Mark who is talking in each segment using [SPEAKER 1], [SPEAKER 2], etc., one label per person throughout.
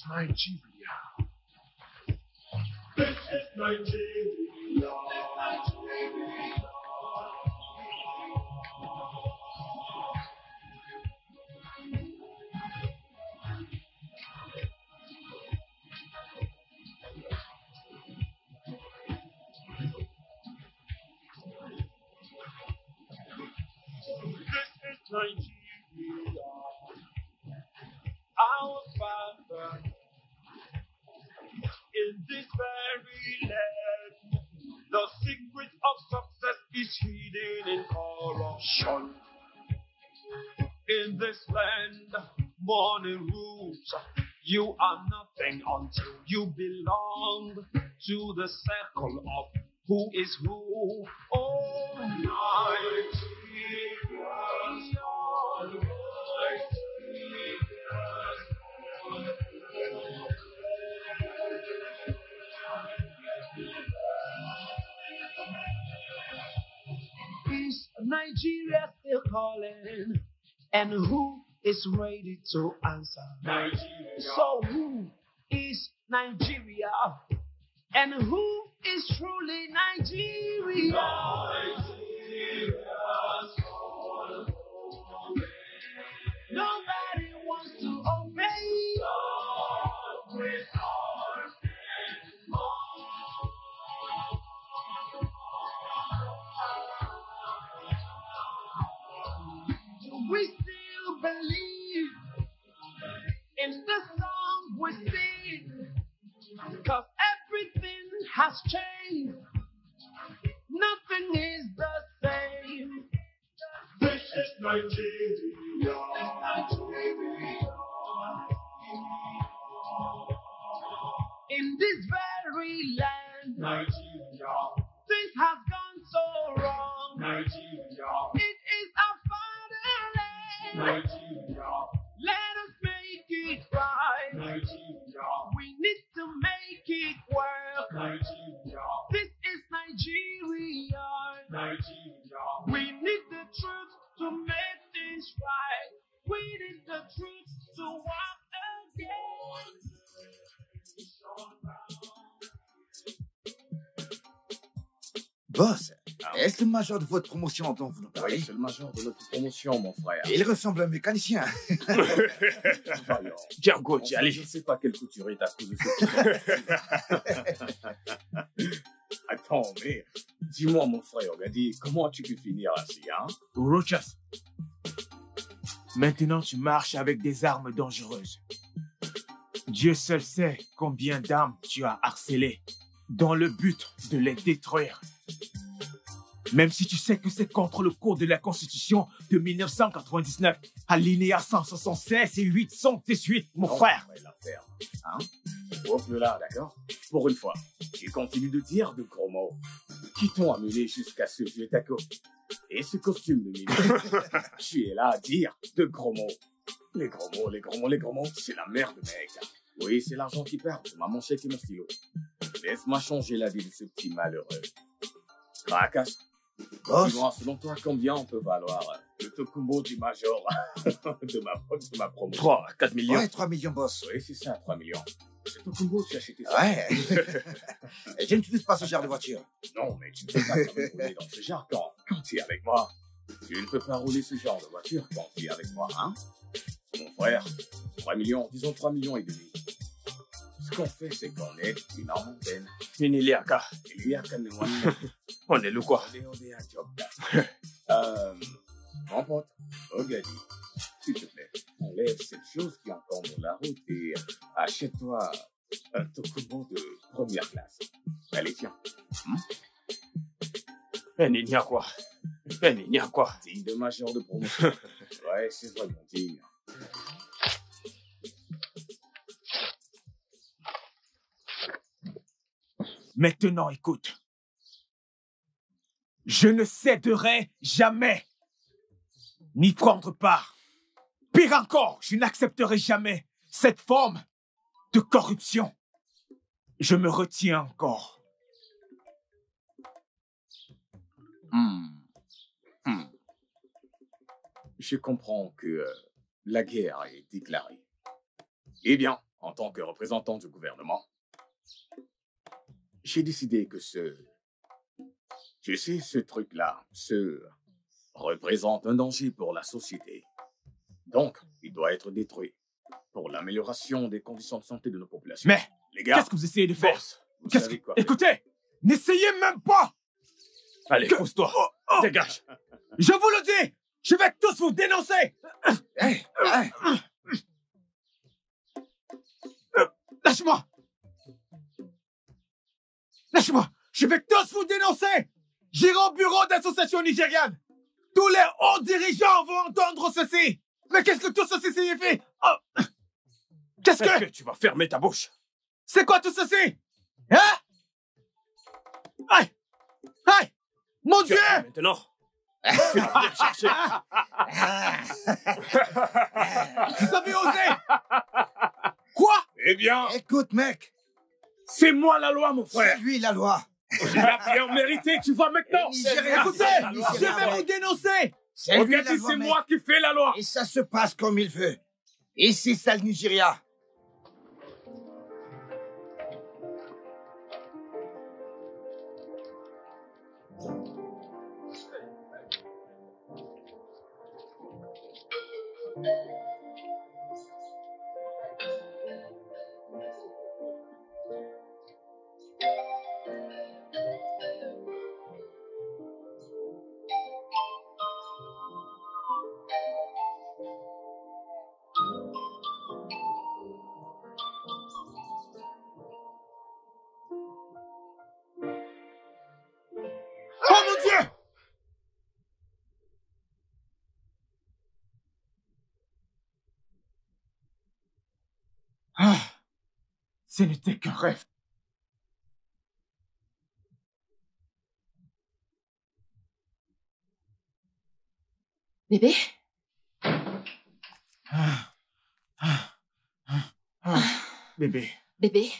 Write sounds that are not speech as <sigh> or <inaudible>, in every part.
[SPEAKER 1] is Nigeria.
[SPEAKER 2] This is Nigeria. Are nothing until you belong to the circle of who is who. Oh, Nigeria,
[SPEAKER 3] Is Nigeria still calling? And who is ready to answer?
[SPEAKER 2] Nigeria.
[SPEAKER 3] So who is Nigeria? And who is truly Nigeria? Has changed. Nothing is the same.
[SPEAKER 2] This is Nigeria.
[SPEAKER 3] In
[SPEAKER 4] major de votre promotion dont vous nous
[SPEAKER 5] Oui,
[SPEAKER 4] parlez
[SPEAKER 5] c'est le major de notre promotion, mon frère.
[SPEAKER 4] Il ressemble à un mécanicien. <laughs>
[SPEAKER 1] Tiens,
[SPEAKER 5] Enfin,
[SPEAKER 1] Gauthier, allez.
[SPEAKER 5] Je ne sais pas quelle couture est à cause <laughs> de ce Attends, mais dis-moi, mon frère, Gadi, comment as-tu pu finir ainsi, hein?
[SPEAKER 6] Rochas, maintenant tu marches avec des armes dangereuses. Dieu seul sait combien d'âmes tu as harcelées dans le but de les détruire. Même si tu sais que c'est contre le cours de la Constitution de 1999, alinéa 176 et 818, mon frère.
[SPEAKER 5] mais l'affaire, hein là, d'accord Pour une fois, tu continues de dire de gros mots qui t'ont amené jusqu'à ce vieux taco. Et ce costume de milieu, tu es là à dire de gros mots. Les gros mots, les gros mots, les gros mots, c'est la merde, mec. Oui, c'est l'argent qui perd. Mon chèque et mon stylo. Laisse-moi changer la vie de ce petit malheureux. Selon toi, combien on peut valoir le Tokumbo du Major <laughs> de ma, de ma promotion?
[SPEAKER 1] 3, 4 millions.
[SPEAKER 4] ouais, 3 millions, boss.
[SPEAKER 5] Oui, c'est ça, 3 millions. C'est Tokumbo qui a acheté ça.
[SPEAKER 4] Ouais. <laughs> Je n'utilise pas ce genre de voiture.
[SPEAKER 5] Non, mais tu ne peux pas quand même rouler dans ce genre quand, quand tu es avec moi. Tu ne peux pas rouler ce genre de voiture quand tu es avec moi, hein? Mon frère, 3 millions, disons 3 millions et demi. Ce qu'on fait, c'est qu'on est une antenne.
[SPEAKER 1] Iniliaka.
[SPEAKER 5] Il y a quand même <laughs>
[SPEAKER 1] On est le quoi
[SPEAKER 5] on est à job. <laughs> euh, s'il te plaît, enlève cette chose qui encombre la route et achète-toi un Tokubo de première classe. Allez, tiens.
[SPEAKER 1] Quoi quoi
[SPEAKER 5] de major de promotion. <laughs> ouais, c'est vraiment digne.
[SPEAKER 6] Maintenant, écoute. Je ne céderai jamais, ni prendre part. Pire encore, je n'accepterai jamais cette forme de corruption. Je me retiens encore.
[SPEAKER 5] Hmm. Hmm. Je comprends que euh, la guerre est déclarée. Eh bien, en tant que représentant du gouvernement, j'ai décidé que ce... Tu sais, ce truc-là, ce... représente un danger pour la société. Donc, il doit être détruit pour l'amélioration des conditions de santé de nos populations.
[SPEAKER 6] Mais
[SPEAKER 5] les gars,
[SPEAKER 6] qu'est-ce que vous essayez de faire?
[SPEAKER 5] vous
[SPEAKER 6] qu'est-ce
[SPEAKER 5] savez
[SPEAKER 6] que-
[SPEAKER 5] quoi
[SPEAKER 6] Écoutez, n'essayez même pas
[SPEAKER 1] Allez,
[SPEAKER 6] Que-
[SPEAKER 1] pousse-toi.
[SPEAKER 6] Oh, oh.
[SPEAKER 1] Dégage.
[SPEAKER 6] Je vous le dis Je vais tous vous dénoncer
[SPEAKER 4] Hey, hey,
[SPEAKER 6] Lâche-moi Lâche-moi. Je vais tous vous dénoncer. J'irai au bureau d'association nigériane Tous les hauts dirigeants vont entendre ceci. Mais qu'est-ce que tout ceci signifie? Oh. Qu'est-ce
[SPEAKER 1] Est-ce
[SPEAKER 6] que...
[SPEAKER 1] que tu vas fermer ta bouche?
[SPEAKER 6] C'est quoi tout ceci? Hein? Aïe! Aïe! Mon Dieu!
[SPEAKER 1] Maintenant, tu vas me chercher.
[SPEAKER 6] Vous avez osé. Quoi?
[SPEAKER 5] Eh bien,
[SPEAKER 4] écoute, mec,
[SPEAKER 5] c'est moi la loi, mon
[SPEAKER 4] c'est
[SPEAKER 5] frère.
[SPEAKER 4] lui la loi.
[SPEAKER 5] L'as bien mérité, tu vois maintenant.
[SPEAKER 6] Écoutez,
[SPEAKER 4] c'est
[SPEAKER 6] je vais vous dénoncer
[SPEAKER 4] C'est
[SPEAKER 5] c'est moi qui fais la loi.
[SPEAKER 4] Et ça se passe comme il veut. Ici, c'est le Nigeria.
[SPEAKER 6] Ce n'était qu'un rêve.
[SPEAKER 7] Bébé?
[SPEAKER 6] Ah, ah, ah, ah. Bébé.
[SPEAKER 7] Bébé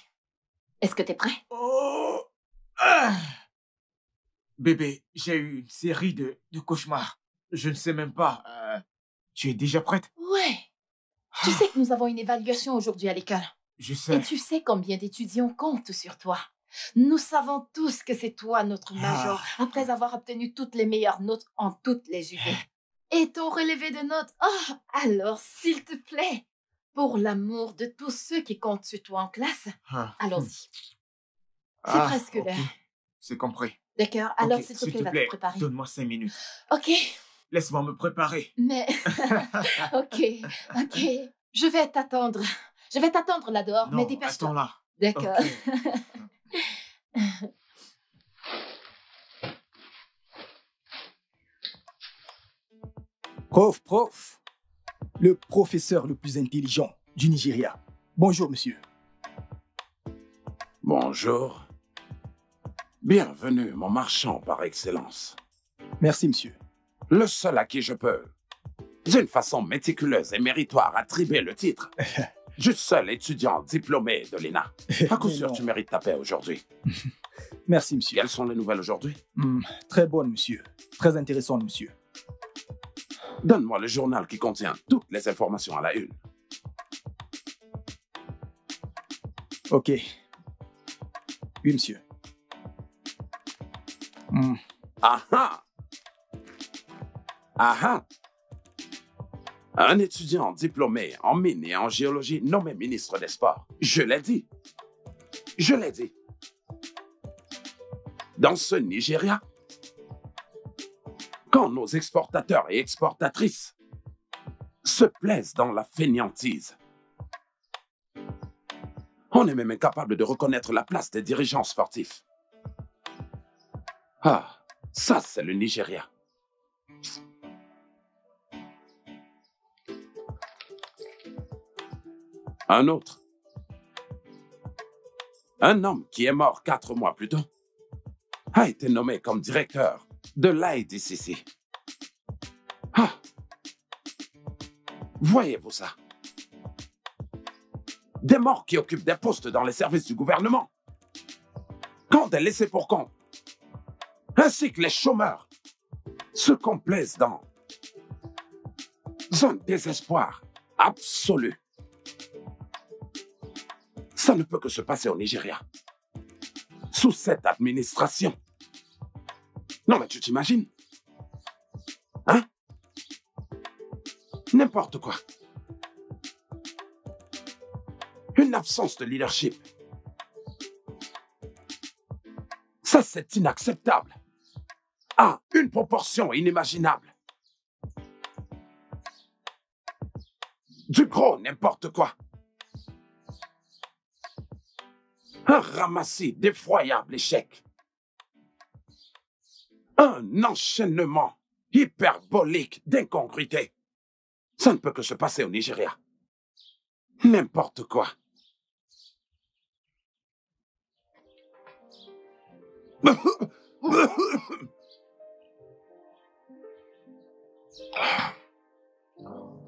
[SPEAKER 7] Est-ce que t'es prêt?
[SPEAKER 6] Oh ah. Bébé, j'ai eu une série de, de cauchemars. Je ne sais même pas. euh, tu es déjà prête?
[SPEAKER 7] Ouais. Tu sais que nous avons une évaluation aujourd'hui à l'école.
[SPEAKER 6] Je
[SPEAKER 7] Et
[SPEAKER 6] sais.
[SPEAKER 7] tu sais combien d'étudiants comptent sur toi. Nous savons tous que c'est toi notre major, après avoir obtenu toutes les meilleures notes en toutes les UV. Et ton relevé de notes, oh, alors s'il te plaît, pour l'amour de tous ceux qui comptent sur toi en classe,
[SPEAKER 6] Ah.
[SPEAKER 7] allons-y. C'est
[SPEAKER 6] Ah,
[SPEAKER 7] presque
[SPEAKER 6] ok.
[SPEAKER 7] l'heure.
[SPEAKER 6] C'est compris.
[SPEAKER 7] D'accord, alors s'il te plaît, va te préparer.
[SPEAKER 6] donne-moi cinq minutes.
[SPEAKER 7] Ok,
[SPEAKER 6] Laisse-moi me préparer.
[SPEAKER 7] mais... <laughs> <laughs> ok, ok. Je vais t'attendre. Je vais t'attendre là dehors, mais dépêche-toi.
[SPEAKER 6] attends là.
[SPEAKER 7] D'accord. <laughs>
[SPEAKER 8] Prof, prof, le professeur le plus intelligent du Nigeria. Bonjour, monsieur.
[SPEAKER 9] Bonjour. Bienvenue, mon marchand par excellence.
[SPEAKER 8] Merci, monsieur.
[SPEAKER 9] Le seul à qui je peux, d'une façon méticuleuse et méritoire, attribuer le titre. <laughs> Je suis seul étudiant diplômé de l'ENA. <laughs> À coup sûr, tu mérites ta paix aujourd'hui. <laughs>
[SPEAKER 8] Merci, monsieur.
[SPEAKER 9] Quelles sont les nouvelles aujourd'hui?
[SPEAKER 8] Hmm, très bonne, monsieur. Très intéressante, monsieur.
[SPEAKER 9] Donne-moi le journal qui contient toutes les informations à la une.
[SPEAKER 8] Ok. Oui, monsieur. Hmm,
[SPEAKER 9] Ah ah Ah ah Un étudiant diplômé en mine et en géologie nommé ministre des Sports. Je l'ai dit. Je l'ai dit. Dans ce Nigeria, quand nos exportateurs et exportatrices se plaisent dans la fainéantise, on est même incapable de reconnaître la place des dirigeants sportifs. Ah, ça c'est le Nigeria. Un autre. Un homme qui est mort quatre mois plus tôt a été nommé comme directeur de l'IDCC. Ah. Voyez-vous ça? Des morts qui occupent des postes dans les services du gouvernement. Quand des laissés pour compte ainsi que les chômeurs, se complaisent dans un désespoir absolu. Ça ne peut que se passer au Nigeria. Sous cette administration. Non, mais tu t'imagines? Hein? N'importe quoi. Une absence de leadership. Ça, c'est inacceptable. À une proportion inimaginable. Du gros n'importe quoi. Un ramassis d'effroyables échecs. Un enchaînement hyperbolique d'incongruités. Ça ne peut que se passer au Nigeria. N'importe quoi. <laughs>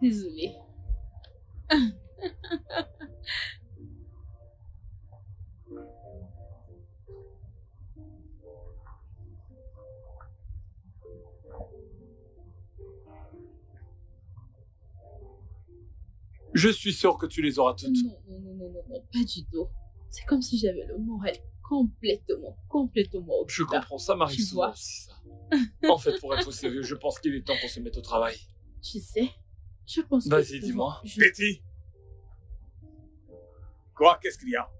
[SPEAKER 10] Désolée.
[SPEAKER 1] Je suis sûr que tu les auras toutes.
[SPEAKER 10] Non, non, non, non, non, pas du tout. C'est comme si j'avais le moral complètement, complètement au
[SPEAKER 1] Je comprends, ça m'arrive
[SPEAKER 10] Tu
[SPEAKER 1] souvent
[SPEAKER 10] vois.
[SPEAKER 1] aussi, ça. En fait, pour être sérieux, je pense qu'il est temps qu'on se mette au travail.
[SPEAKER 10] Tu sais, je pense que...
[SPEAKER 1] Vas-y, dis-moi.
[SPEAKER 10] juste-
[SPEAKER 5] Betty Quoi? Qu'est-ce qu'il y a?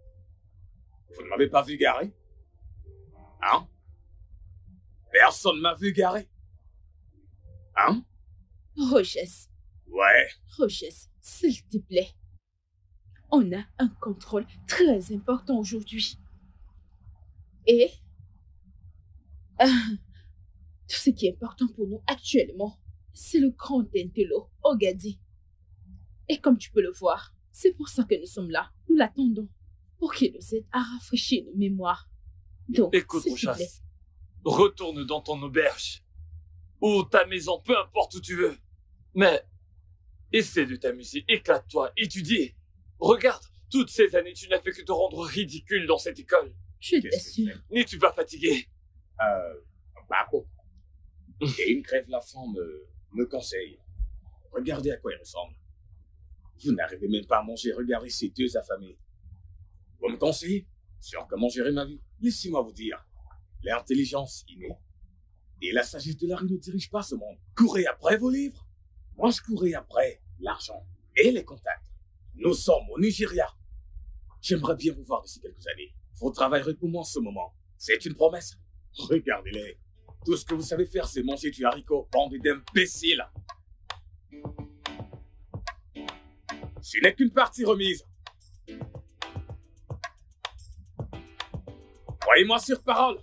[SPEAKER 5] Vous ne m'avez pas vu garer? Hein? Personne ne m'a vu garer Hein?
[SPEAKER 10] Rochesse,
[SPEAKER 5] Ouais.
[SPEAKER 10] Rochesse, s'il te plaît. On a un contrôle très important aujourd'hui. Et ah, tout ce qui est important pour nous actuellement, c'est le grand intello, Ogadi. Et comme tu peux le voir, c'est pour ça que nous sommes là. Nous l'attendons pour qu'il nous aide à rafraîchir nos mémoires. Donc,
[SPEAKER 1] Écoute,
[SPEAKER 10] plaît,
[SPEAKER 1] Rochas, retourne dans ton auberge. Ou ta maison, peu importe où tu veux. Mais, essaie de t'amuser, éclate-toi, étudie. Regarde, toutes ces années, tu n'as fait que te rendre ridicule dans cette école.
[SPEAKER 10] je t'assure.
[SPEAKER 1] N'es-tu pas fatigué?
[SPEAKER 5] Euh, Bako. Et <laughs> une crève la faim me, me conseille. Regardez à quoi il ressemble. Vous n'arrivez même pas à manger. Regardez ces deux affamés. Vous me conseillez? Sur comment gérer ma vie Laissez-moi vous dire. L'intelligence innée et la sagesse de la rue ne dirigent pas ce monde. Courez après vos livres. Moi, je courais après l'argent et les contacts. Nous sommes au Nigeria. J'aimerais bien vous voir d'ici quelques années. Vous travaillerez pour moi en ce moment. C'est une promesse. Regardez-les. Tout ce que vous savez faire, c'est manger du haricot, bande d'imbéciles. Ce n'est qu'une partie remise. Croyez-moi sur parole.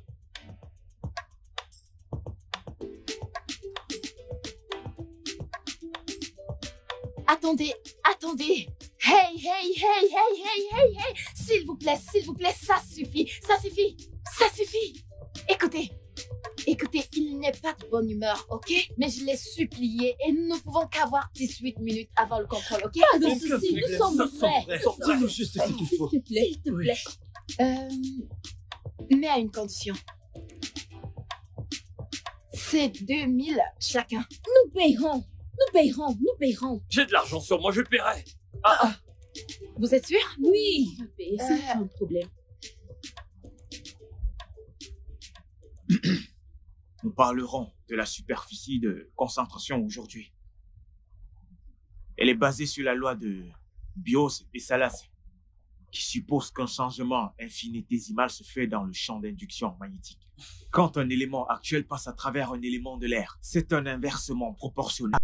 [SPEAKER 7] Attendez, attendez. Hey, hey, hey, hey, hey, hey, hey. S'il vous plaît, s'il vous plaît, ça suffit, ça suffit, ça suffit. Écoutez, écoutez, il n'est pas de bonne humeur, ok? Mais je l'ai supplié et nous ne pouvons qu'avoir 18 minutes avant le contrôle, ok?
[SPEAKER 10] Pas de soucis, nous sommes prêts.
[SPEAKER 1] Sortis-nous juste ce qu'il
[SPEAKER 10] S'il
[SPEAKER 1] faut.
[SPEAKER 10] te plaît, s'il te plaît.
[SPEAKER 7] Euh, mais à une condition. C'est 2000 chacun.
[SPEAKER 10] Nous payerons, nous payerons, nous payerons.
[SPEAKER 1] J'ai de l'argent sur moi, je paierai.
[SPEAKER 7] Vous êtes sûr?
[SPEAKER 10] Oui, va payer, c'est
[SPEAKER 7] Euh.
[SPEAKER 10] pas un problème.
[SPEAKER 6] Nous parlerons de la superficie de concentration aujourd'hui. Elle est basée sur la loi de Bios et Salas, qui suppose qu'un changement infinitésimal se fait dans le champ d'induction magnétique. Quand un élément actuel passe à travers un élément de l'air, c'est un inversement proportionnel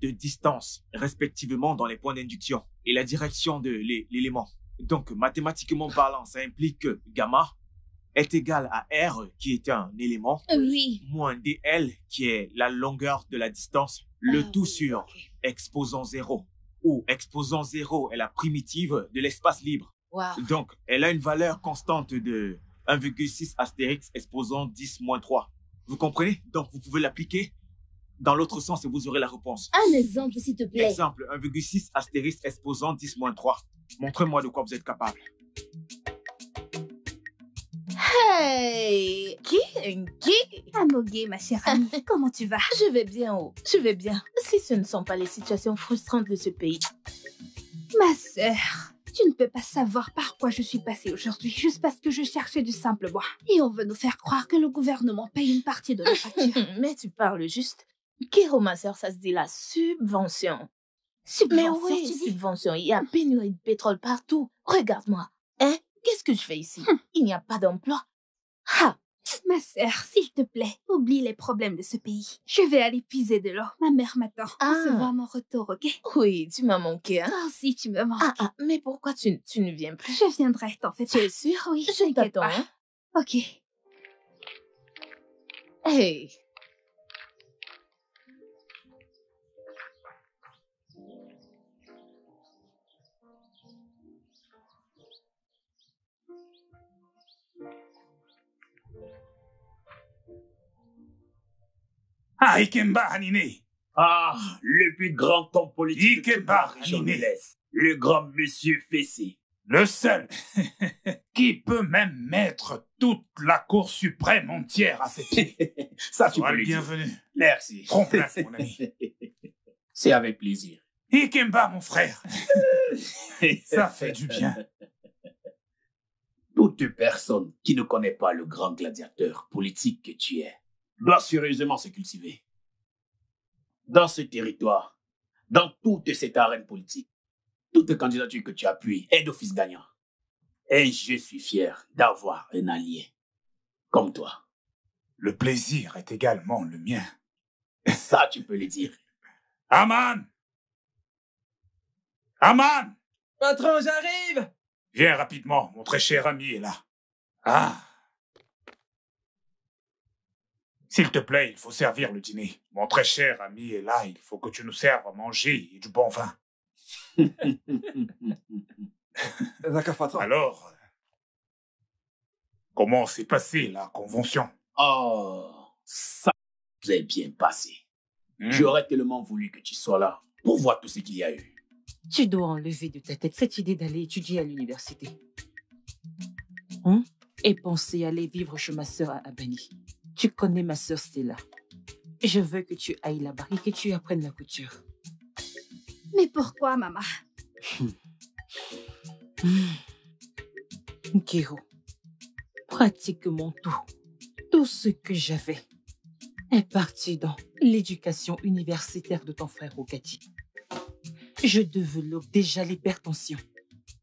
[SPEAKER 6] de distance, respectivement dans les points d'induction et la direction de l'é- l'élément. Donc, mathématiquement parlant, ça implique que gamma est égal à R, qui est un élément,
[SPEAKER 10] Oui.
[SPEAKER 6] moins DL, qui est la longueur de la distance, le
[SPEAKER 7] Ah
[SPEAKER 6] tout
[SPEAKER 7] oui,
[SPEAKER 6] sur exposant zéro. où exposant 0 est la primitive de l'espace libre.
[SPEAKER 7] Wow.
[SPEAKER 6] Donc, elle a une valeur constante de 1,6 astérix exposant 10 moins 3. Vous comprenez? Donc, vous pouvez l'appliquer dans l'autre sens et vous aurez la réponse.
[SPEAKER 11] Un exemple, s'il te plaît.
[SPEAKER 6] Exemple, 1,6 astérisque exposant 10 moins 3. Montrez-moi de quoi vous êtes capable.
[SPEAKER 12] Hey Qui? Qui?
[SPEAKER 11] Amogué, ma chère amie, <laughs> comment tu vas?
[SPEAKER 12] Je vais bien, oh. Je vais bien. Si ce ne sont pas les situations frustrantes de ce pays.
[SPEAKER 11] Ma sœur, tu ne peux pas savoir par quoi je suis passée aujourd'hui, juste parce que je cherchais du simple bois. Et on veut nous faire croire que le gouvernement paye une partie de nos factures. <laughs>
[SPEAKER 12] Mais tu parles juste. Kiro, ma sœur, ça se dit la subvention. Mais
[SPEAKER 11] Subvention,
[SPEAKER 12] oui,
[SPEAKER 11] tu dis?
[SPEAKER 12] subvention. Il y a pénurie de pétrole partout. Regarde-moi. Hein Qu'est-ce que je fais ici? Il n'y a pas d'emploi. Ah
[SPEAKER 11] Ma sœur, s'il te plaît, oublie les problèmes de ce pays. Je vais aller puiser de l'eau. Ma mère m'attend. On se
[SPEAKER 12] Ah.
[SPEAKER 11] voit à mon retour, ok?
[SPEAKER 12] Oui, tu m'as manqué, hein
[SPEAKER 11] Toi aussi, tu me manques.
[SPEAKER 12] Ah, ah, mais pourquoi tu, tu ne viens plus?
[SPEAKER 11] Je viendrai, t'en fais
[SPEAKER 12] Tu es sûr
[SPEAKER 11] Oui,
[SPEAKER 12] Je t'attends, hein
[SPEAKER 11] Ok.
[SPEAKER 12] Hey
[SPEAKER 13] Ah, Ikemba Hanine.
[SPEAKER 1] Ah, le plus grand homme politique
[SPEAKER 13] Ikemba
[SPEAKER 1] de
[SPEAKER 13] Hanine.
[SPEAKER 1] Le grand monsieur Fessé.
[SPEAKER 13] Le seul <laughs> qui peut même mettre toute la Cour suprême entière à ses pieds. <laughs>
[SPEAKER 1] Ça, tu
[SPEAKER 13] Sois le
[SPEAKER 1] dire.
[SPEAKER 13] bienvenu.
[SPEAKER 1] Merci.
[SPEAKER 13] Trompe-la, mon ami. <laughs>
[SPEAKER 1] C'est avec plaisir.
[SPEAKER 13] Ikemba, mon frère. Ça fait du bien.
[SPEAKER 1] Toute personne qui ne connaît pas le grand gladiateur politique que tu es doit sérieusement se cultiver. Dans ce territoire, dans toute cette arène politique, toute candidature que tu appuies est d'office gagnant. Et je suis fier d'avoir un allié comme toi.
[SPEAKER 13] Le plaisir est également le mien. <laughs>
[SPEAKER 1] Ça, tu peux le dire.
[SPEAKER 13] Aman Aman
[SPEAKER 14] Patron, j'arrive
[SPEAKER 13] Viens rapidement, mon très cher ami est là. Ah S'il te plaît, il faut servir le dîner. Mon très cher ami est là, il faut que tu nous serves à manger et du bon vin. <laughs> Alors, comment s'est passée la convention?
[SPEAKER 1] Oh, ça s'est bien passé.
[SPEAKER 13] Hmm.
[SPEAKER 1] J'aurais tellement voulu que tu sois là pour voir tout ce qu'il y a eu.
[SPEAKER 15] Tu dois enlever de ta tête cette idée d'aller étudier à l'université. Hein? Et penser aller vivre chez ma sœur à Albany. Tu connais ma sœur Stella. Je veux que tu ailles là-bas et que tu apprennes la couture.
[SPEAKER 11] Mais pourquoi, maman?
[SPEAKER 15] Kiro, pratiquement tout, tout ce que j'avais est parti dans l'éducation universitaire de ton frère Ogati. Je développe déjà l'hypertension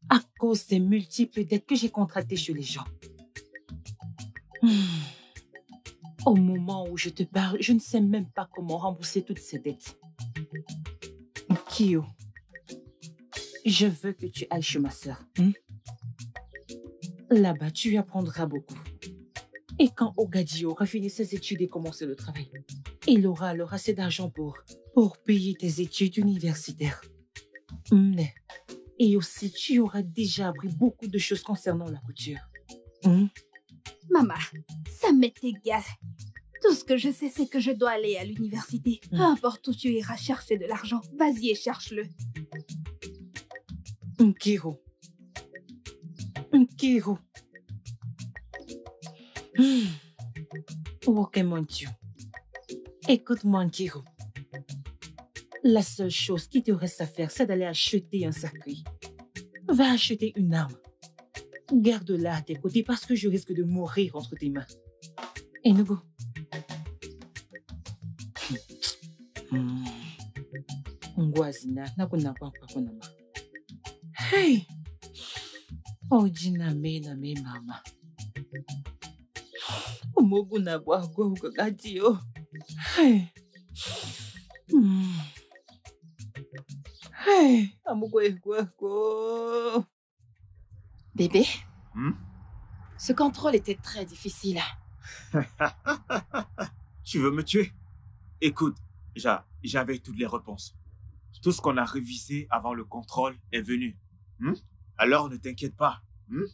[SPEAKER 15] à cause des multiples dettes que j'ai contractées chez les gens. Hmm. Au moment où je te parle, je ne sais même pas comment rembourser toutes ces dettes. Kyo, je veux que tu ailles chez ma sœur. hmm? Là-bas, tu apprendras beaucoup. Et quand Ogadi aura fini ses études et commencé le travail, il aura alors assez d'argent pour, pour payer tes études universitaires. Mais, et aussi, tu auras déjà appris beaucoup de choses concernant la couture. Hmm?
[SPEAKER 11] Maman, ça m'est égal. Tout ce que je sais, c'est que je dois aller à l'université. Peu importe où tu iras chercher de l'argent, vas-y et cherche-le.
[SPEAKER 15] Nkiro. Nkiro. Hmm. Wokemontiu. Écoute-moi, Nkiro. La seule chose qui te reste à faire, c'est d'aller acheter un sacré. Va acheter une arme. Garde-la à tes côtés parce que je risque de mourir entre tes mains. Et nous Hmm. Ngwazina nakunakwa kwakonama. Hey! Ojina me na me mama. Umogu na bwagwa ukakati yo. Hey! Hmm. Hey! Amukwe kwako.
[SPEAKER 7] Bébé,
[SPEAKER 6] Hmm?
[SPEAKER 7] ce contrôle était très difficile. <laughs>
[SPEAKER 6] tu veux me tuer? Écoute, j'a- j'avais toutes les réponses. Tout ce qu'on a révisé avant le contrôle est venu. Hmm? Alors ne t'inquiète pas. hmm?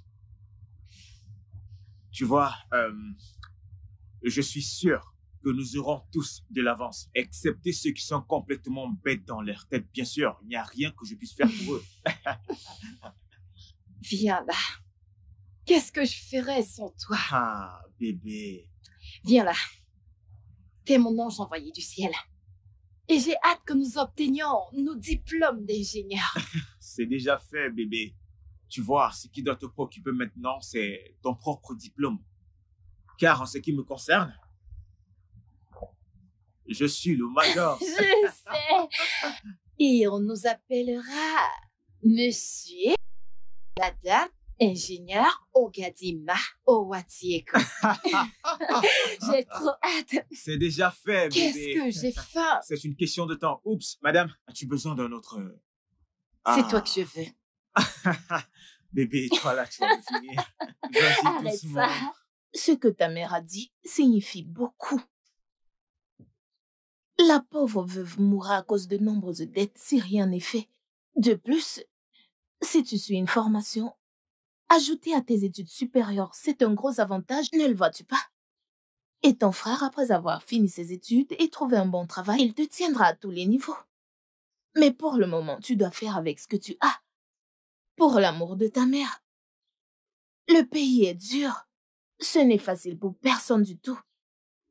[SPEAKER 6] Tu vois, euh, je suis sûr que nous aurons tous de l'avance, excepté ceux qui sont complètement bêtes dans leur tête. Bien sûr, il n'y a rien que je puisse faire pour eux. <laughs>
[SPEAKER 7] Viens là. Qu'est-ce que je ferais sans toi?
[SPEAKER 6] Ah, bébé.
[SPEAKER 7] Viens là. T'es mon ange envoyé du ciel. Et j'ai hâte que nous obtenions nos diplômes d'ingénieur. <laughs>
[SPEAKER 6] C'est déjà fait, bébé. Tu vois, ce qui doit te préoccuper maintenant, c'est ton propre diplôme. Car en ce qui me concerne, je suis le major. <laughs>
[SPEAKER 7] je sais. Et on nous appellera Monsieur, Madame, Ingénieur Ogadima Owatieko. <laughs> j'ai trop hâte.
[SPEAKER 6] C'est déjà fait, bébé.
[SPEAKER 7] Qu'est-ce que j'ai faim.
[SPEAKER 6] C'est une question de temps. Oups, madame, as-tu besoin d'un autre...
[SPEAKER 7] C'est
[SPEAKER 6] Ah.
[SPEAKER 7] toi que je veux. <laughs>
[SPEAKER 6] Bébé, toi là, tu vas finir.
[SPEAKER 12] Arrête ça. Ce que ta mère a dit signifie beaucoup. La pauvre veuve mourra à cause de nombreuses dettes si rien n'est fait. De plus, si tu suis une formation, ajouter à tes études supérieures, c'est un gros avantage, ne le vois-tu pas? Et ton frère, après avoir fini ses études et trouvé un bon travail, il te tiendra à tous les niveaux. Mais pour le moment, tu dois faire avec ce que tu as. Pour l'amour de ta mère. Le pays est dur. Ce n'est facile pour personne du tout.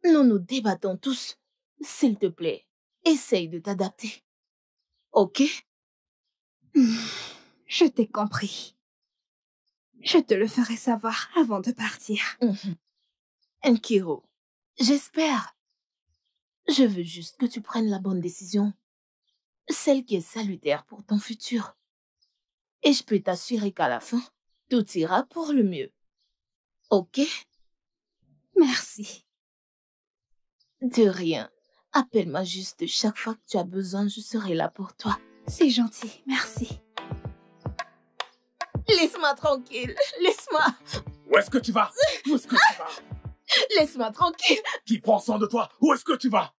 [SPEAKER 12] Nous nous débattons tous. S'il te plaît, essaye de t'adapter. Ok?
[SPEAKER 10] Je t'ai compris. Je te le ferai savoir avant de partir.
[SPEAKER 12] Nkiro, j'espère. Je veux juste que tu prennes la bonne décision. Celle qui est salutaire pour ton futur. Et je peux t'assurer qu'à la fin, tout ira pour le mieux. Ok?
[SPEAKER 10] Merci.
[SPEAKER 12] De rien. Appelle-moi juste chaque fois que tu as besoin, je serai là pour toi.
[SPEAKER 10] C'est gentil, merci.
[SPEAKER 12] Laisse-moi tranquille, laisse-moi,
[SPEAKER 5] Où est-ce que tu vas? Où est-ce que tu vas?
[SPEAKER 12] Laisse-moi tranquille,
[SPEAKER 5] Qui prend soin de toi? Où est-ce que tu vas?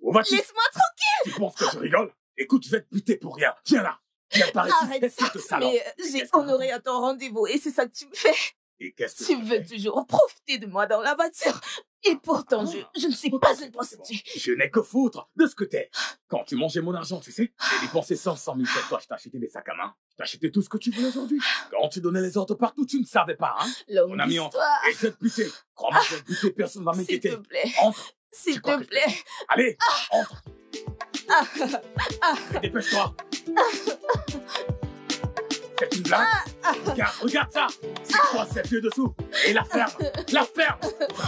[SPEAKER 5] Où vas-tu?
[SPEAKER 12] Laisse-moi tranquille.
[SPEAKER 5] Tu penses que je rigole? Écoute, je vais te buter pour rien. Viens là. Viens par ici.
[SPEAKER 12] Arrête ça,
[SPEAKER 5] alors
[SPEAKER 12] mais euh, j'ai honoré à ton rendez-vous et c'est ça que tu me fais.
[SPEAKER 5] Et qu'est-ce que
[SPEAKER 12] Tu veux toujours profiter de moi dans la voiture. Et pourtant, je, je ne suis pas une prostituée.
[SPEAKER 5] Je n'ai que foutre de ce que t'es. Quand tu mangeais mon argent, tu sais, j'ai dépensé 500 000 sur toi, je t'ai acheté des sacs à main, acheté tout ce que tu voulais aujourd'hui. Quand tu donnais les ordres partout, tu ne savais pas, hein.
[SPEAKER 12] Longue
[SPEAKER 5] Mon ami, entre. Et je vais te buter. Crois-moi, je vais te buter, personne ne va
[SPEAKER 12] S'il
[SPEAKER 5] m'inquiéter.
[SPEAKER 12] te plaît.
[SPEAKER 5] Entre.
[SPEAKER 12] S'il te
[SPEAKER 5] je-
[SPEAKER 12] plaît.
[SPEAKER 5] Allez, entre.
[SPEAKER 12] Ah, ah,
[SPEAKER 5] Et dépêche-toi. C'est une blague.
[SPEAKER 12] Ah.
[SPEAKER 5] Regarde, regarde ça. C'est quoi cette pieds dessous? Et la ferme. La ferme.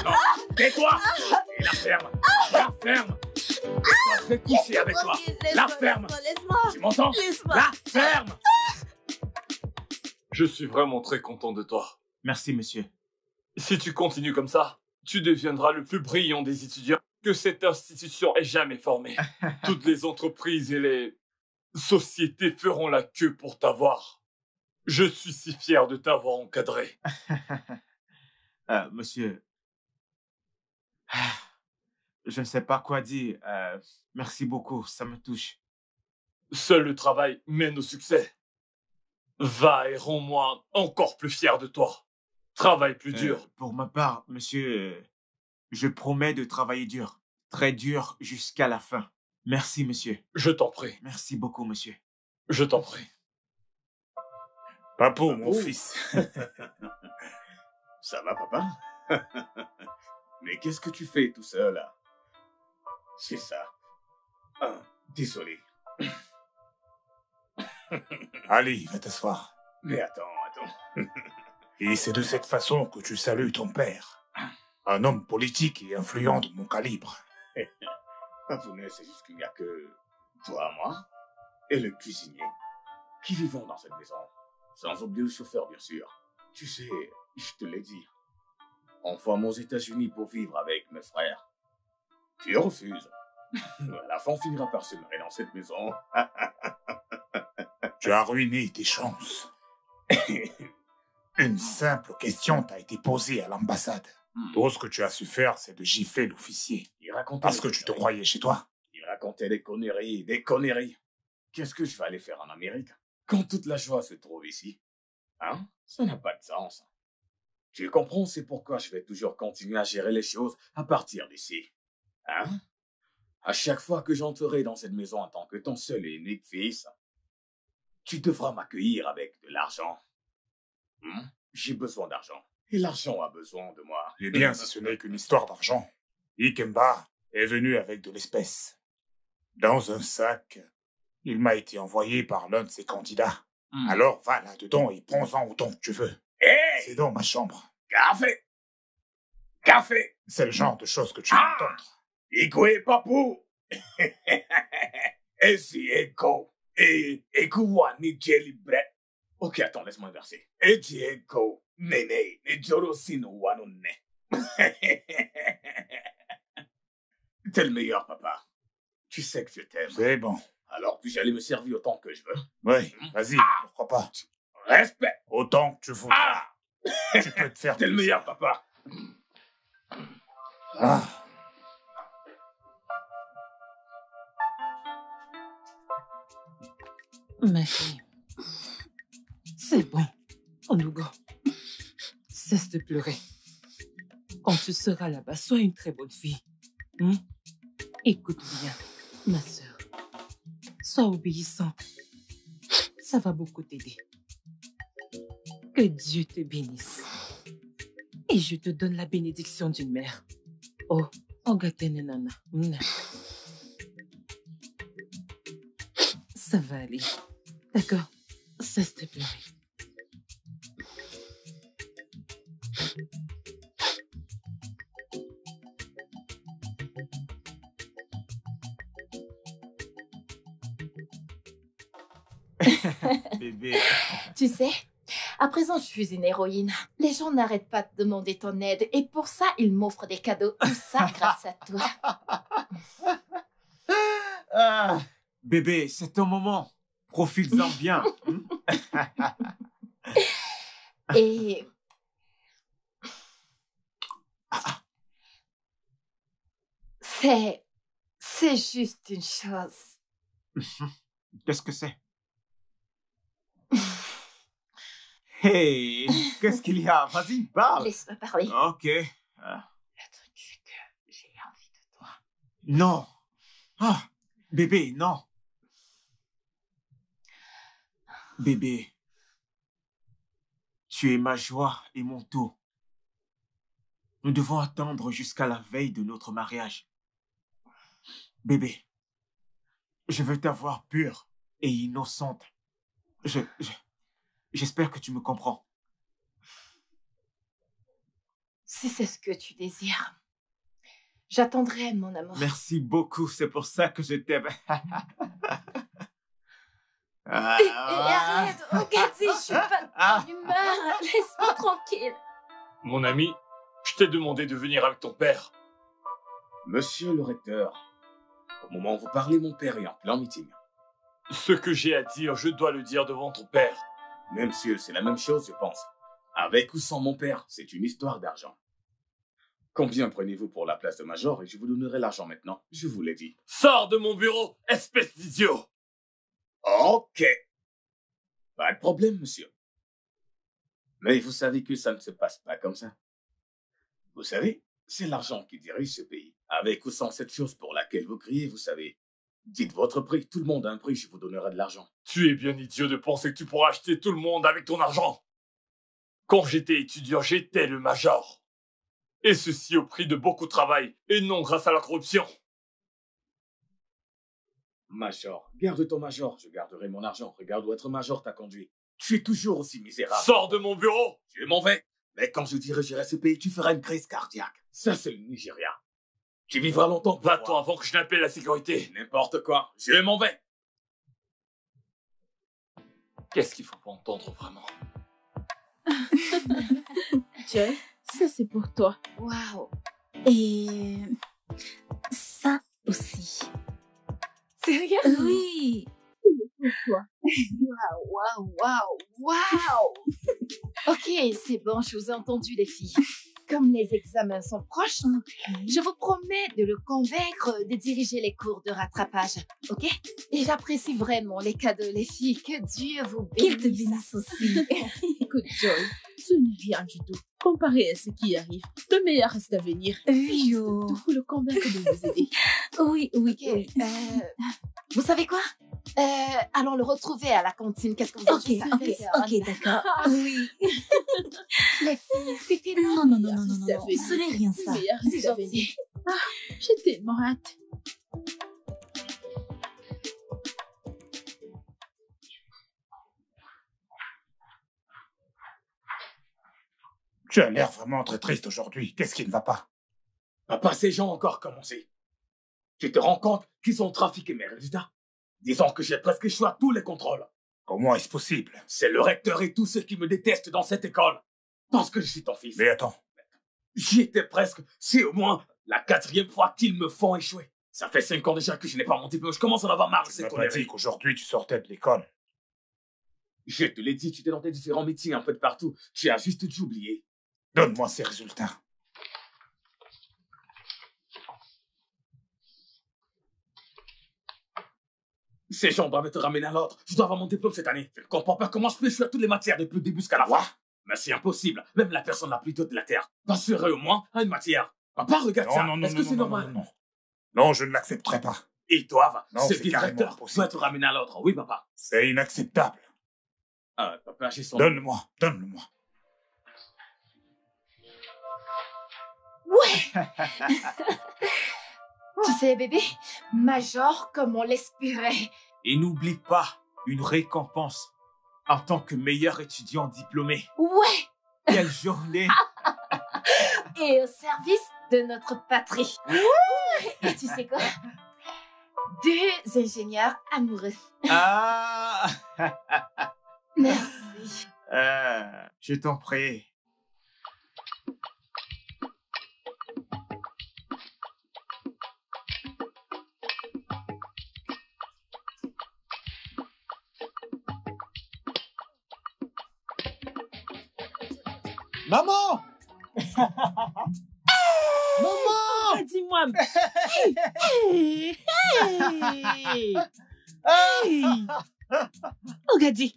[SPEAKER 5] Non, tais-toi. Et la ferme. La ferme Laisse-moi, je vais coucher avec toi La
[SPEAKER 12] laisse-moi,
[SPEAKER 5] ferme
[SPEAKER 12] laisse-moi, laisse-moi.
[SPEAKER 5] Tu m'entends?
[SPEAKER 12] Laisse-moi.
[SPEAKER 5] La ferme
[SPEAKER 1] Je suis vraiment très content de toi.
[SPEAKER 6] Merci, monsieur.
[SPEAKER 1] Si tu continues comme ça, tu deviendras le plus brillant des étudiants que cette institution ait jamais formé. <laughs> Toutes les entreprises et les sociétés feront la queue pour t'avoir. Je suis si fier de t'avoir encadré. <laughs>
[SPEAKER 6] Euh, monsieur, Ah, je ne sais pas quoi dire. Euh, merci beaucoup, ça me touche.
[SPEAKER 1] Seul le travail mène au succès. Va et rends-moi encore plus fier de toi. Travaille plus
[SPEAKER 6] Euh,
[SPEAKER 1] dur.
[SPEAKER 6] pour ma part, monsieur, euh, je promets de travailler dur. Très dur jusqu'à la fin. Merci, monsieur.
[SPEAKER 1] Je t'en prie.
[SPEAKER 6] Merci beaucoup, monsieur.
[SPEAKER 1] Je t'en prie.
[SPEAKER 13] Papou, mon
[SPEAKER 5] Oh.
[SPEAKER 13] fils. <laughs>
[SPEAKER 5] Ça va, papa? <laughs> Mais qu'est-ce que tu fais tout seul, là? C'est ça. Ah, désolé. <laughs>
[SPEAKER 13] Allez, va t'asseoir.
[SPEAKER 5] Mais attends, attends.
[SPEAKER 13] Et c'est de cette façon que tu salues ton père. Un homme politique et influent de mon calibre.
[SPEAKER 5] Papounet, c'est juste qu'il n'y a que toi, moi, et le cuisinier qui vivons dans cette maison. Sans oublier le chauffeur, bien sûr. Tu sais, je te l'ai dit. Envoie-moi aux États-Unis pour vivre avec mes frères. Tu refuses. À la fin, on finira par se marier dans cette maison. <laughs>
[SPEAKER 13] Tu as ruiné tes chances. Une simple question t'a été posée à l'ambassade. Tout ce que tu as su faire, c'est de gifler l'officier.
[SPEAKER 5] Il racontait
[SPEAKER 13] Parce que tu te croyais chez toi.
[SPEAKER 5] Il racontait des conneries, des conneries. qu'est-ce que je vais aller faire en Amérique quand toute la joie se trouve ici? Hein? Ça n'a pas de sens. Tu comprends, c'est pourquoi je vais toujours continuer à gérer les choses à partir d'ici. Hein? À chaque fois que j'entrerai dans cette maison en tant que ton seul et unique fils, tu devras m'accueillir avec de l'argent. Hmm? J'ai besoin d'argent. Et l'argent a besoin de moi.
[SPEAKER 13] Eh bien, si ce n'est qu'une histoire d'argent, Ikemba est venu avec de l'espèce. Dans un sac, il m'a été envoyé par l'un de ses candidats.
[SPEAKER 5] Hmm.
[SPEAKER 13] Alors va là-dedans et prends-en autant que tu veux. C'est dans ma chambre.
[SPEAKER 5] Café Café
[SPEAKER 13] C'est le genre de choses que tu
[SPEAKER 5] Ah
[SPEAKER 13] entendre.
[SPEAKER 5] Ikue papu <laughs> Esi eko E ekuwa ni jelly bread Ok, attends, laisse-moi inverser. Eji eko Nene ne jorosi no wano ne <laughs> T'es le meilleur, papa. Tu sais que je t'aime.
[SPEAKER 13] C'est bon.
[SPEAKER 5] Alors puis-je aller me servir autant que je veux
[SPEAKER 13] Oui, vas-y, pourquoi pas.
[SPEAKER 5] Respect
[SPEAKER 13] Autant que tu voudras.
[SPEAKER 5] Ah
[SPEAKER 13] Tu peux te faire
[SPEAKER 5] T'es le meilleur, papa.
[SPEAKER 13] Ah.
[SPEAKER 15] Ma fille, c'est bon, Onugo. Cesse de pleurer. Quand tu seras là-bas, sois une très bonne fille. hein? Écoute bien, ma sœur. Sois obéissante. Ça va beaucoup t'aider. Que Dieu te bénisse. Et je te donne la bénédiction d'une mère. Oh, Ogatene Nana. Ça va aller. D'accord Cesse de pleurer.
[SPEAKER 6] Bébé.
[SPEAKER 7] Tu sais, à présent, je suis une héroïne. Les gens n'arrêtent pas de demander ton aide et pour ça, ils m'offrent des cadeaux. Tout ça grâce à toi. <laughs>
[SPEAKER 6] Ah, bébé, c'est ton moment. Profites-en bien. hmm? <laughs>
[SPEAKER 7] Et c'est c'est juste une chose. <laughs>
[SPEAKER 6] Qu'est-ce que c'est? Hey, qu'est-ce qu'il y a? Vas-y, parle.
[SPEAKER 7] Laisse-moi parler.
[SPEAKER 6] Ok. Ah,
[SPEAKER 7] Le truc, c'est que j'ai envie de toi.
[SPEAKER 6] Non. Ah, bébé, non. Bébé, tu es ma joie et mon tout. Nous devons attendre jusqu'à la veille de notre mariage. Bébé, je veux t'avoir pure et innocente. Je, je- j'espère que tu me comprends.
[SPEAKER 7] Si c'est ce que tu désires, j'attendrai, mon amour.
[SPEAKER 6] Merci beaucoup, c'est pour ça que je t'aime. <laughs>
[SPEAKER 7] Et, et arrête, Ogati, je suis pas
[SPEAKER 6] Ah.
[SPEAKER 7] de bonne humeur. Laisse-moi tranquille.
[SPEAKER 1] Mon ami, je t'ai demandé de venir avec ton père.
[SPEAKER 5] Monsieur le recteur, au moment où vous parlez, mon père est en plein meeting.
[SPEAKER 1] Ce que j'ai à dire, je dois le dire devant ton père.
[SPEAKER 5] Mais monsieur, c'est la même chose, je pense. Avec ou sans mon père, c'est une histoire d'argent. Combien prenez-vous pour la place de major et je vous donnerai l'argent maintenant, je vous l'ai dit.
[SPEAKER 1] Sors de mon bureau, espèce d'idiot
[SPEAKER 5] Ok. Pas de problème, monsieur. Mais vous savez que ça ne se passe pas comme ça. Vous savez, c'est l'argent qui dirige ce pays. Avec ou sans cette chose pour laquelle vous criez, vous savez. Dites votre prix, tout le monde a un prix, je vous donnerai de l'argent.
[SPEAKER 1] Tu es bien idiot de penser que tu pourras acheter tout le monde avec ton argent. Quand j'étais étudiant, j'étais le major. Et ceci au prix de beaucoup de travail, et non grâce à la corruption.
[SPEAKER 5] Major, garde ton major, je garderai mon argent. Regarde où être major t'a conduit. Tu es toujours aussi misérable.
[SPEAKER 1] Sors de mon bureau
[SPEAKER 5] Je m'en vais. Mais quand je dirigerai ce pays, tu feras une crise cardiaque. Ça, c'est le Nigeria. Tu vivras longtemps.
[SPEAKER 1] Va-t'en avant que je n'appelle la sécurité.
[SPEAKER 5] N'importe quoi. Je m'en vais.
[SPEAKER 1] Qu'est-ce qu'il faut pas entendre vraiment? <laughs>
[SPEAKER 10] Joy, ça c'est pour toi.
[SPEAKER 7] Waouh.
[SPEAKER 16] Et ça aussi.
[SPEAKER 7] Sérieux?
[SPEAKER 16] Oui.
[SPEAKER 7] Waouh, waouh, waouh, waouh. Ok, c'est bon, je vous ai entendu, les filles. Comme les examens sont proches, je vous promets de le convaincre de diriger les cours de rattrapage, ok? Et j'apprécie vraiment les cadeaux, les filles. Que Dieu vous bénisse.
[SPEAKER 16] Qu'il te bénisse aussi. <laughs>
[SPEAKER 10] Écoute, Joy, ce n'est rien du tout. Comparé à ce qui arrive, le meilleur reste à venir.
[SPEAKER 16] Oui.
[SPEAKER 10] Tout le convaincre de vous aider. <laughs>
[SPEAKER 16] Oui, oui.
[SPEAKER 7] Euh, vous savez quoi? Euh, Allons le retrouver à la cantine. Qu'est-ce que vous en
[SPEAKER 16] Ok,
[SPEAKER 7] dites
[SPEAKER 16] ok, ok, d'accord. <laughs> Oui. <laughs>
[SPEAKER 7] Les filles, c'était
[SPEAKER 16] Non, non, non, non, non, non, non.
[SPEAKER 10] venir.
[SPEAKER 16] Ce n'est rien
[SPEAKER 10] Le
[SPEAKER 16] ça.
[SPEAKER 10] meilleur
[SPEAKER 7] C'est
[SPEAKER 10] reste à
[SPEAKER 7] gentil.
[SPEAKER 10] venir. Ah, j'ai tellement hâte.
[SPEAKER 13] Tu as l'air vraiment très triste aujourd'hui. Qu'est-ce qui ne va pas?
[SPEAKER 5] Papa, ces gens ont encore commencé. Tu te rends compte qu'ils ont trafiqué mes résultats Disons que j'ai presque échoué à tous les contrôles.
[SPEAKER 13] Comment est-ce possible?
[SPEAKER 5] C'est le recteur et tous ceux qui me détestent dans cette école. Parce que je suis ton fils.
[SPEAKER 13] Mais attends,
[SPEAKER 5] J'y étais presque. C'est au moins la quatrième fois qu'ils me font échouer. Ça fait cinq ans déjà que je n'ai pas mon diplôme. Je commence à en avoir marre de
[SPEAKER 13] tu
[SPEAKER 5] ces
[SPEAKER 13] m'as pas
[SPEAKER 5] conneries.
[SPEAKER 13] dit qu'aujourd'hui tu sortais de l'école.
[SPEAKER 5] Je te l'ai dit, tu étais dans tes différents meetings un peu de partout. Tu as juste dû oublier.
[SPEAKER 13] Donne-moi ces résultats.
[SPEAKER 5] Ces gens doivent être ramenés à l'ordre. Je dois avoir mon diplôme cette année. Je ne comprends pas comment je peux échouer à toutes les matières depuis le début jusqu'à la fin. Mais c'est impossible. Même la personne la plus tôt de la Terre passerait au moins à une matière. Papa, regarde
[SPEAKER 13] Non,
[SPEAKER 5] ça.
[SPEAKER 13] non, non,
[SPEAKER 5] Est-ce que c'est
[SPEAKER 13] non, non,
[SPEAKER 5] normal?
[SPEAKER 13] non, non. Non, je ne l'accepterai pas.
[SPEAKER 5] Ils doivent.
[SPEAKER 13] Non,
[SPEAKER 5] Ce
[SPEAKER 13] c'est
[SPEAKER 5] vice
[SPEAKER 13] carrément
[SPEAKER 5] recteur
[SPEAKER 13] impossible.
[SPEAKER 5] doit être ramené à l'ordre. Oui, papa.
[SPEAKER 13] C'est inacceptable.
[SPEAKER 5] Ah, papa, j'ai son...
[SPEAKER 13] Donne-le-moi, donne-le-moi.
[SPEAKER 7] Tu sais, bébé, Major comme on l'espérait.
[SPEAKER 6] Et n'oublie pas une récompense en tant que meilleur étudiant diplômé.
[SPEAKER 7] Ouais
[SPEAKER 6] Quelle journée <laughs>
[SPEAKER 7] Et au service de notre patrie. Et tu sais quoi? Deux ingénieurs amoureux.
[SPEAKER 6] Ah
[SPEAKER 7] Merci.
[SPEAKER 6] Euh, Je t'en prie.
[SPEAKER 4] Maman <laughs> Maman
[SPEAKER 15] Dis-moi. Hey, hey, hey. Ogadi.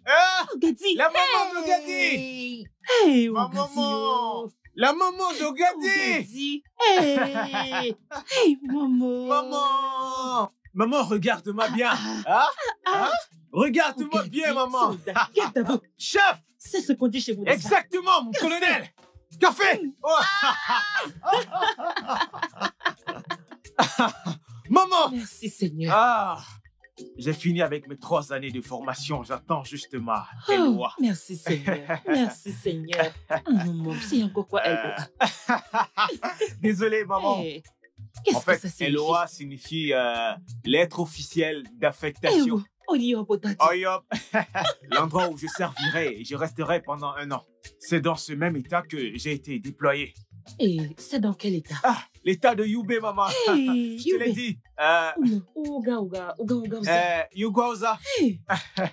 [SPEAKER 15] Ogadi.
[SPEAKER 6] La maman d'Ogadi
[SPEAKER 15] Hey, hey
[SPEAKER 6] Ma maman
[SPEAKER 15] oh.
[SPEAKER 6] La maman d'Ogadi
[SPEAKER 15] Ogadi. Hey, hey, maman.
[SPEAKER 6] Maman Maman, regarde-moi bien Hein Hein Regarde-moi bien, maman
[SPEAKER 15] soldat. <laughs>
[SPEAKER 6] Chef
[SPEAKER 15] C'est ce qu'on dit chez vous.
[SPEAKER 6] Exactement, mon colonel Café Oh. <laughs> Maman
[SPEAKER 15] Merci, Seigneur.
[SPEAKER 6] Ah J'ai fini avec mes trois années de formation. J'attends juste ma
[SPEAKER 15] Oh, merci, Seigneur. <laughs> Merci, Seigneur. Maman, c'est encore quoi, elle
[SPEAKER 6] Désolé, maman.
[SPEAKER 15] Hey, Qu'est-ce
[SPEAKER 6] En fait,
[SPEAKER 15] que ça signifie?
[SPEAKER 6] LOA signifie euh, lettre officielle
[SPEAKER 15] Eh,
[SPEAKER 6] d'affectation.
[SPEAKER 15] oh, yo, Bodadi.
[SPEAKER 6] Oh, yop. L'endroit où je servirai et je resterai pendant un an. C'est dans ce même état que j'ai été déployé.
[SPEAKER 15] Et c'est dans quel état?
[SPEAKER 6] Ah, l'état de Yubé, maman.
[SPEAKER 15] Hey, <laughs>
[SPEAKER 6] je te l'ai dit. Euh,
[SPEAKER 15] Ouga, ouga, ouga, ouga, ouga.
[SPEAKER 6] euh, Yugwaoza.
[SPEAKER 15] Hey,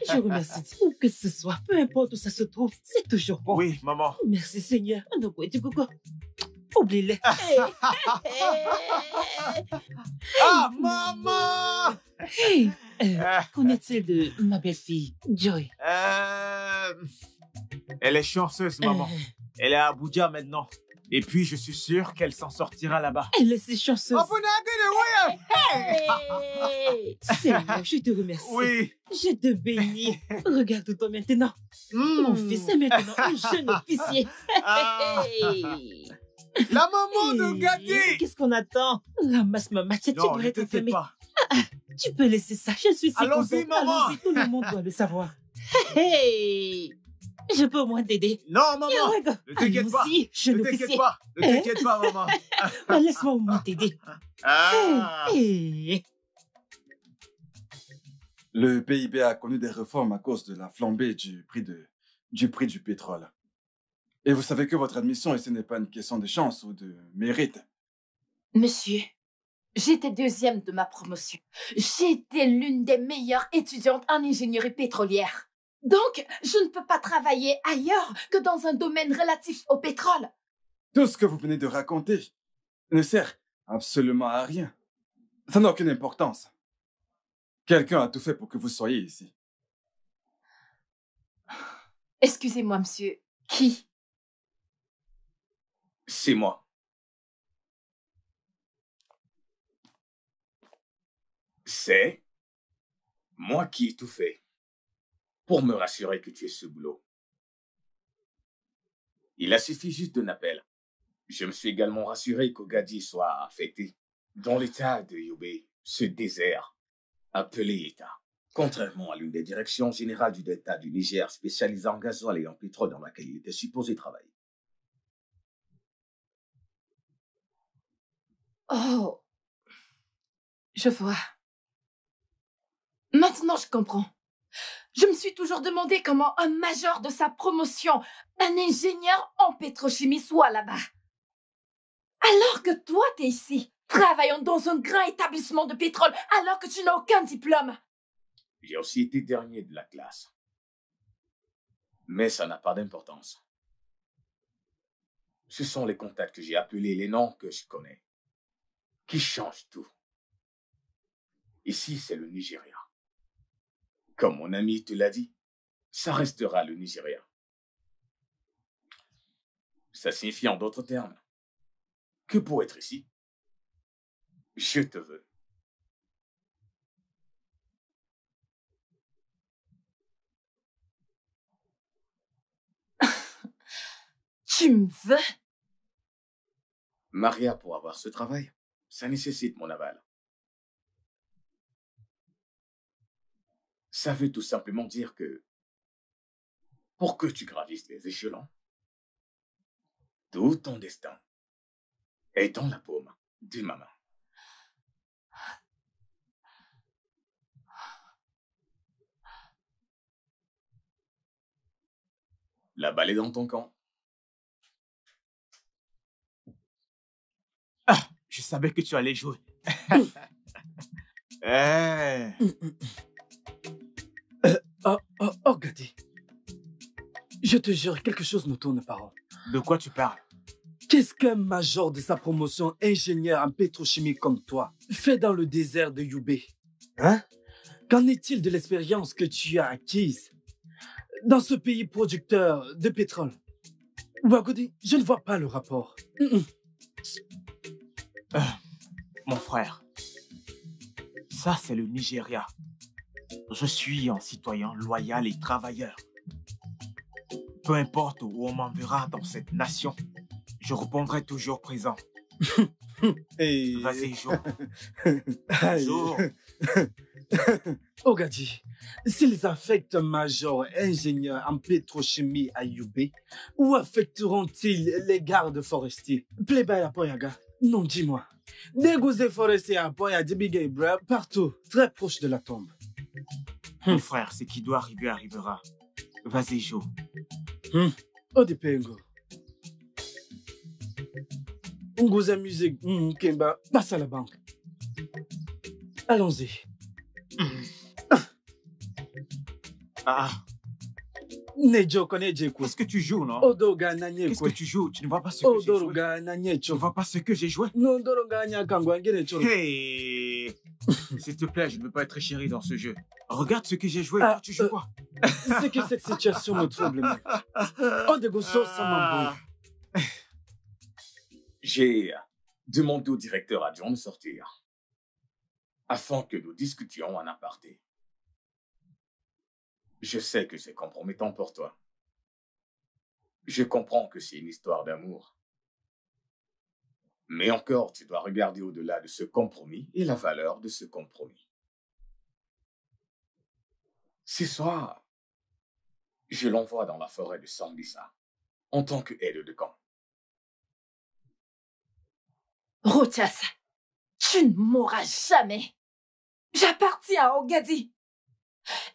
[SPEAKER 15] je remercie <laughs> Dieu. Où que ce soit, peu importe où ça se trouve, c'est toujours bon.
[SPEAKER 6] Oui, maman.
[SPEAKER 15] Merci Seigneur. Hey, <laughs> <laughs>
[SPEAKER 6] Ah, maman
[SPEAKER 15] hey. Euh, Qu'en est-il de ma belle-fille, Joy?
[SPEAKER 6] Euh, Elle est chanceuse, maman.
[SPEAKER 15] Euh,
[SPEAKER 6] Elle est à Abuja maintenant. Et puis, je suis sûr qu'elle s'en sortira là-bas.
[SPEAKER 15] Elle est si chanceuse.
[SPEAKER 6] Oh,
[SPEAKER 15] Hey. Seigneur, je te remercie.
[SPEAKER 6] Oui.
[SPEAKER 15] Je te bénis. Regarde-toi maintenant. Mon fils est maintenant un jeune officier.
[SPEAKER 6] Ah.
[SPEAKER 15] Hey.
[SPEAKER 6] La maman de
[SPEAKER 15] Hey,
[SPEAKER 6] Gadi
[SPEAKER 15] Qu'est-ce qu'on attend? Ramasse ma matière, tu
[SPEAKER 6] Non, ne
[SPEAKER 15] devrais enfermé.
[SPEAKER 6] pas.
[SPEAKER 15] Tu peux laisser ça, je suis si
[SPEAKER 6] Allons-y, maman.
[SPEAKER 15] Allons-y, tout le monde doit le savoir. Hey Je peux au moins t'aider.
[SPEAKER 6] Non, maman
[SPEAKER 15] Eh.
[SPEAKER 6] Ne t'inquiète pas
[SPEAKER 15] jeune
[SPEAKER 6] Ne t'inquiète pas Ne
[SPEAKER 15] Hein
[SPEAKER 6] t'inquiète pas, maman <laughs>
[SPEAKER 15] Bah, Laisse-moi au moins t'aider.
[SPEAKER 6] Ah.
[SPEAKER 15] Hey.
[SPEAKER 14] Le PIB a connu des réformes à cause de la flambée du prix, de, du, prix du pétrole. Et vous savez que votre admission ici n'est pas une question de chance ou de mérite.
[SPEAKER 7] Monsieur, j'étais deuxième de ma promotion. J'étais l'une des meilleures étudiantes en ingénierie pétrolière. Donc, je ne peux pas travailler ailleurs que dans un domaine relatif au pétrole.
[SPEAKER 14] Tout ce que vous venez de raconter ne sert absolument à rien. Ça n'a aucune importance. Quelqu'un a tout fait pour que vous soyez ici.
[SPEAKER 7] Excusez-moi, monsieur. Qui?
[SPEAKER 5] C'est moi. C'est moi qui ai tout fait pour me rassurer que tu es ce boulot. Il a suffi juste d'un appel. Je me suis également rassuré qu'Ogadi soit affecté dans l'état de Yobe, ce désert appelé État. Contrairement à l'une des directions générales du Delta du Niger spécialisée en gasoil et en pétrole dans laquelle il était supposé travailler.
[SPEAKER 7] Oh. Je vois. Maintenant, je comprends. Je me suis toujours demandé comment un major de sa promotion, un ingénieur en pétrochimie, soit là-bas. Alors que toi, t'es ici, travaillant dans un grand établissement de pétrole, alors que tu n'as aucun diplôme.
[SPEAKER 5] J'ai aussi été dernier de la classe. Mais ça n'a pas d'importance. Ce sont les contacts que j'ai appelés, les noms que je connais, qui changent tout. Ici, c'est le Nigeria. Comme mon ami te l'a dit, ça restera le Nigeria. Ça signifie en d'autres termes que pour être ici, je te veux. <laughs>
[SPEAKER 7] Tu me veux?
[SPEAKER 5] Maria, pour avoir ce travail, ça nécessite mon aval. Ça veut tout simplement dire que pour que tu gravisses les échelons, tout ton destin est dans la paume de ma main. La balle est dans ton camp.
[SPEAKER 6] Ah, je savais que tu allais jouer. <laughs> Eh. <coughs>
[SPEAKER 17] Oh, oh, oh, Gadi. Je te jure, quelque chose ne tourne pas rond.
[SPEAKER 6] De quoi tu parles?
[SPEAKER 17] Qu'est-ce qu'un major de sa promotion, ingénieur en pétrochimie comme toi, fait dans le désert de Youbé? Hein? Qu'en est-il de l'expérience que tu as acquise dans ce pays producteur de pétrole? Wagodi, je ne vois pas le rapport. Mm, mm.
[SPEAKER 6] Euh, mon frère, ça c'est le Nigeria. Je suis un citoyen loyal et travailleur. Peu importe où on m'enverra dans cette nation, je répondrai toujours présent. <laughs>
[SPEAKER 17] Et...
[SPEAKER 6] Vas-y, Jo. <laughs> Jo. <laughs>
[SPEAKER 17] Ogadi, s'ils affectent un major ingénieur en pétrochimie à Youbé, où affecteront-ils les gardes forestiers? Playboy à Poyaga Non, dis-moi. Dégouzé forestier à Poya Dibigay Bra, partout, très proche de la tombe.
[SPEAKER 6] Mon frère, ce qui doit arriver arrivera. Vas-y, Jo.
[SPEAKER 17] Hmm. Odipengo. Unguza musique, hmm, Kemba, passe à la banque. Allons-y.
[SPEAKER 6] Ah, Qu'est-ce que tu joues, non?
[SPEAKER 17] Odoga Nanye
[SPEAKER 6] Qu'est-ce que tu joues? Tu ne vois pas ce que j'ai joué Tu ne vois pas ce que j'ai joué? Hey S'il te plaît, je ne veux pas être chéri dans ce jeu. Regarde ce que j'ai joué.
[SPEAKER 17] Ah,
[SPEAKER 6] tu joues
[SPEAKER 17] euh,
[SPEAKER 6] quoi?
[SPEAKER 17] C'est que cette situation me trouble. Odegoso <laughs> Samambo.
[SPEAKER 5] J'ai demandé au directeur adjoint de sortir afin que nous discutions en aparté. Je sais que c'est compromettant pour toi. Je comprends que c'est une histoire d'amour. Mais encore, tu dois regarder au-delà de ce compromis et la valeur de ce compromis. Ce soir, je l'envoie dans la forêt de Sambisa en tant que aide de camp.
[SPEAKER 7] Rotias, tu ne mourras jamais. J'appartiens à Ogadi.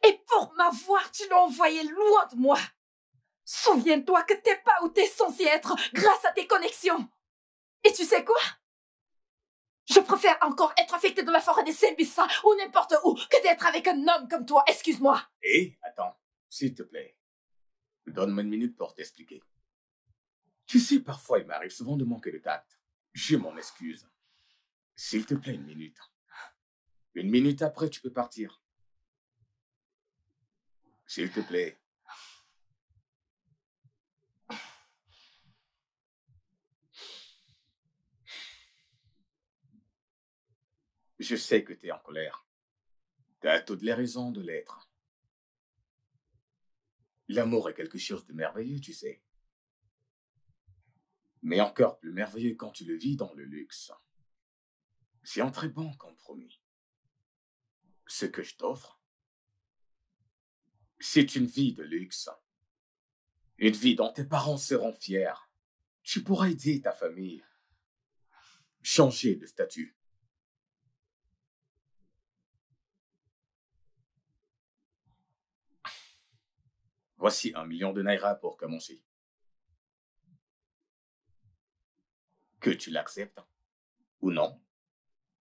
[SPEAKER 7] Et pour m'avoir, tu l'as envoyé loin de moi. Souviens-toi que t'es pas où t'es censé être grâce à tes connexions. Et tu sais quoi? Je préfère encore être affecté dans la forêt des Sembissa ou n'importe où que d'être avec un homme comme toi. Excuse-moi.
[SPEAKER 5] Et, attends, s'il te plaît, donne-moi une minute pour t'expliquer. Tu sais, parfois, il m'arrive souvent de manquer de tact. Je m'en excuse. S'il te plaît, une minute. Une minute après, tu peux partir. S'il te plaît. Je sais que tu es en colère. Tu as toutes les raisons de l'être. L'amour est quelque chose de merveilleux, tu sais. Mais encore plus merveilleux quand tu le vis dans le luxe. C'est un très bon compromis. Ce que je t'offre, c'est une vie de luxe. Une vie dont tes parents seront fiers. Tu pourras aider ta famille. Changer de statut. Voici un million de naira pour commencer. Que tu l'acceptes ou non,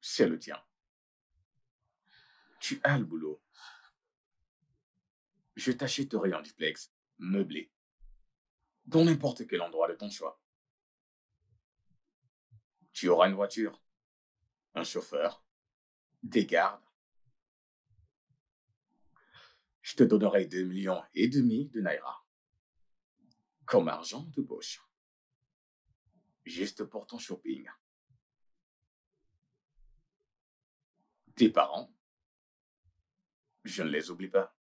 [SPEAKER 5] c'est le tien. Tu as le boulot. Je t'achèterai un duplex meublé dans n'importe quel endroit de ton choix. Tu auras une voiture, un chauffeur, des gardes. Je te donnerai deux millions et demi de naira comme argent de poche juste pour ton shopping. Tes parents, je ne les oublie pas.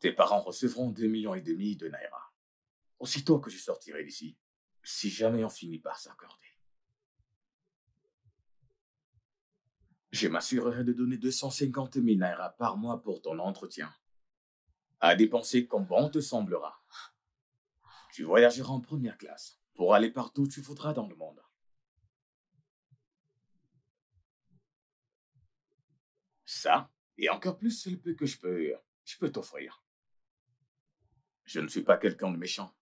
[SPEAKER 5] Tes parents recevront deux millions et demi de naira. Aussitôt que je sortirai d'ici, si jamais on finit par s'accorder. Je m'assurerai de donner 250 000 naira par mois pour ton entretien. À dépenser comme bon te semblera. Tu voyageras en première classe pour aller partout où tu voudras dans le monde. Ça, et encore plus, le peu que je peux, je peux t'offrir. Je ne suis pas quelqu'un de méchant.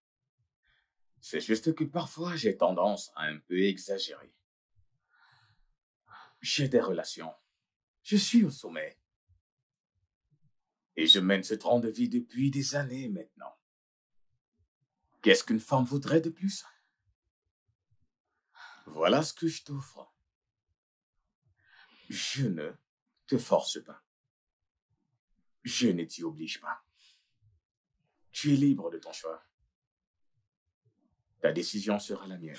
[SPEAKER 5] C'est juste que parfois j'ai tendance à un peu exagérer. J'ai des relations. Je suis au sommet. Et je mène ce train de vie depuis des années maintenant. Qu'est-ce qu'une femme voudrait de plus? Voilà ce que je t'offre. Je ne te force pas. Je ne t'y oblige pas. Tu es libre de ton choix. Ta décision sera la mienne.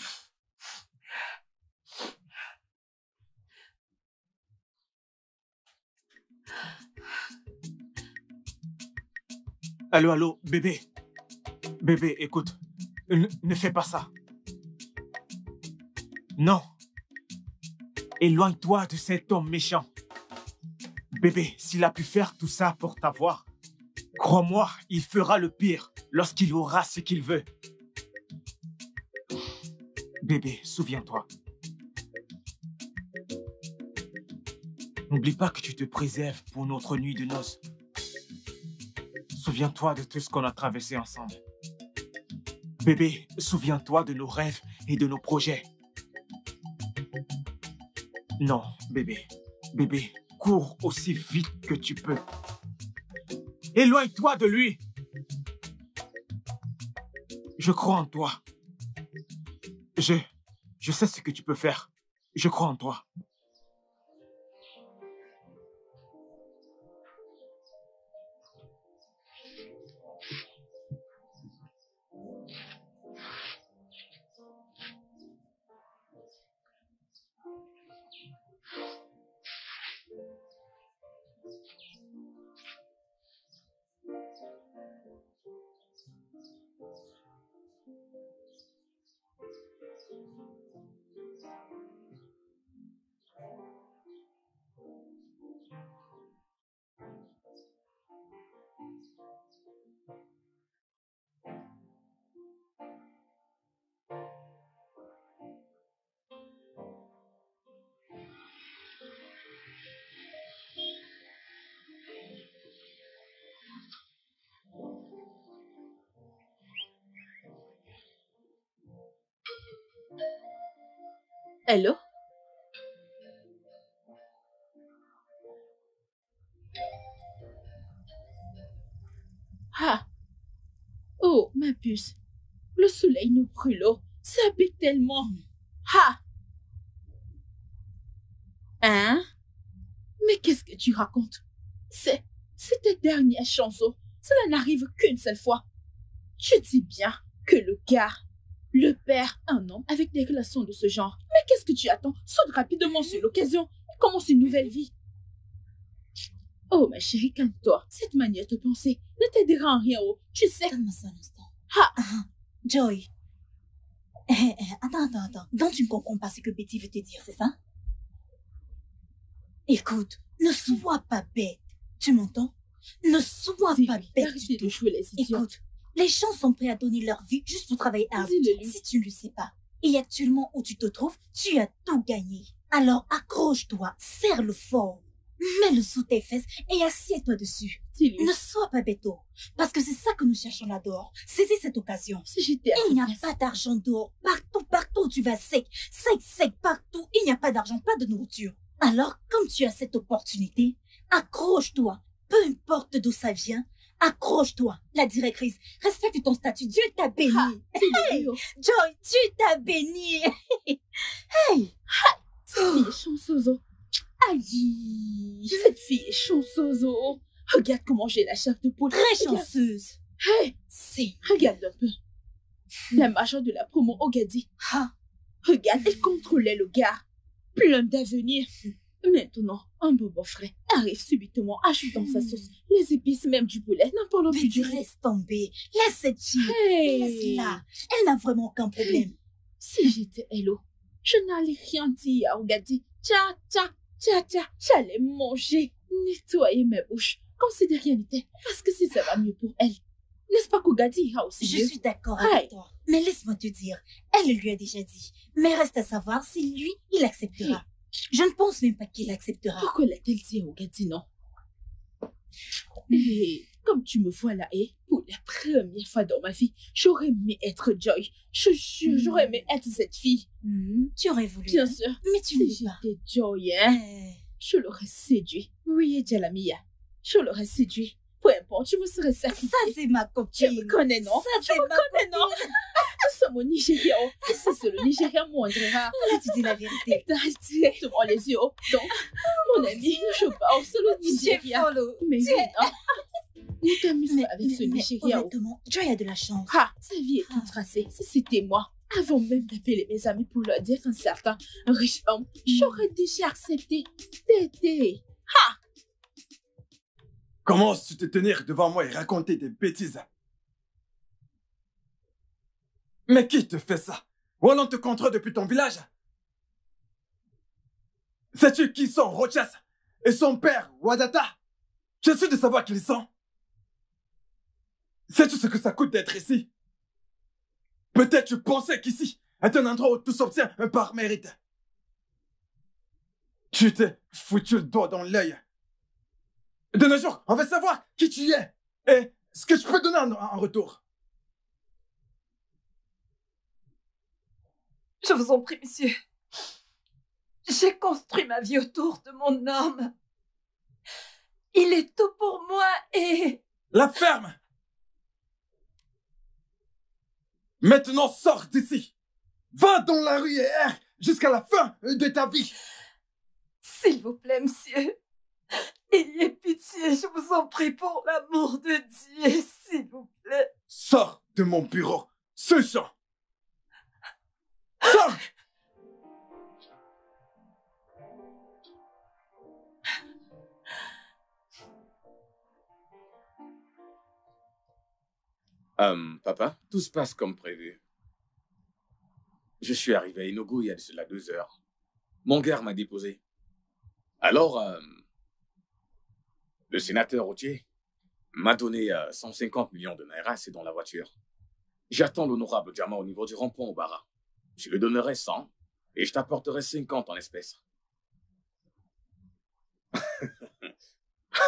[SPEAKER 6] Allô, allô, bébé. Bébé, écoute. Ne, fais pas ça. Non. Éloigne-toi de cet homme méchant. Bébé, s'il a pu faire tout ça pour t'avoir, crois-moi, il fera le pire lorsqu'il aura ce qu'il veut. Bébé, souviens-toi. N'oublie pas que tu te préserves pour notre nuit de noces. Souviens-toi de tout ce qu'on a traversé ensemble. Bébé, souviens-toi de nos rêves et de nos projets. Non, bébé, bébé, cours aussi vite que tu peux. Éloigne-toi de lui. Je crois en toi. Je, je sais ce que tu peux faire. Je crois en toi.
[SPEAKER 10] Hello? Ah! Oh, ma puce, le soleil nous brûlot. Ça pique tellement. Ha! Hein? Mais qu'est-ce que tu racontes? C'est, c'est ta dernière chanson. Cela n'arrive qu'une seule fois. Tu dis bien que le gars, le père, un homme avec des relations de ce genre. Mais qu'est-ce que tu attends? Saute rapidement sur l'occasion et commence une nouvelle vie. Oh, ma chérie, calme-toi. Cette manière de penser ne t'aidera en rien, oh. Tu sais.
[SPEAKER 16] Calme ça un instant.
[SPEAKER 10] Ha!
[SPEAKER 16] Joy. Eh, eh, attends, attends, attends. Donc tu ne comprends pas ce que Betty veut te dire, c'est ça? Écoute, ne sois pas bête. Tu m'entends? Ne sois pas bête tout.
[SPEAKER 10] de jouer les idiots.
[SPEAKER 16] Écoute, les gens sont prêts à donner leur vie juste pour travailler à. Si tu ne le sais pas, et actuellement où tu te trouves, tu as tout gagné. Alors accroche-toi, serre-le fort, mets-le sous tes fesses et assieds-toi dessus. Ne sois pas bêto, parce que c'est ça que nous cherchons là dehors. Saisis cette occasion.
[SPEAKER 10] Si j'étais
[SPEAKER 16] Il n'y a
[SPEAKER 10] place.
[SPEAKER 16] pas d'argent dehors. Partout, partout, tu vas sec. Sec, sec, partout. Il n'y a pas d'argent, pas de nourriture. Alors, comme tu as cette opportunité, accroche-toi. Peu importe d'où ça vient, accroche-toi. La directrice, respecte ton statut. Dieu t'a béni. Hey, Joy, Dieu t'a béni. hey,
[SPEAKER 10] Cette fille est chanceuse. oh. Aïe, cette fille est chanceuse. oh. Regarde comment j'ai la chair de poule.
[SPEAKER 16] Très
[SPEAKER 10] Regarde.
[SPEAKER 16] chanceuse.
[SPEAKER 10] Hey,
[SPEAKER 16] C'est.
[SPEAKER 10] regarde un peu. La major de la promo Ogadi.
[SPEAKER 16] Ah,
[SPEAKER 10] Regarde, elle contrôlait le gars. Plein d'avenir. Maintenant, un bobo frais arrive subitement, ajoute dans sa sauce les épices même du poulet. N'en parlons plus du
[SPEAKER 16] laisse tomber. Laisse cette fille.
[SPEAKER 10] Hey.
[SPEAKER 16] Laisse-la. Elle n'a vraiment aucun problème.
[SPEAKER 10] Si j'étais Hello, je n'allais rien dire à Ogadi. Tcha, tcha, tcha, tcha. J'allais manger, nettoyer mes bouches, comme si de rien n'était. Parce que si ça va mieux pour elle, n'est-ce pas qu'Ogadi ira aussi
[SPEAKER 16] Je
[SPEAKER 10] mieux?
[SPEAKER 16] suis d'accord
[SPEAKER 10] Hey.
[SPEAKER 16] avec toi. Mais laisse-moi te dire, elle lui a déjà dit. Mais reste à savoir si lui, il acceptera. Je ne pense même pas qu'il acceptera.
[SPEAKER 10] Pourquoi l'a-t-elle dit à Ogadi non? Et comme tu me vois là, et pour la première fois dans ma vie, j'aurais aimé être Joy. Je jure, j'aurais aimé être cette fille.
[SPEAKER 16] Mhm, Tu aurais voulu.
[SPEAKER 10] Bien
[SPEAKER 16] hein.
[SPEAKER 10] sûr.
[SPEAKER 16] Mais tu
[SPEAKER 10] Si
[SPEAKER 16] veux pas.
[SPEAKER 10] j'étais Joy, hein,
[SPEAKER 16] Eh,
[SPEAKER 10] je l'aurais séduit. Oui, Jalamia, je l'aurais séduit. Peu importe, je me serais sacrifiée.
[SPEAKER 16] Ça, c'est ma
[SPEAKER 10] Tu
[SPEAKER 16] copine.
[SPEAKER 10] me connais, non?
[SPEAKER 16] Ça,
[SPEAKER 10] Tu
[SPEAKER 16] c'est ma
[SPEAKER 10] connais, non? <laughs> Nous sommes au Nigeria. oh. Ici, c'est le Nigeria hein.
[SPEAKER 16] Là, tu dis la vérité.
[SPEAKER 10] T'as directement les yeux. Donc, mon ami, je parle sur le Nigeria. Mais non. Ne t'amuse avec
[SPEAKER 16] mais-
[SPEAKER 10] ce oh.
[SPEAKER 16] honnêtement, Joy a de la chance.
[SPEAKER 10] Ah, sa vie est toute tracée. Si c'était moi, avant même d'appeler mes amis pour leur dire un certain riche homme, j'aurais déjà accepté d'aider.
[SPEAKER 14] Comment tu te tenir devant moi et raconter des bêtises? Mais qui te fait ça? On te contrôle depuis ton village? Sais-tu qui sont Rochas et son père, Wadata Je suis de savoir qui ils sont. Sais-tu ce que ça coûte d'être ici? Peut-être tu pensais qu'ici est un endroit où tout s'obtient par mérite. Tu t'es foutu le doigt dans l'œil. De nos jours, on veut savoir qui tu es et ce que je peux donner en retour.
[SPEAKER 7] Je vous en prie, monsieur. J'ai construit ma vie autour de mon homme. Il est tout pour moi et...
[SPEAKER 14] La ferme Maintenant, sors d'ici. Va dans la rue et erre jusqu'à la fin de ta vie.
[SPEAKER 7] S'il vous plaît, monsieur. Ayez pitié, je vous en prie, pour l'amour de Dieu, s'il vous plaît.
[SPEAKER 14] Sors de mon bureau, ce champ.
[SPEAKER 5] Hum, papa, tout se passe comme prévu. Je suis arrivé à Inogo il y a cela deux heures. Mon gars m'a déposé. Alors, hum, le sénateur routier m'a donné euh, 150 millions de naira, c'est dans la voiture. J'attends l'honorable Jama au niveau du rond-point au Bara. Je lui donnerai 100 et je t'apporterai 50 en espèces. <laughs>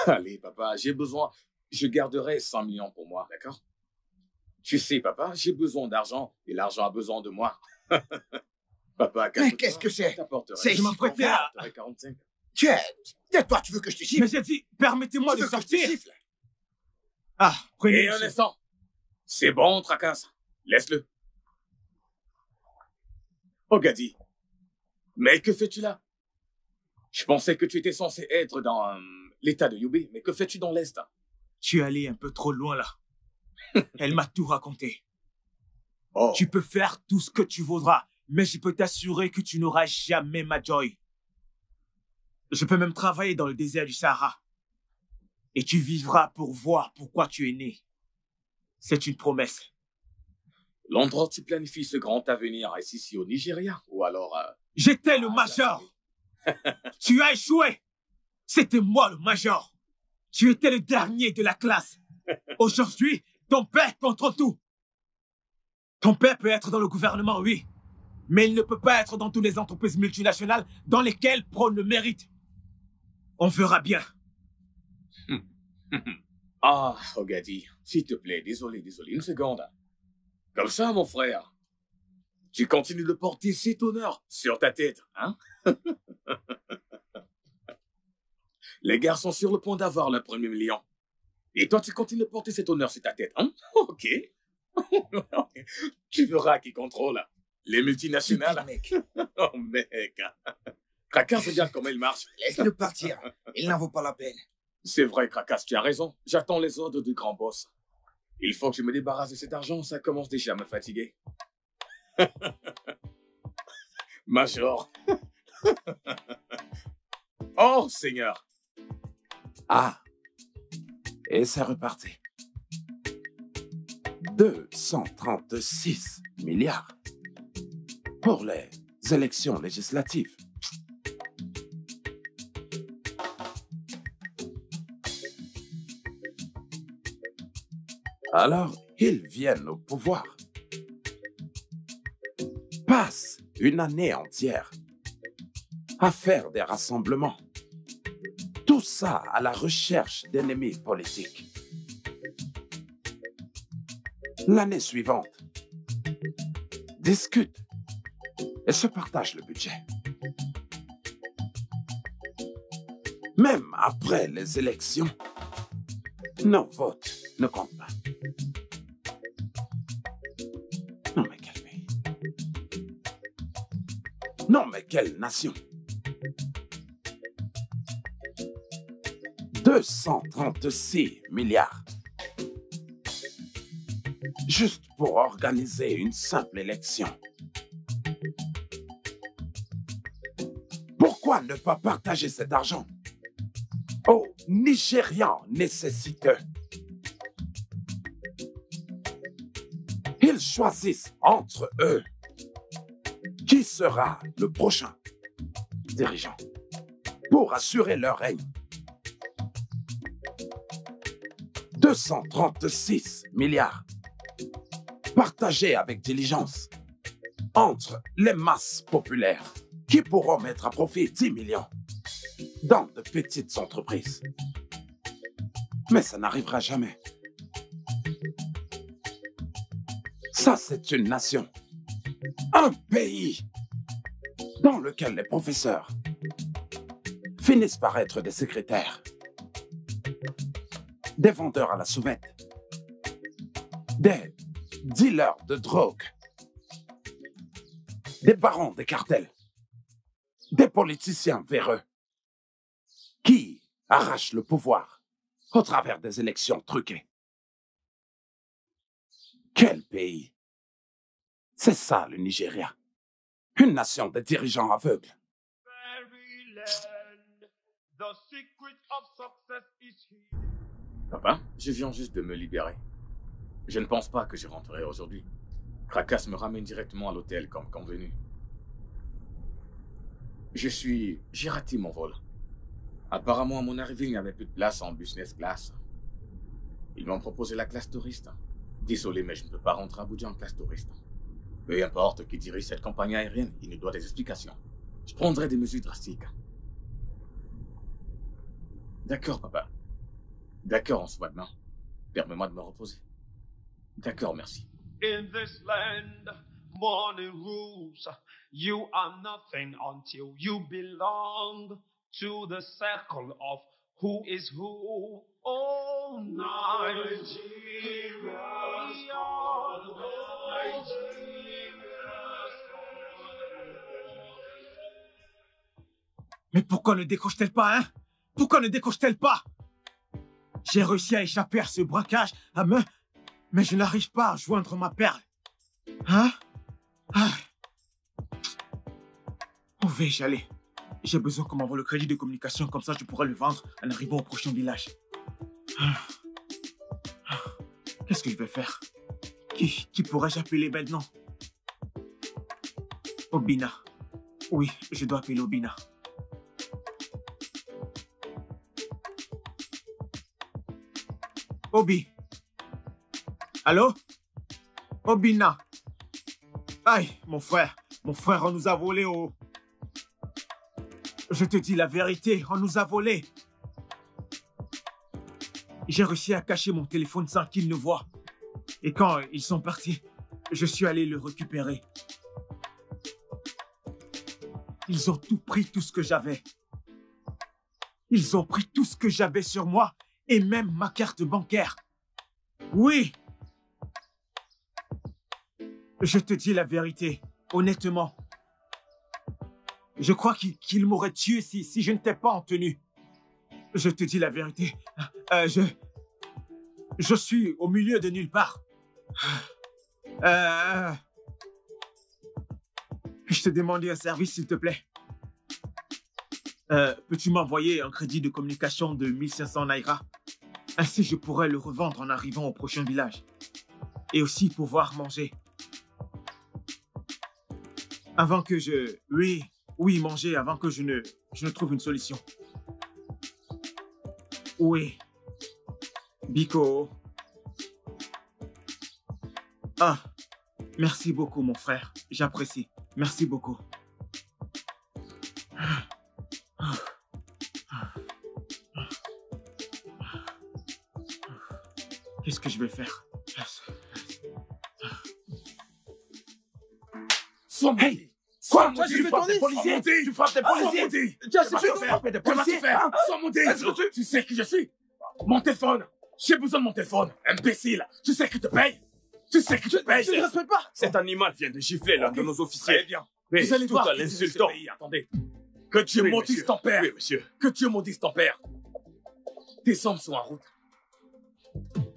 [SPEAKER 5] Allez, papa, j'ai besoin. Je garderai 100 millions pour moi, d'accord? Tu sais, papa, j'ai besoin d'argent et l'argent a besoin de moi. <laughs> papa,
[SPEAKER 4] Mais qu'est-ce que c'est?
[SPEAKER 5] je t'apporterai
[SPEAKER 4] C'est
[SPEAKER 5] 50,
[SPEAKER 4] m'apprêter à-
[SPEAKER 5] je 45.
[SPEAKER 4] Tu es... Tais-toi, tu veux que je te siffle
[SPEAKER 6] Mais j'ai dit, permettez-moi de
[SPEAKER 4] veux que je te
[SPEAKER 6] sortir. Ah, prenez
[SPEAKER 5] Et un instant. C'est bon, tracasse. Laisse-le. Oh, Gadi. Mais que fais-tu là? Je pensais que tu étais censé être dans euh, l'état de Yubé, mais que fais-tu dans l'Est?
[SPEAKER 6] Tu es allé un peu trop loin là. <laughs> Elle m'a tout raconté.
[SPEAKER 5] Oh.
[SPEAKER 6] Tu peux faire tout ce que tu voudras, mais je peux t'assurer que tu n'auras jamais ma joy. Je peux même travailler dans le désert du Sahara. Et tu vivras pour voir pourquoi tu es né. C'est une promesse.
[SPEAKER 5] L'endroit où tu planifies ce grand avenir est ici au Nigeria Ou alors... euh,
[SPEAKER 6] J'étais le major. <laughs> tu as échoué. C'était moi le major. Tu étais le dernier de la classe. <laughs> Aujourd'hui, ton père contrôle tout. Ton père peut être dans le gouvernement, oui. Mais il ne peut pas être dans toutes les entreprises multinationales dans lesquelles prône le mérite. On verra bien. <laughs>
[SPEAKER 5] Ah, Ogadi, s'il te plaît, désolé, désolé, une seconde. Comme ça, mon frère. Tu continues de porter cet honneur sur ta tête, hein? <laughs> Les gars sont sur le point d'avoir leur premier million. Et toi, tu continues de porter cet honneur sur ta tête, hein? <laughs> Ok. <laughs> tu verras qui contrôle les multinationales. oh, mec. Krakas, regarde comment il marche.
[SPEAKER 4] Laisse-le partir. Il n'en vaut pas la peine.
[SPEAKER 5] C'est vrai, Krakas, tu as raison. J'attends les ordres du grand boss. Il faut que je me débarrasse de cet argent, ça commence déjà à me fatiguer. <laughs> Major. <laughs> oh, Seigneur.
[SPEAKER 9] Ah. Et c'est reparti. 236 milliards pour les élections législatives. Alors, ils viennent au pouvoir. Passent une année entière à faire des rassemblements. Tout ça à la recherche d'ennemis politiques. L'année suivante, discutent et se partagent le budget. Même après les élections, nos votes ne comptent pas. Non mais quel pays Non mais quelle nation 236 milliards. Juste pour organiser une simple élection. Pourquoi ne pas partager cet argent? Aux Nigérians nécessiteux choisissent entre eux qui sera le prochain dirigeant pour assurer leur règne? 236 milliards partagés avec diligence entre les masses populaires qui pourront mettre à profit 10 millions dans de petites entreprises. Mais ça n'arrivera jamais. Ça, c'est une nation, un pays dans lequel les professeurs finissent par être des secrétaires, des vendeurs à la souvette, des dealers de drogue, des barons des cartels, des politiciens véreux qui arrachent le pouvoir au travers des élections truquées. Quel pays? C'est ça le Nigeria. Une nation de dirigeants aveugles.
[SPEAKER 5] Papa, je viens juste de me libérer. Je ne pense pas que je rentrerai aujourd'hui. Krakas me ramène directement à l'hôtel comme convenu. Je suis... J'ai raté mon vol. Apparemment, à mon arrivée, il n'y avait plus de place en business class. Ils m'ont proposé la classe touriste. Désolé, mais je ne peux pas rentrer à Abuja en classe touriste. Peu importe qui dirige cette compagnie aérienne, il nous doit des explications. Je prendrai des mesures drastiques. D'accord, papa. D'accord, on se voit demain. Permets-moi de me reposer. D'accord, merci.
[SPEAKER 2] In this land, money rules. You are nothing until you belong to the circle of who is who. Oh,
[SPEAKER 6] Mais pourquoi ne décroche-t-elle pas, hein? Pourquoi ne décroche-t-elle pas? J'ai réussi à échapper à ce braquage à main, mais je n'arrive pas à joindre ma perle. Hein? Ah. Où vais-je aller? J'ai besoin qu'on m'envoie le crédit de communication, comme ça je pourrai le vendre en arrivant au prochain village. Qu'est-ce que je vais faire? Qui, qui pourrais-je appeler maintenant? Obina. Oui, je dois appeler Obina. Obi. Allô? Obina. Aïe, mon frère. Mon frère, on nous a volé au... Je te dis la vérité, on nous a volé. J'ai réussi à cacher mon téléphone sans qu'ils ne voient. Et quand ils sont partis, je suis allé le récupérer. Ils ont tout pris, tout ce que j'avais. Ils ont pris tout ce que j'avais sur moi et même ma carte bancaire. Oui. Je te dis la vérité, honnêtement. Je crois qu'ils m'auraient tué si, je n'étais pas en tenue. Je te dis la vérité. Euh, je... Je suis au milieu de nulle part. Euh... Puis-je te demander un service, s'il te plaît euh, Peux-tu m'envoyer un crédit de communication de 1500 Naira? Ainsi, je pourrais le revendre en arrivant au prochain village. Et aussi pouvoir manger. Avant que je... Oui, oui, manger avant que je ne, je ne trouve une solution. Oui. Biko. Ah, merci beaucoup, mon frère. J'apprécie. Merci beaucoup. Qu'est-ce que je vais faire?
[SPEAKER 9] Hey Quoi Toi, tu frappes des policiers Tu frappes des policiers Tu as suffit de frapper des policiers
[SPEAKER 5] faire Sans monter
[SPEAKER 9] Est-ce que tu...
[SPEAKER 5] Tu sais qui je suis? Mon téléphone J'ai besoin de mon téléphone Imbécile Tu sais qui te paye? Tu sais qui te paye?
[SPEAKER 17] Tu ne respectes pas
[SPEAKER 5] Cet animal vient de gifler l'un de nos officiers.
[SPEAKER 17] Très bien. Vous allez
[SPEAKER 5] tout
[SPEAKER 17] voir
[SPEAKER 5] en
[SPEAKER 17] qui c'est,
[SPEAKER 5] l'insultant.
[SPEAKER 17] ce.
[SPEAKER 5] Attendez. Que Dieu
[SPEAKER 17] Oui,
[SPEAKER 5] maudisse ton père.
[SPEAKER 17] Oui,
[SPEAKER 5] monsieur. Que Dieu maudisse ton père. Tes hommes sont en route.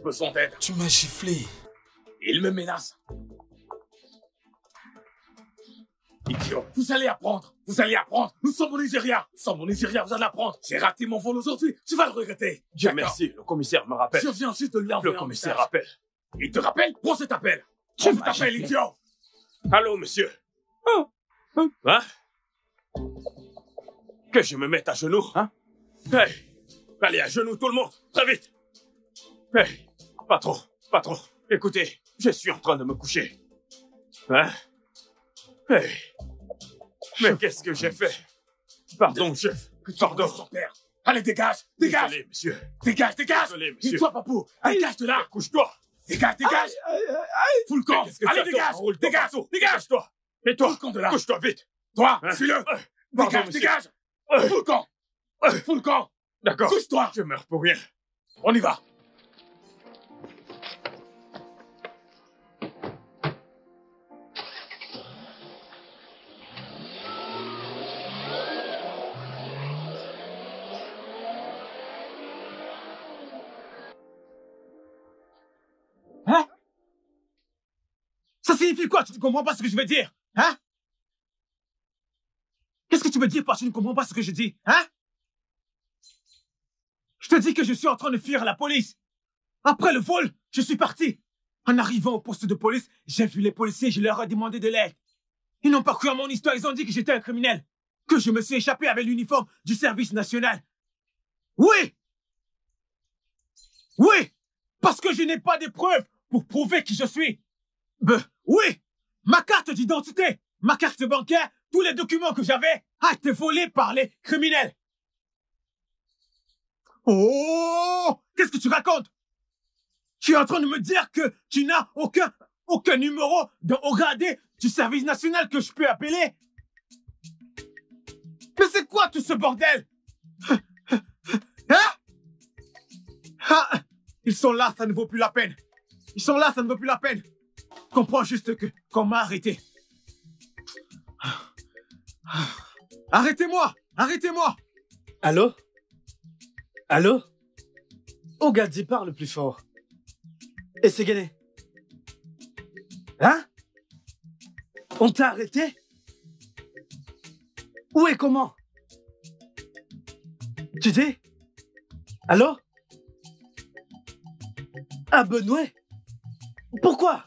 [SPEAKER 5] Besoin d'aide.
[SPEAKER 17] Tu m'as giflé.
[SPEAKER 5] Il me menace. Idiot. Vous allez apprendre. Vous allez apprendre. Nous sommes au Nigeria. Nous sommes au Nigeria. Vous allez apprendre. J'ai raté mon vol aujourd'hui. Tu vas le regretter.
[SPEAKER 9] Dieu merci, le commissaire me rappelle.
[SPEAKER 5] Je viens juste de lui envoyer
[SPEAKER 9] Le commissaire rappelle.
[SPEAKER 5] Il te rappelle? Prends cet appel.
[SPEAKER 9] Tu
[SPEAKER 5] Prends cet appel, idiot.
[SPEAKER 9] Allô, monsieur Hein? Que je me mette à genoux Hein? Hey Allez, à genoux, tout le monde Très vite Hey Pas trop, pas trop. Écoutez, je suis en train de me coucher. Hein? Hey Mais qu'est-ce que j'ai fait? Pardon, chef. Pardon.
[SPEAKER 5] Ton père. Allez, dégage. Dégage.
[SPEAKER 9] Désolé, monsieur.
[SPEAKER 5] Dégage, dégage.
[SPEAKER 9] Désolé, monsieur.
[SPEAKER 5] Et toi, papou, dégage de là.
[SPEAKER 9] Couche-toi.
[SPEAKER 5] Dégage, dégage. Fous le camp.
[SPEAKER 9] Mais
[SPEAKER 5] Allez, dégage. Dégage.
[SPEAKER 9] Dégage-toi. Et toi
[SPEAKER 5] Fous le de là.
[SPEAKER 9] Couche-toi vite.
[SPEAKER 5] Toi, suis-le. Dégage, dégage. Fous le camp. Fous le camp.
[SPEAKER 9] D'accord.
[SPEAKER 5] Couche-toi.
[SPEAKER 9] Je meurs pour rien.
[SPEAKER 5] On y va.
[SPEAKER 6] Signifie quoi? Tu ne comprends pas ce que je veux dire? Hein? Qu'est-ce que tu veux dire par tu ne comprends pas ce que je dis? Hein? Je te dis que je suis en train de fuir la police. Après le vol, je suis parti. En arrivant au poste de police, j'ai vu les policiers et je leur ai demandé de l'aide. Ils n'ont pas cru à mon histoire, ils ont dit que j'étais un criminel. Que je me suis échappé avec l'uniforme du service national. Oui Oui Parce que je n'ai pas de preuves pour prouver qui je suis. Oui! Ma carte d'identité, ma carte bancaire, tous les documents que j'avais a été volés par les criminels. Oh! Qu'est-ce que tu racontes? Tu es en train de me dire que tu n'as aucun, aucun numéro de haut gradé du service national que je peux appeler? Mais c'est quoi tout ce bordel? Hein? Ah! Ils sont là, ça ne vaut plus la peine. Ils sont là, ça ne vaut plus la peine. Comprends juste que qu'on m'a arrêté. Arrêtez-moi! Arrêtez-moi!
[SPEAKER 17] Allô? Allô? Ogadi parle plus fort. Et c'est gagné. Hein? On t'a arrêté? Où et comment? Tu dis? Allô? À Benoît? Pourquoi?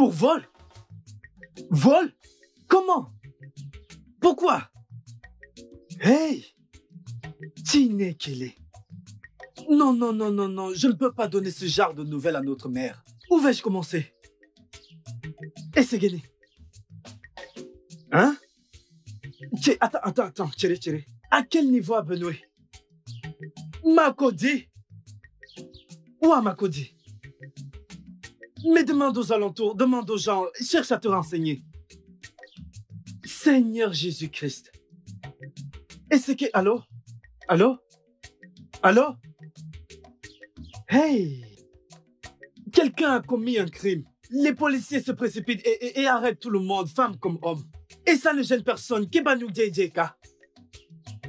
[SPEAKER 17] Pour vol. Vol? Comment? Pourquoi? Hey! Tinekele. Non, non, non, non, non, je ne peux pas donner ce genre de nouvelles à notre mère. Où vais-je commencer? Gagné. Hein? Attends, attends, attends, tchéré, tchéré. À quel niveau à Benoît? Makodi Où à Makodi Mais demande aux alentours, demande aux gens, cherche à te renseigner. Seigneur Jésus-Christ. Et c'est que... Allô? Allô? Allô? Hey Quelqu'un a commis un crime. Les policiers se précipitent et, arrêtent tout le monde, femmes comme hommes. Et ça ne gêne personne. Kebanu.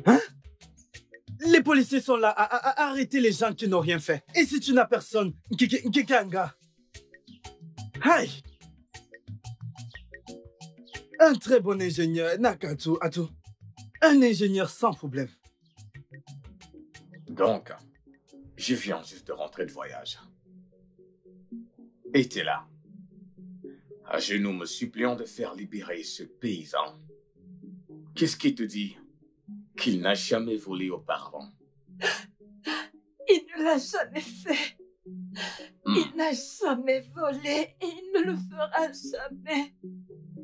[SPEAKER 17] Hein? Les policiers sont là à, arrêter les gens qui n'ont rien fait. Et si tu n'as personne, qui- Hey Un très bon ingénieur, Nakatu, Atu. Un ingénieur sans problème.
[SPEAKER 5] Donc, je viens juste de rentrer de voyage. Et t'es là, à genoux me suppliant de faire libérer ce paysan. Qu'est-ce qui te dit? Qu'il n'a jamais volé auparavant <laughs>
[SPEAKER 7] Il ne l'a jamais fait. Il n'a jamais volé et il ne le fera jamais.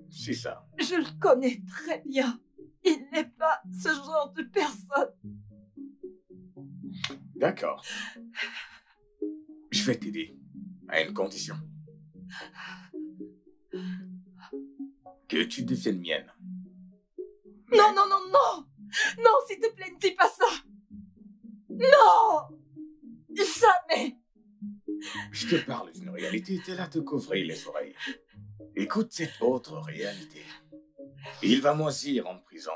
[SPEAKER 5] C'est ça.
[SPEAKER 7] Je le connais très bien. Il n'est pas ce genre de personne.
[SPEAKER 5] D'accord. Je vais t'aider à une condition. Que tu deviennes mienne.
[SPEAKER 7] Non, non, non, non Non, s'il te plaît, ne dis pas ça Non Jamais
[SPEAKER 5] Je te parle d'une réalité, t'es là te couvrir les oreilles. Écoute cette autre réalité. Il va moisir en prison.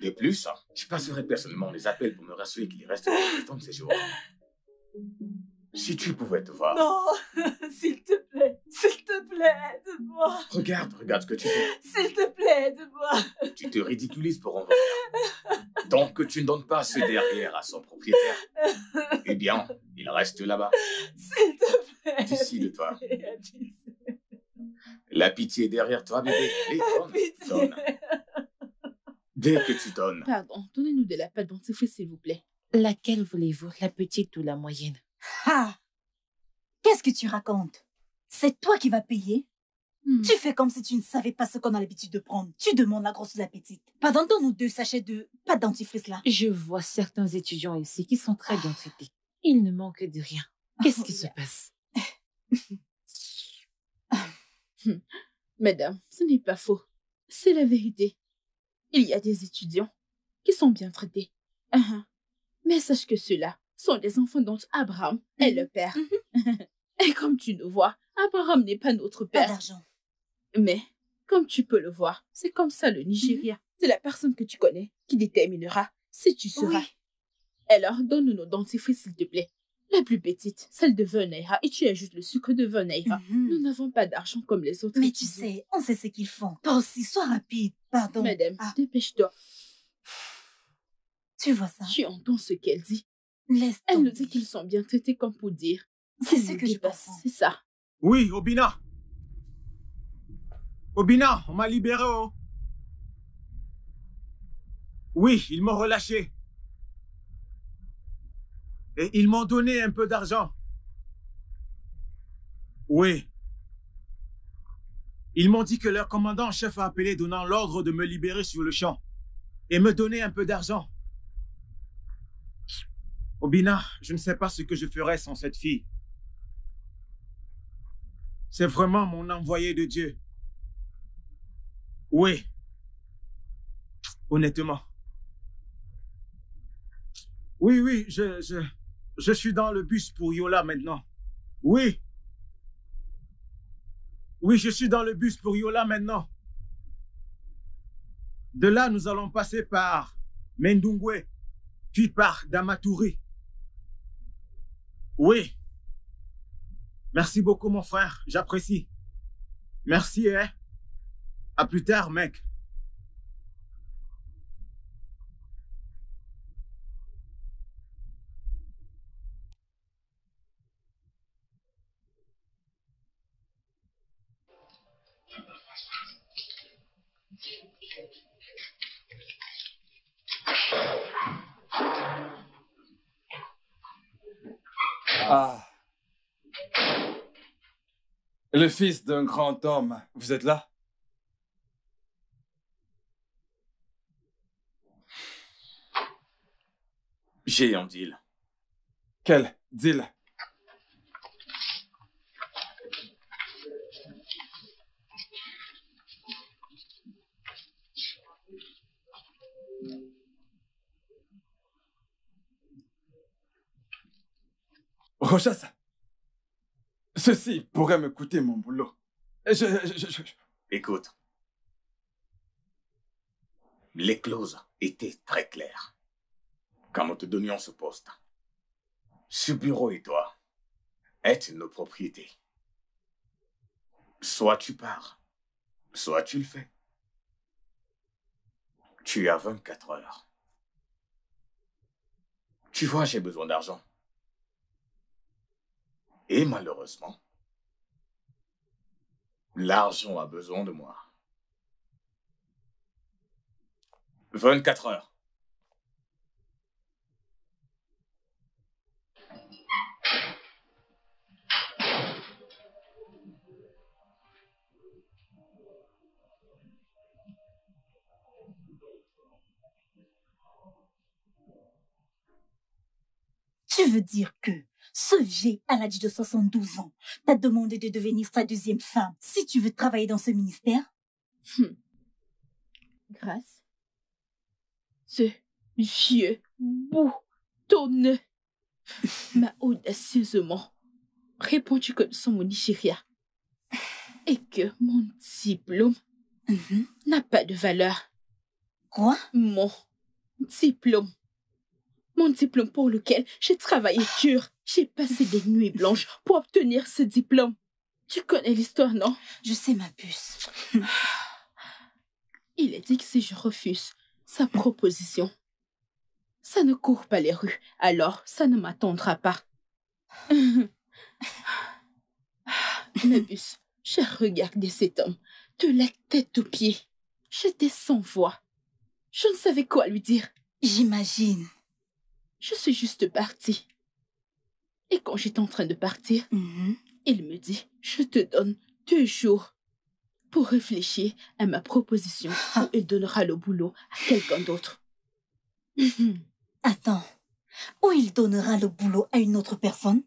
[SPEAKER 5] De plus, je passerai personnellement les appels pour me rassurer qu'il reste temps de ses jours. Si tu pouvais te voir.
[SPEAKER 7] Non <laughs> S'il te plaît S'il te plaît, aide-moi
[SPEAKER 5] Regarde, regarde ce que tu fais.
[SPEAKER 7] S'il te plaît, aide-moi
[SPEAKER 5] Tu te ridiculises pour en revenir. Tant que tu ne donnes pas ce derrière à son propriétaire, eh bien, il reste là-bas.
[SPEAKER 7] S'il te plaît
[SPEAKER 5] Décide-toi. La pitié est derrière toi, bébé. Allez, donne, donne. Dès que tu donnes,
[SPEAKER 10] Pardon, donnez-nous de la pâte dentifrice, s'il vous plaît.
[SPEAKER 15] Laquelle voulez-vous, la petite ou la moyenne?
[SPEAKER 16] Ah Qu'est-ce que tu racontes? C'est toi qui vas payer? Tu fais comme si tu ne savais pas ce qu'on a l'habitude de prendre. Tu demandes la grosse la petite. Pardon, donne-nous deux sachets de pâte dentifrice là.
[SPEAKER 15] Je vois certains étudiants ici qui sont très bien traités. Il ne manque de rien. Qu'est-ce qui se passe? <laughs>
[SPEAKER 10] Madame, ce n'est pas faux. C'est la vérité. Il y a des étudiants qui sont bien traités. Ah, ah. Mais sache que ceux-là sont les enfants dont Abraham est le père. <laughs> Et comme tu le vois, Abraham n'est pas notre père.
[SPEAKER 16] d'argent.
[SPEAKER 10] Mais, comme tu peux le voir, c'est comme ça le Nigeria. C'est la personne que tu connais qui déterminera si tu seras.
[SPEAKER 16] Oui.
[SPEAKER 10] Alors, donne-nous nos dentifrices, s'il te plaît. La plus petite, celle de 20 naira, et tu ajoutes le sucre de 20 naira. Nous n'avons pas d'argent comme les autres.
[SPEAKER 16] Mais tu sais, on sait ce qu'ils font. Toi aussi, sois rapide. Pardon.
[SPEAKER 10] Madame,
[SPEAKER 16] Ah,
[SPEAKER 10] dépêche-toi.
[SPEAKER 16] tu vois ça
[SPEAKER 10] Tu entends ce qu'elle dit
[SPEAKER 16] Laisse
[SPEAKER 10] Elle nous dit qu'ils sont bien traités comme pour dire.
[SPEAKER 16] C'est ce que je comprends.
[SPEAKER 10] C'est ça.
[SPEAKER 6] Oui, Obina. Obina, on m'a libéré. oh. Oui, ils m'ont relâché. Et ils m'ont donné un peu d'argent. Oui. Ils m'ont dit que leur commandant en chef a appelé donnant l'ordre de me libérer sur le champ et me donner un peu d'argent. Obina, je ne sais pas ce que je ferais sans cette fille. C'est vraiment mon envoyé de Dieu. Oui. Honnêtement. Oui, oui, je, je, je suis dans le bus pour Yola maintenant. Oui. Oui, je suis dans le bus pour Yola maintenant. De là, nous allons passer par Mendungwe, puis par Damaturi. Oui. Merci beaucoup, mon frère. J'apprécie. Merci, hein. À plus tard, mec.
[SPEAKER 14] Ah. Le fils d'un grand homme, vous êtes là?
[SPEAKER 5] J'ai un deal.
[SPEAKER 14] Quel? Deal Rochas, ceci pourrait me coûter mon boulot. Je, je- je-
[SPEAKER 5] Écoute. Les clauses étaient très claires. Quand nous te donnions ce poste, ce bureau et toi êtes nos propriétés. Soit tu pars, soit tu le fais. Tu as 24 heures. Tu vois, j'ai besoin d'argent. Et malheureusement, l'argent a besoin de moi. 24 heures.
[SPEAKER 16] Tu veux dire que ce vieil à l'âge de 72 ans t'a demandé de devenir sa deuxième femme si tu veux travailler dans ce ministère
[SPEAKER 10] Grâce. Ce vieux boutonneux <laughs> m'a audacieusement répondu que nous sommes au Nigeria et que mon diplôme n'a pas de valeur.
[SPEAKER 16] Quoi?
[SPEAKER 10] Mon diplôme. Mon diplôme pour lequel j'ai travaillé dur. J'ai passé des nuits blanches pour obtenir ce diplôme. Tu connais l'histoire, non?
[SPEAKER 16] Je sais, ma puce. <sighs>
[SPEAKER 10] Il est dit que si je refuse sa proposition, ça ne court pas les rues, alors ça ne m'attendra pas. <laughs> Mébus, j'ai regardé cet homme de la tête aux pieds. J'étais sans voix. Je ne savais quoi lui dire.
[SPEAKER 16] J'imagine.
[SPEAKER 10] Je suis juste partie. Et quand j'étais en train de partir, il me dit, je te donne deux jours pour réfléchir à ma proposition <laughs> ou il donnera le boulot à quelqu'un d'autre.
[SPEAKER 16] Attends. Ou il donnera le boulot à une autre personne?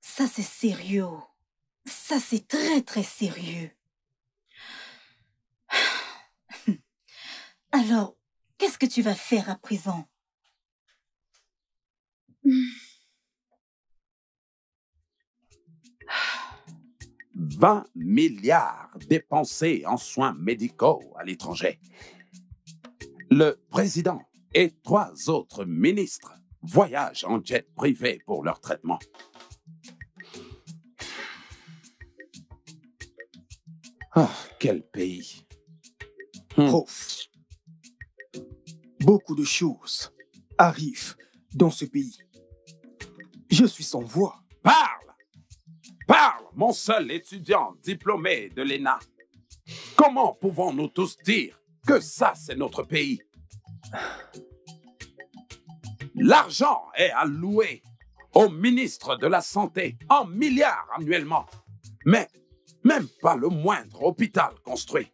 [SPEAKER 16] Ça, c'est sérieux. Ça, c'est très, très sérieux. <sighs> Alors, qu'est-ce que tu vas faire à présent?
[SPEAKER 9] 20 milliards dépensés en soins médicaux à l'étranger. Le président et trois autres ministres voyagent en jet privé pour leur traitement. Ah, quel pays.
[SPEAKER 8] Prof, beaucoup de choses arrivent dans ce pays. Je suis sans voix.
[SPEAKER 9] Parle Parle, mon seul étudiant diplômé de l'ENA. Comment pouvons-nous tous dire que ça, c'est notre pays? L'argent est alloué au ministre de la Santé en milliards annuellement, mais même pas le moindre hôpital construit.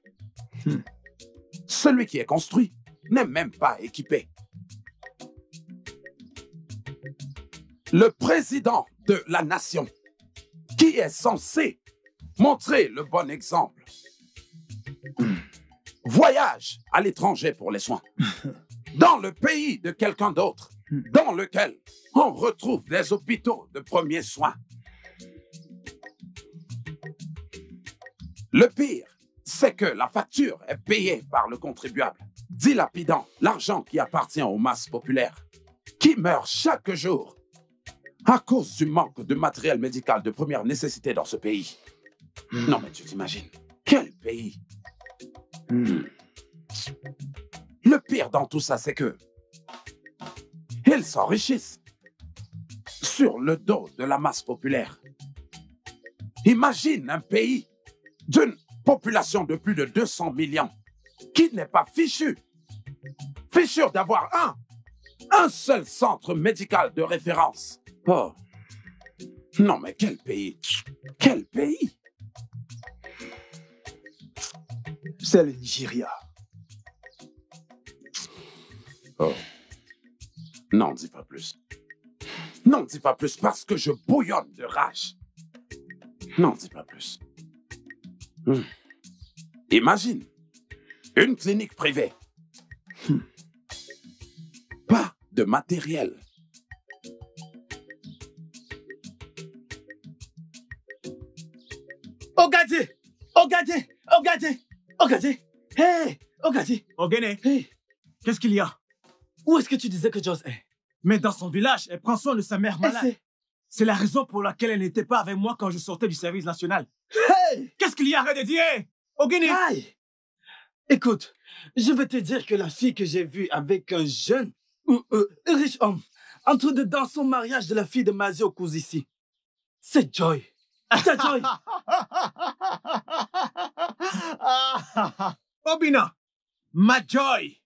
[SPEAKER 9] Celui qui est construit n'est même pas équipé. Le président de la nation, qui est censé montrer le bon exemple, voyage à l'étranger pour les soins, <laughs> dans le pays de quelqu'un d'autre, dans lequel on retrouve des hôpitaux de premiers soins. Le pire, c'est que la facture est payée par le contribuable, dilapidant l'argent qui appartient aux masses populaires, qui meurent chaque jour à cause du manque de matériel médical de première nécessité dans ce pays. Non, mais tu t'imagines, quel pays Hmm. Le pire dans tout ça, c'est que ils s'enrichissent sur le dos de la masse populaire. Imagine un pays d'une population de plus de 200 millions qui n'est pas fichu, fichu d'avoir un, un seul centre médical de référence. Oh. Non, mais quel pays? Quel pays?
[SPEAKER 8] C'est le Nigeria.
[SPEAKER 9] Oh. N'en dis pas plus. N'en dis pas plus parce que je bouillonne de rage. N'en dis pas plus. Hmm. Imagine, une clinique privée. Hmm. Pas de matériel.
[SPEAKER 17] Regardez Regardez Regardez Regardez Hé Regardez
[SPEAKER 6] Ogene, qu'est-ce qu'il y a?
[SPEAKER 17] Où est-ce que tu disais que Joss est?
[SPEAKER 6] Mais dans son village, elle prend soin de sa mère malade. C'est la raison pour laquelle elle n'était pas avec moi quand je sortais du service national. Qu'est-ce qu'il y a, Arrête de dire Ogene.
[SPEAKER 17] Aïe. Écoute, je vais te dire que la fille que j'ai vue avec un jeune euh, riche homme en train de danser au mariage de la fille de Mazio ici, c'est Joy. Joy. <laughs>
[SPEAKER 6] Obina, ma Joy,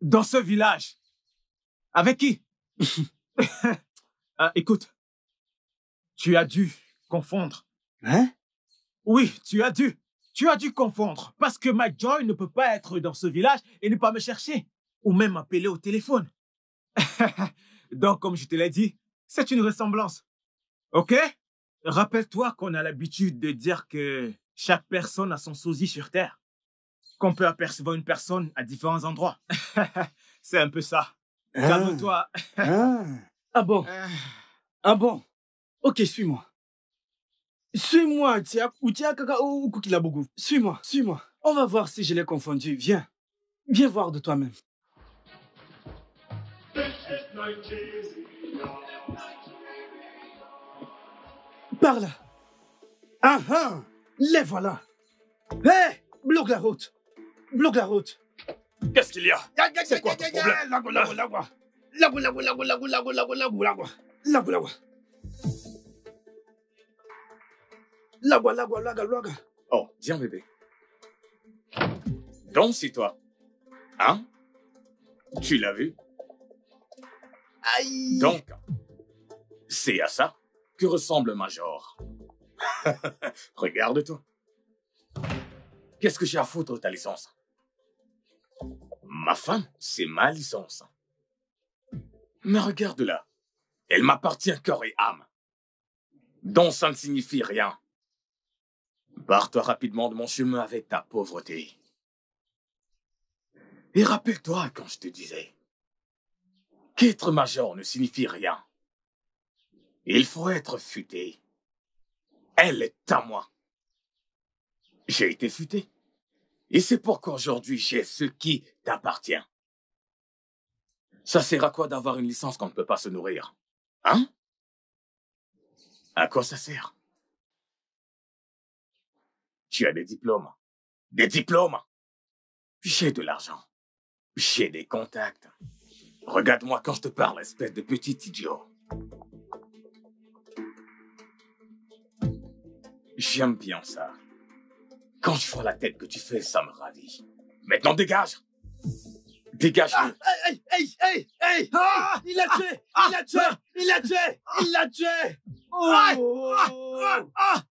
[SPEAKER 6] dans ce village. Avec qui? Ah, <laughs> Écoute, tu as dû confondre.
[SPEAKER 17] Hein?
[SPEAKER 6] Oui, tu as dû. Tu as dû confondre. Parce que ma Joy ne peut pas être dans ce village et ne pas me chercher. Ou même m'appeler au téléphone. <laughs> Donc, comme je te l'ai dit, c'est une ressemblance. OK? Rappelle-toi qu'on a l'habitude de dire que chaque personne a son sosie sur Terre. Qu'on peut apercevoir une personne à différents endroits. <laughs> c'est un peu ça. Calme-toi.
[SPEAKER 17] Ah, <laughs> ah bon? Ah bon? Ok, suis-moi. Suis-moi, Tia, ou Tia Kaka ou Kukilabougou. Suis-moi, suis-moi. On va voir si je l'ai confondu. Viens. Viens voir de toi-même.
[SPEAKER 2] This is Nigeria.
[SPEAKER 17] Par là. Ah ah Les voilà. Hé Bloque la route. Bloque la route.
[SPEAKER 5] Qu'est-ce qu'il y a?
[SPEAKER 17] C'est quoi ton problème? Lago, lago, lago. Lago, lago, lago, lago, lago, lago, lago, lago. Lago, lago. Lago, lago, lago, lago.
[SPEAKER 5] Oh, viens bébé. Donc, c'est toi. Hein? Tu l'as vu?
[SPEAKER 17] Aïe
[SPEAKER 5] Donc, c'est à ça que ressemble Major. <laughs> Regarde-toi. Qu'est-ce que j'ai à foutre de ta licence? Ma femme, c'est ma licence. Mais regarde là. Elle m'appartient corps et âme. Donc ça ne signifie rien. Barre-toi rapidement de mon chemin avec ta pauvreté. Et rappelle-toi quand je te disais qu'être major ne signifie rien. Il faut être futé. Elle est à moi. J'ai été futé. Et c'est pourquoi aujourd'hui j'ai ce qui t'appartient. Ça sert à quoi d'avoir une licence qu'on ne peut pas se nourrir Hein? À quoi ça sert? Tu as des diplômes. Des diplômes J'ai de l'argent. J'ai des contacts. Regarde-moi quand je te parle, espèce de petit idiot. J'aime bien ça. Quand je vois la tête que tu fais, ça me ravit. Maintenant, dégage. Dégage.
[SPEAKER 17] Ah, hey, hey, hey, hey. Ah, Il l'a tué. Il l'a tué. Il l'a tué. Il l'a tué. Oh.
[SPEAKER 6] Ah, ah,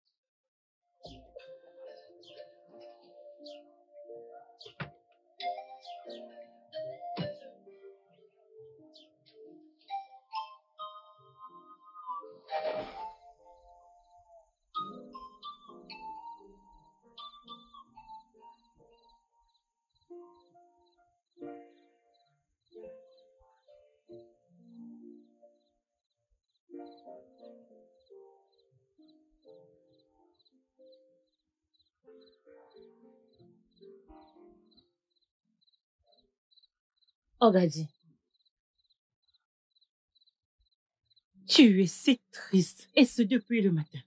[SPEAKER 6] ah.
[SPEAKER 15] Ogadi. Tu es si triste, et ce depuis le matin.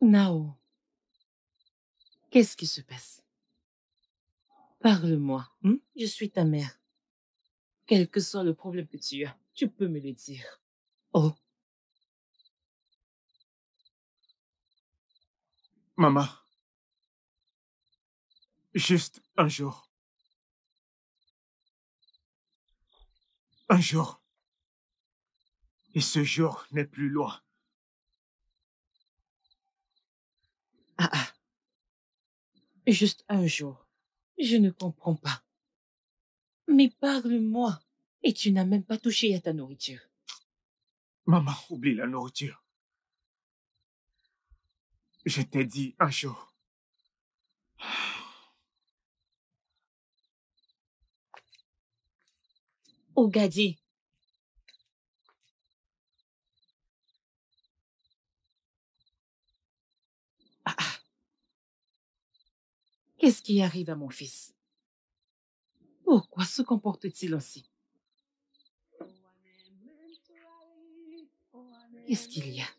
[SPEAKER 15] Nao, qu'est-ce qui se passe? Parle-moi, hein? je suis ta mère. Quel que soit le problème que tu as, tu peux me le dire. Oh,
[SPEAKER 6] Maman. Juste un jour. Un jour. Et ce jour n'est plus loin.
[SPEAKER 15] ah ah. Juste un jour. Je ne comprends pas. Mais parle-moi. Et tu n'as même pas touché à ta nourriture.
[SPEAKER 6] Maman, oublie la nourriture. Je t'ai dit un jour.
[SPEAKER 15] Ogadi. Ah ah. Qu'est-ce qui arrive à mon fils? Pourquoi se comporte-t-il ainsi? Qu'est-ce qu'il y a?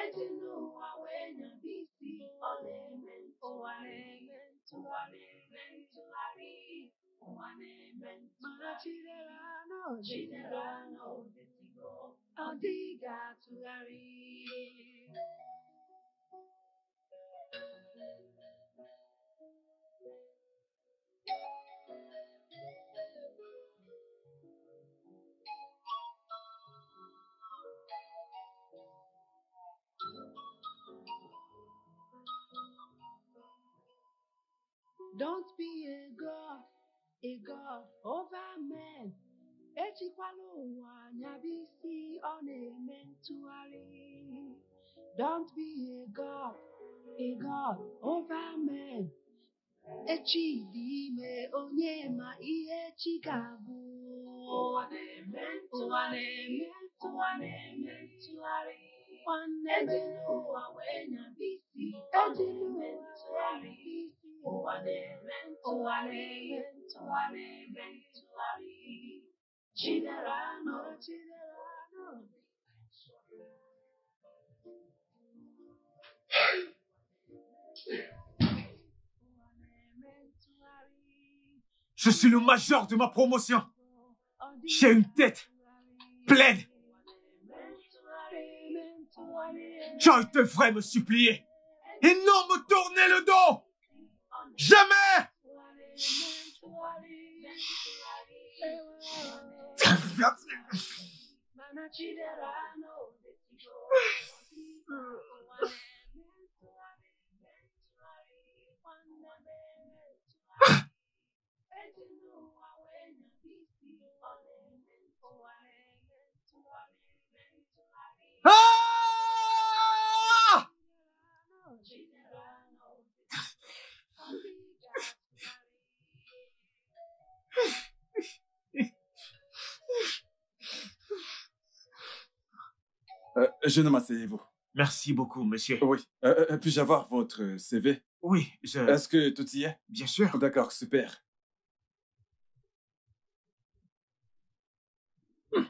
[SPEAKER 15] Eji
[SPEAKER 3] n'ụwa wee nyaba isi, ọ na-eme ntụgharị eme ntụgharị eme ntụgharị ụwa na-eme mana chidera na chidera na ọ dịghị ga-atụgharị Don't be a God, a God over men. Ejikwala ụwa nyabisi ọ na-eme ntụgharị. Don't be a God, a God over men. Echi dị ime onye ma ihe echi ga-abụ. Ụwa na-eme ụwa ụwa na-eme ntụgharị. Nwanne m ụwa wee nyabisi ọ na-eme ntụgharị.
[SPEAKER 6] Je suis le major de ma promotion. J'ai une tête pleine. Joy devrait me supplier et non me tourner le dos. Jamais
[SPEAKER 3] Mana Chidera nọ.
[SPEAKER 6] Ah
[SPEAKER 14] Euh, jeune homme, asseyez-vous.
[SPEAKER 6] Merci beaucoup, monsieur.
[SPEAKER 14] Oui. Euh, euh, Puis-je avoir votre CV
[SPEAKER 6] Oui, je...
[SPEAKER 14] Est-ce que tout y est?
[SPEAKER 6] Bien sûr.
[SPEAKER 14] D'accord, super. Hmm.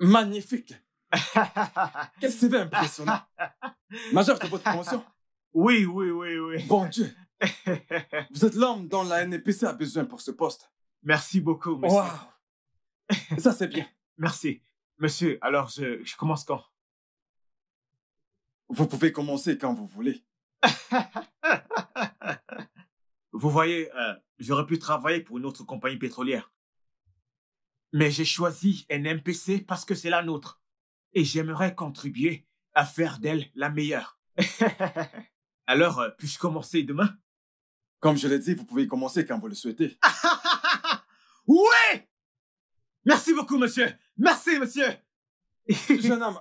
[SPEAKER 14] Magnifique <laughs> Quel CV impressionnant? <laughs> Major de votre promotion?
[SPEAKER 6] Oui, oui, oui, oui.
[SPEAKER 14] Bon Dieu <laughs> Vous êtes l'homme dont la NPC a besoin pour ce poste.
[SPEAKER 6] Merci beaucoup, monsieur.
[SPEAKER 14] Waouh Ça, c'est bien.
[SPEAKER 6] Merci. Monsieur, alors je, je commence quand?
[SPEAKER 14] Vous pouvez commencer quand vous voulez. <laughs>
[SPEAKER 6] Vous voyez, euh, j'aurais pu travailler pour une autre compagnie pétrolière. Mais j'ai choisi NMPC parce que c'est la nôtre. Et j'aimerais contribuer à faire d'elle la meilleure. <laughs> Alors, euh, puis-je commencer demain?
[SPEAKER 14] Comme je l'ai dit, vous pouvez commencer quand vous le souhaitez. <laughs>
[SPEAKER 6] Ouais Merci beaucoup, monsieur. Merci, monsieur.
[SPEAKER 14] Jeune homme,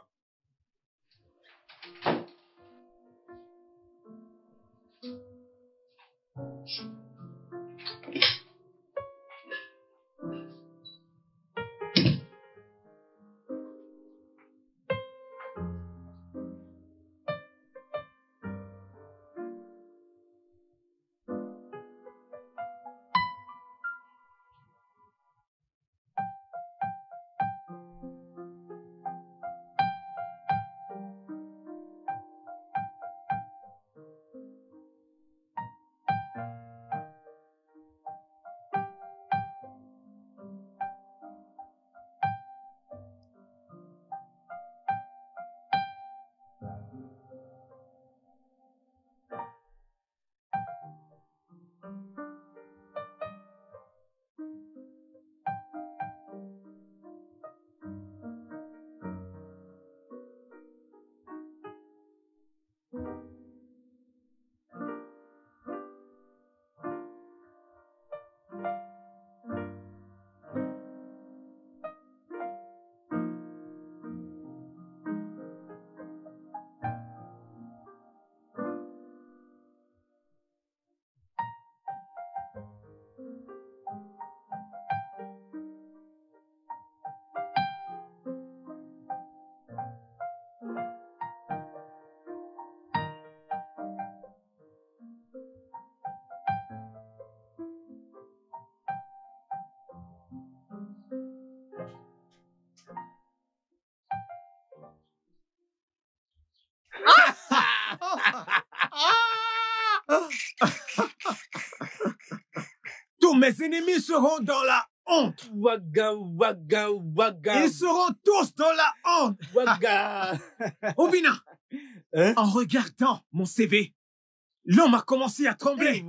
[SPEAKER 6] Mes ennemis seront dans la honte.
[SPEAKER 17] Waga, waga, waga.
[SPEAKER 6] Ils seront tous dans la honte.
[SPEAKER 17] Waga. <laughs>
[SPEAKER 6] Obina, en regardant mon CV, l'homme a commencé à trembler.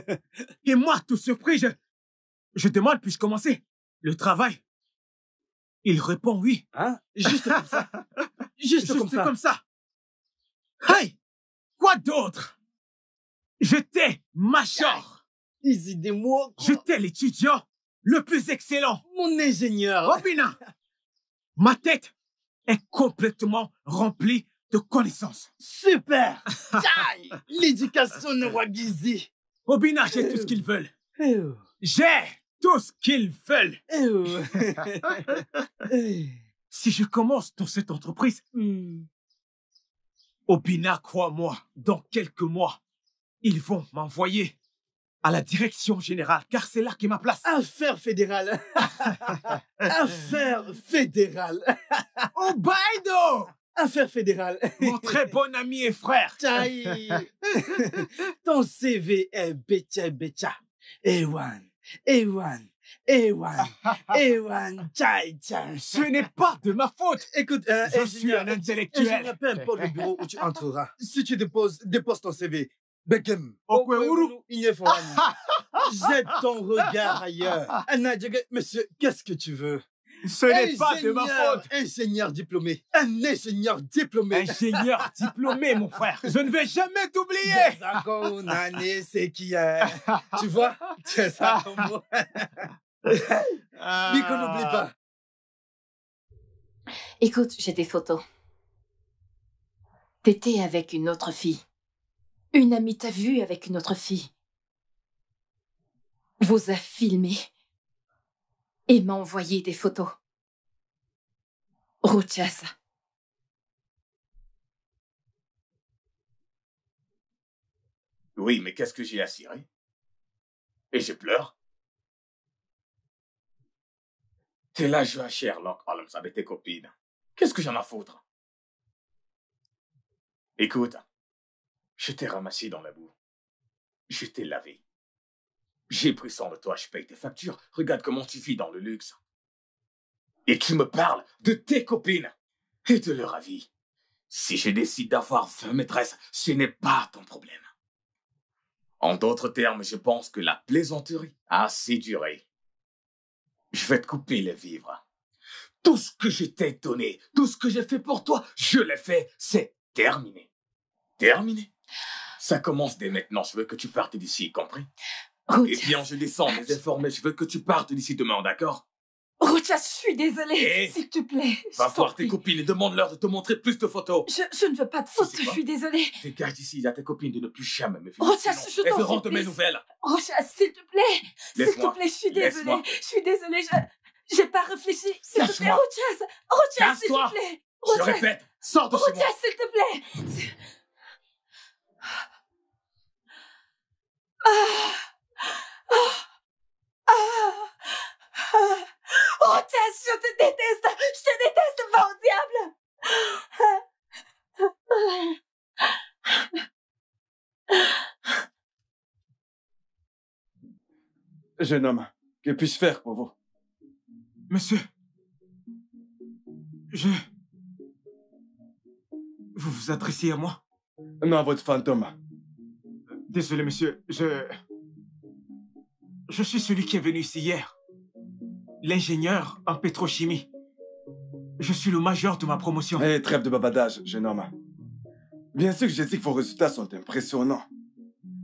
[SPEAKER 6] <laughs> Et moi, tout surpris, je, je demande, puis-je commencer le travail? Il répond oui.
[SPEAKER 17] Hein? Juste comme ça. <laughs> Juste, comme ça.
[SPEAKER 6] comme ça. Hey Quoi d'autre? J'étais major.
[SPEAKER 17] Mots.
[SPEAKER 6] J'étais l'étudiant le plus excellent.
[SPEAKER 17] Mon ingénieur.
[SPEAKER 6] Robina, ma tête est complètement remplie de connaissances.
[SPEAKER 17] Super. <laughs> L'éducation de Wagizi.
[SPEAKER 6] Robina, j'ai tout ce qu'ils veulent.
[SPEAKER 17] Eh oh.
[SPEAKER 6] J'ai tout ce qu'ils veulent.
[SPEAKER 17] Eh oh. <laughs>
[SPEAKER 6] Si je commence dans cette entreprise,
[SPEAKER 17] Hmm.
[SPEAKER 6] Obina, crois-moi, dans quelques mois, ils vont m'envoyer à la direction générale, car c'est là qu'est ma place.
[SPEAKER 17] Affaire fédérale. <laughs> Affaire fédérale.
[SPEAKER 6] Obaido
[SPEAKER 17] Affaire fédérale.
[SPEAKER 6] Mon très bon ami et frère.
[SPEAKER 17] Tchaï. <laughs> Ton CV est betcha betcha. Ewan, Ewan, Ewan, <laughs> Ewan, tchaï tchaï.
[SPEAKER 6] Ce n'est pas de ma faute.
[SPEAKER 17] Écoute, euh,
[SPEAKER 6] Je suis un intellectuel.
[SPEAKER 17] ingénieur, peu importe le bureau où tu entreras, si tu déposes, déposes ton CV, Beckham,
[SPEAKER 6] Okweuru.
[SPEAKER 17] Inyefowani, <laughs> jette ton regard ailleurs. Anna Djege, Monsieur, qu'est-ce que tu veux?
[SPEAKER 6] Ce n'est pas de ma faute.
[SPEAKER 17] Ingénieur diplômé. Un ingénieur diplômé.
[SPEAKER 6] Ingénieur <laughs> diplômé, mon frère. Je ne vais jamais t'oublier.
[SPEAKER 17] Encore une année, c'est qui a... Tu vois? As ça comme moi.
[SPEAKER 6] Ah.
[SPEAKER 17] Nico, n'oublie pas.
[SPEAKER 7] Écoute, j'ai des photos. T'étais avec une autre fille. Une amie t'a vu avec une autre fille. Vous a filmé et m'a envoyé des photos. Ruchasa.
[SPEAKER 5] Oui, mais qu'est-ce que j'ai à cirer? Et je pleure T'es là, joué à Sherlock Holmes avec tes copines. Qu'est-ce que j'en ai à foutre? Écoute, je t'ai ramassé dans la boue. Je t'ai lavé. J'ai pris soin de toi, je paye tes factures. Regarde comment tu vis dans le luxe. Et tu me parles de tes copines et de leur avis. Si je décide d'avoir 20 maîtresses, ce n'est pas ton problème. En d'autres termes, je pense que la plaisanterie a assez duré. Je vais te couper les vivres. Tout ce que je t'ai donné, tout ce que j'ai fait pour toi, je l'ai fait, c'est terminé. Terminé. Ça commence dès maintenant. Je veux que tu partes d'ici, compris. Eh bien, je descends, les informer. Je veux que tu partes d'ici demain, d'accord?
[SPEAKER 7] Routias, je suis désolée.
[SPEAKER 5] Eh?
[SPEAKER 7] S'il te plaît.
[SPEAKER 5] Va voir tes
[SPEAKER 7] prie.
[SPEAKER 5] copines et demande-leur de te montrer plus de photos.
[SPEAKER 7] Je, je ne veux pas de
[SPEAKER 5] sais
[SPEAKER 7] je suis désolée.
[SPEAKER 5] Dégage d'ici à tes copines de ne plus jamais me filmer. Sinon
[SPEAKER 7] je t'en
[SPEAKER 5] verront de mes nouvelles.
[SPEAKER 7] Routias, s'il te plaît. S'il te plaît, je suis désolée. Je suis désolée, je... J'ai pas réfléchi. S'il te plaît. Routias. Routias, s'il te plaît.
[SPEAKER 5] Je répète, sors de chez moi.
[SPEAKER 7] Routias, s'il te plaît. Ah. Ah. Ah. Ah. Routias, je te déteste. Je te déteste, va au diable.
[SPEAKER 14] Jeune homme, que puis-je faire pour vous?
[SPEAKER 6] Monsieur, je... Vous vous adressez à moi?
[SPEAKER 14] Non, à votre fantôme.
[SPEAKER 6] Désolé, monsieur, je... Je suis celui qui est venu ici hier. L'ingénieur en pétrochimie. Je suis le major de ma promotion.
[SPEAKER 14] Eh, trêve de babadage, jeune homme. Bien sûr que j'ai dit que vos résultats sont impressionnants.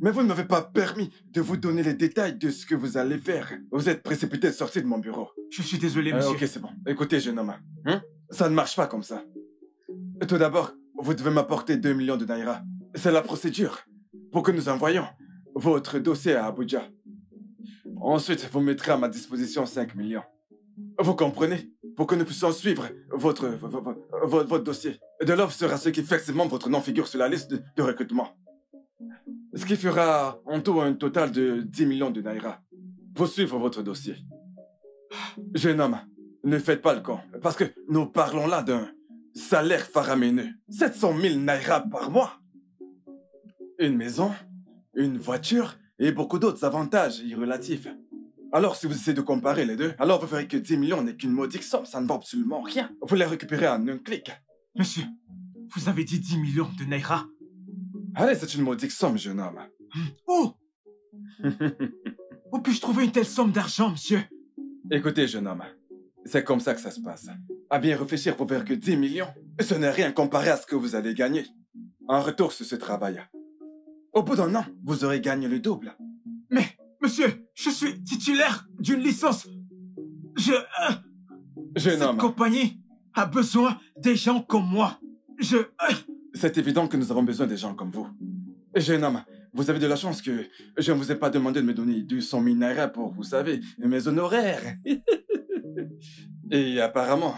[SPEAKER 14] Mais vous ne m'avez pas permis de vous donner les détails de ce que vous allez faire. Vous êtes précipité de sortir de mon bureau.
[SPEAKER 6] Je suis désolé,
[SPEAKER 14] Euh,
[SPEAKER 6] monsieur.
[SPEAKER 14] ok, c'est bon. Écoutez, jeune homme. hein, Ça ne marche pas comme ça. Tout d'abord, vous devez m'apporter 2 millions de naira. C'est la procédure pour que nous envoyions votre dossier à Abuja. Ensuite, vous mettrez à ma disposition 5 millions. Vous comprenez? Pour que nous puissions suivre votre, vo- vo- vo- vo- votre dossier. De l'offre sera ce qui effectivement votre nom figure sur la liste de, de recrutement. Ce qui fera en tout un total de 10 millions de naira pour suivre votre dossier. Jeune homme, ne faites pas le con, parce que nous parlons là d'un salaire faramineux. 700 000 naira par mois. Une maison, une voiture et beaucoup d'autres avantages irrelatifs. Alors, si vous essayez de comparer les deux, alors vous verrez que 10 millions n'est qu'une modique somme, ça ne vaut absolument rien. Vous les récupérez en un clic.
[SPEAKER 6] Monsieur, vous avez dit 10 millions de naira.
[SPEAKER 14] Allez, c'est une modique somme, jeune homme.
[SPEAKER 6] Oh Où puis-je trouver une telle somme d'argent, monsieur?
[SPEAKER 14] Écoutez, jeune homme, c'est comme ça que ça se passe. À bien réfléchir, vous verrez que 10 millions, ce n'est rien comparé à ce que vous allez gagner en retour sur ce travail. Au bout d'un an, vous aurez gagné le double.
[SPEAKER 6] Mais, monsieur, je suis titulaire d'une licence. Je... euh,
[SPEAKER 14] Jeune
[SPEAKER 6] cette
[SPEAKER 14] homme,
[SPEAKER 6] compagnie a besoin des gens comme moi. Je... euh,
[SPEAKER 14] c'est évident que nous avons besoin des gens comme vous. Jeune homme, vous avez de la chance que je ne vous ai pas demandé de me donner 200 000 naira pour, vous savez, mes honoraires. <laughs> Et apparemment,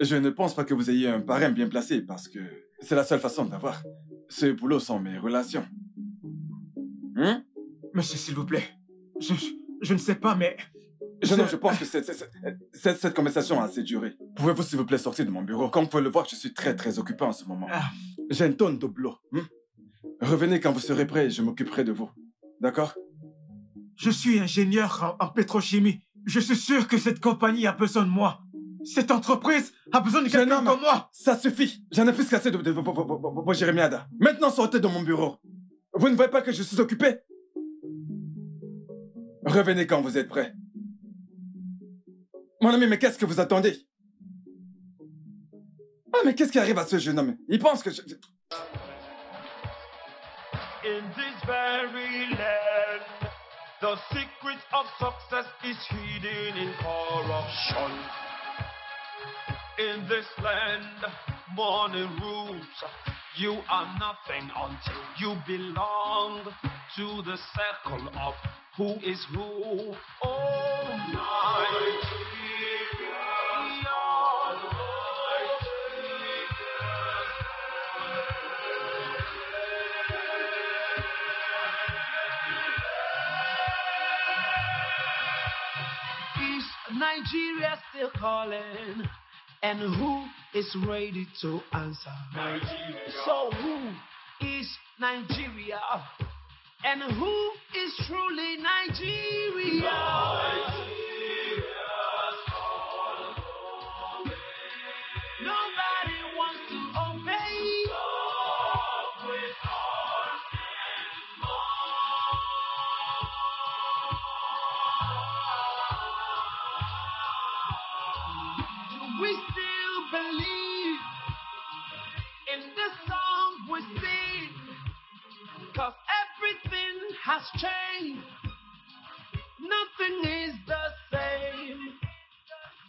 [SPEAKER 14] je ne pense pas que vous ayez un parrain bien placé parce que c'est la seule façon d'avoir ce boulot sans mes relations. Hein?
[SPEAKER 6] Monsieur, s'il vous plaît. Je, je, je ne sais pas, mais...
[SPEAKER 14] Je, non, je pense que cette, cette, cette, cette conversation a assez duré. Pouvez-vous, s'il vous plaît, sortir de mon bureau? Comme vous pouvez le voir, je suis très, très occupé en ce moment. J'ai une tonne de boulot. hein? Revenez quand vous serez prêt et je m'occuperai de vous. D'accord?
[SPEAKER 6] Je suis ingénieur en, en pétrochimie. Je suis sûr que cette compagnie a besoin de moi. Cette entreprise a besoin de quelqu'un comme moi.
[SPEAKER 14] Ça suffit. J'en ai plus qu'assez de, de, vos- vos- vos- vos- vos jérémiades. Maintenant, sortez de mon bureau. Vous ne voyez pas que je suis occupé? Revenez quand vous êtes prêt. Mon ami, mais qu'est-ce que vous attendez? Ah, mais qu'est-ce qui arrive à ce jeune homme? Il pense que je...
[SPEAKER 2] In this very land, the secret of success is hidden in corruption. In this land, money rules. You are nothing until you belong to the circle of who is who. Oh.
[SPEAKER 3] Is Nigeria still calling? And who is ready to answer?
[SPEAKER 2] Nigeria.
[SPEAKER 3] So who is Nigeria? And who is truly Nigeria? Nobody has changed. Nothing is the same.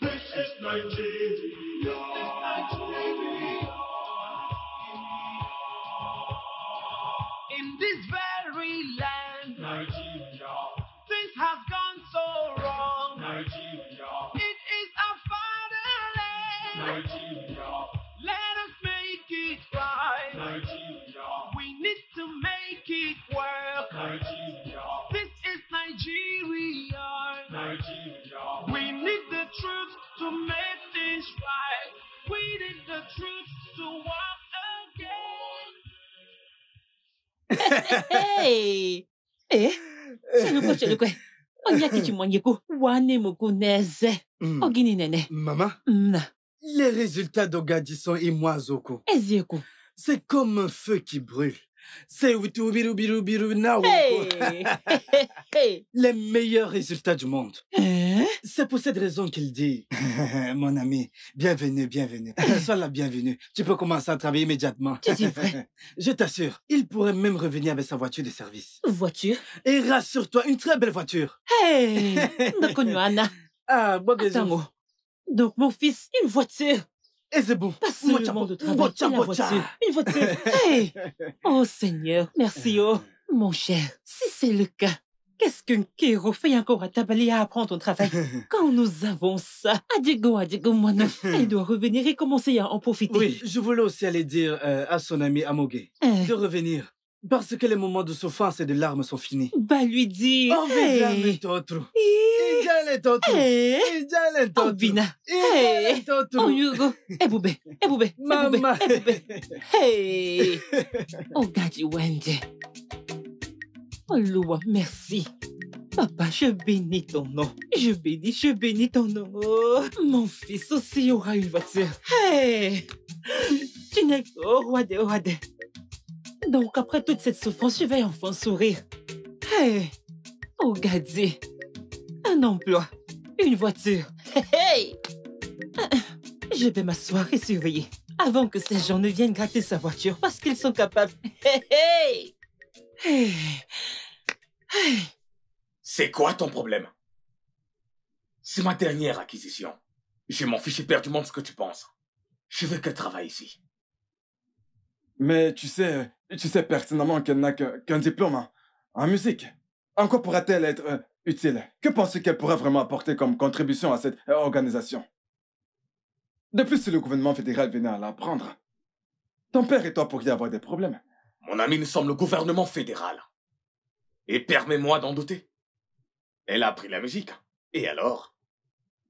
[SPEAKER 2] This is Nigeria.
[SPEAKER 15] Hey! <laughs> Eh? Chelukwe. Wane.
[SPEAKER 17] Hmm.
[SPEAKER 15] Ogini nene.
[SPEAKER 17] Maman,
[SPEAKER 15] Mna.
[SPEAKER 17] les résultats d'Ogadi sont émoisoko.
[SPEAKER 15] Ezieku.
[SPEAKER 17] C'est comme un feu qui brûle. C'est Witubirubirubiru Nawoko.
[SPEAKER 15] Hey! <laughs> hey!
[SPEAKER 17] Les meilleurs résultats du monde.
[SPEAKER 15] Hein?
[SPEAKER 17] C'est pour cette raison qu'il dit, <laughs> mon ami, bienvenue, bienvenue. <laughs> Sois la bienvenue. Tu peux commencer à travailler immédiatement.
[SPEAKER 15] Tu dis vrai?
[SPEAKER 17] Je t'assure, il pourrait même revenir avec sa voiture de service.
[SPEAKER 15] Voiture?
[SPEAKER 17] Et rassure-toi, une très belle voiture.
[SPEAKER 15] Hey!
[SPEAKER 17] Ah, bon bisous.
[SPEAKER 15] Attends, Donc, mon fils, une voiture.
[SPEAKER 17] Et c'est bon.
[SPEAKER 15] Pas seulement de travail,
[SPEAKER 17] Bocha,
[SPEAKER 15] la voiture. Une voiture. <laughs> Hey! Oh Seigneur, merci <laughs> oh. Mon cher, si c'est le cas, qu'est-ce qu'un Kero fait encore à Tabali à apprendre au travail? <laughs> Quand nous avons ça, Adigo, Adigo, moi non, elle doit revenir et commencer à en profiter.
[SPEAKER 17] Oui, je voulais aussi aller dire euh, à son ami Amoge
[SPEAKER 15] Hein?
[SPEAKER 17] de revenir. Parce que les moments de souffrance et de larmes sont finis.
[SPEAKER 15] Bah lui dire.
[SPEAKER 17] Oh, vediamo
[SPEAKER 15] hey.
[SPEAKER 17] totro.
[SPEAKER 15] Eh.
[SPEAKER 17] Ijale totro.
[SPEAKER 15] Eh.
[SPEAKER 17] Ijale
[SPEAKER 15] Oh
[SPEAKER 17] totro.
[SPEAKER 15] Bina.
[SPEAKER 17] Ijale.
[SPEAKER 15] Oh Hugo. Ebube. Ebube.
[SPEAKER 17] Mama.
[SPEAKER 15] Ebube. Hey. Oh Gadji Wende. Oh Loua, merci. Papa, je bénis ton nom. Je bénis, je bénis ton nom. Oh, mon fils aussi aura une voiture. Hey. Tu n'es roi des rois des. Donc après toute cette souffrance, je vais enfin sourire. Hey. Oh Gadji. Un emploi. Une voiture. Hey. Je vais m'asseoir et surveiller avant que ces gens ne viennent gratter sa voiture parce qu'ils sont capables. Hey, hey. Hey. Hey.
[SPEAKER 5] C'est quoi ton problème? C'est ma dernière acquisition. Je m'en fiche éperdument de ce que tu penses. Je veux qu'elle travaille ici.
[SPEAKER 14] Mais tu sais, tu sais pertinemment qu'elle n'a qu'un diplôme en musique. En quoi pourra-t-elle être euh, utile? Que penses-tu qu'elle pourra vraiment apporter comme contribution à cette euh, organisation? De plus, si le gouvernement fédéral venait à l'apprendre, ton père et toi pourriez avoir des problèmes.
[SPEAKER 5] Mon ami, nous sommes le gouvernement fédéral. Et permets-moi d'en douter. Elle a appris la musique. Et alors?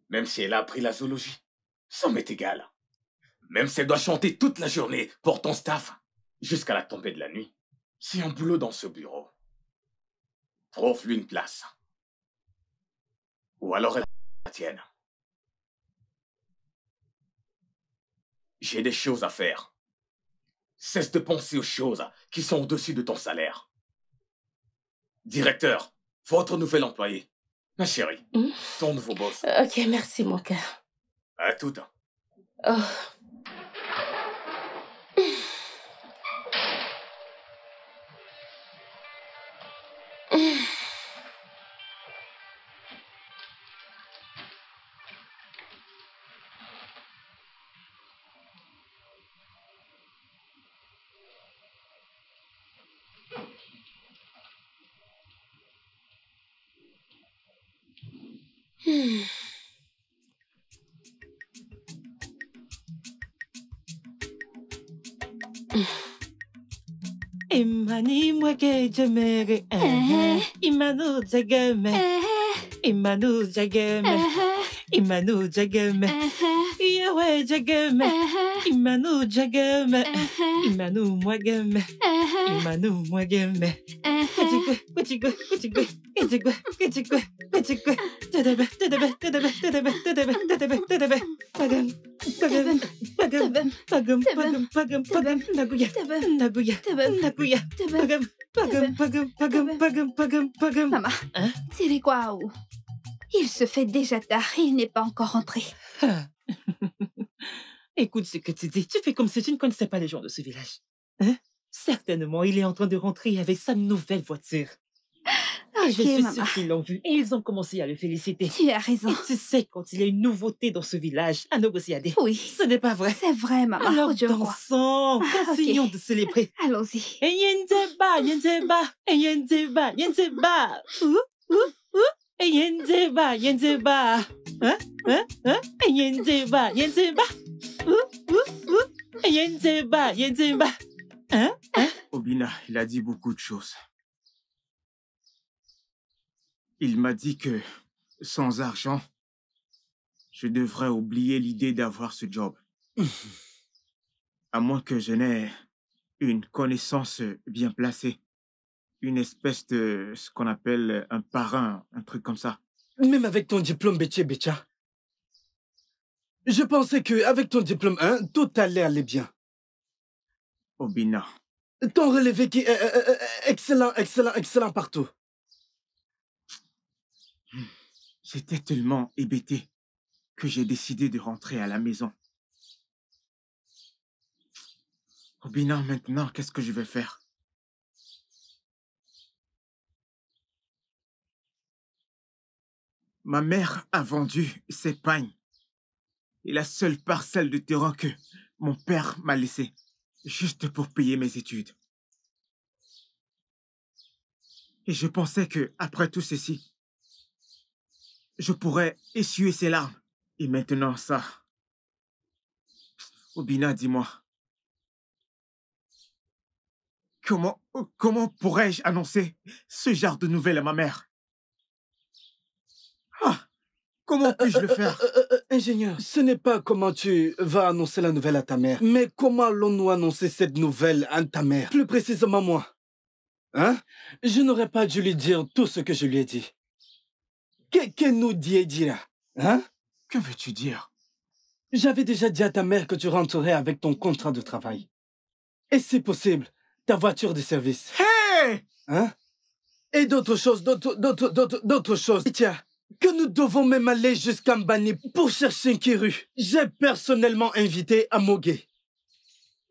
[SPEAKER 5] Même si elle a appris la zoologie, ça m'est égal. Même si elle doit chanter toute la journée pour ton staff, jusqu'à la tombée de la nuit, c'est un boulot dans ce bureau. Trouve-lui une place. Ou alors elle la tienne. J'ai des choses à faire. Cesse de penser aux choses qui sont au-dessus de ton salaire. Directeur, votre nouvel employé. Ma chérie, ton nouveau boss.
[SPEAKER 15] Ok, merci mon cœur.
[SPEAKER 5] À tout.
[SPEAKER 15] Oh. けじゃめぐ、今のじゃがめ、今のじゃがめ、今のじゃがめ、やわじゃがめ、今のじゃがめ、今のもがめ、今のもがめ、
[SPEAKER 11] こち
[SPEAKER 15] ぐ、こちぐ、こちぐ、こちぐ、こちぐ、こちぐ、とだべ、とだべ、とだべ、とだべ、とだべ、とだべ、とだべ、とだべ、とだべ、pagam, pagam, pagam, pagam, pagam, pagam, naguya, naguya, naguya, pagam, pagam, pagam, pagam, pagam, pagam, pagam.
[SPEAKER 11] Maman,
[SPEAKER 15] Hein?
[SPEAKER 11] Tirikwaou. Il se fait déjà tard, il n'est pas encore rentré.
[SPEAKER 15] Ah. Écoute ce que tu dis. Tu fais comme si tu ne connaissais pas les gens de ce village. Hein? Certainement, il est en train de rentrer avec sa nouvelle voiture. Ah, je suis
[SPEAKER 11] maman.
[SPEAKER 15] sûre qu'ils l'ont vu et ils ont commencé à le féliciter.
[SPEAKER 11] Tu as raison.
[SPEAKER 15] Et tu sais, quand il y a une nouveauté dans ce village, à négocier.
[SPEAKER 11] Oui.
[SPEAKER 15] Ce n'est pas vrai.
[SPEAKER 11] C'est vrai, maman.
[SPEAKER 15] Alors
[SPEAKER 11] Oh, crois.
[SPEAKER 15] dansons,
[SPEAKER 11] Ah,
[SPEAKER 15] continuons de célébrer. <laughs>
[SPEAKER 11] Allons-y.
[SPEAKER 15] Et. Ouh, ouh, ouh. Et Yenzeba, Yenzeba. Hein, hein, hein. Et ouh. Et Yenzeba, Yenzeba. Hein, hein.
[SPEAKER 6] Obina, il a dit beaucoup de choses. Il m'a dit que, sans argent, je devrais oublier l'idée d'avoir ce job. À moins que je n'ai une connaissance bien placée. Une espèce de ce qu'on appelle un parrain, un truc comme ça.
[SPEAKER 17] Même avec ton diplôme Betché Betcha. Je pensais que avec ton diplôme 1, tout allait aller bien.
[SPEAKER 6] Obina,
[SPEAKER 17] Ton relevé qui est euh, euh, euh, excellent, excellent, excellent partout.
[SPEAKER 6] J'étais tellement hébété que j'ai décidé de rentrer à la maison. Obina, maintenant, qu'est-ce que je vais faire? Ma mère a vendu ses pagnes et la seule parcelle de terrain que mon père m'a laissée, juste pour payer mes études. Et je pensais que, après tout ceci, je pourrais essuyer ses larmes. Et maintenant, ça. Obina, dis-moi. Comment, comment pourrais-je annoncer ce genre de nouvelles à ma mère? Ah Comment puis-je le faire?
[SPEAKER 17] Euh, euh, ingénieur, ce n'est pas comment tu vas annoncer la nouvelle à ta mère, mais comment allons-nous annoncer cette nouvelle à ta mère? Plus précisément moi. Hein? Je n'aurais pas dû lui dire tout ce que je lui ai dit. Que, que nous dit dira Hein?
[SPEAKER 6] Que veux-tu dire?
[SPEAKER 17] J'avais déjà dit à ta mère que tu rentrerais avec ton contrat de travail. Et si possible, ta voiture de service.
[SPEAKER 6] Hey
[SPEAKER 17] Hein? Et d'autres choses, d'autres, d'autres, d'autres, d'autres choses. Tiens, que nous devons même aller jusqu'à Mbani pour chercher Kiru. J'ai personnellement invité Amoge.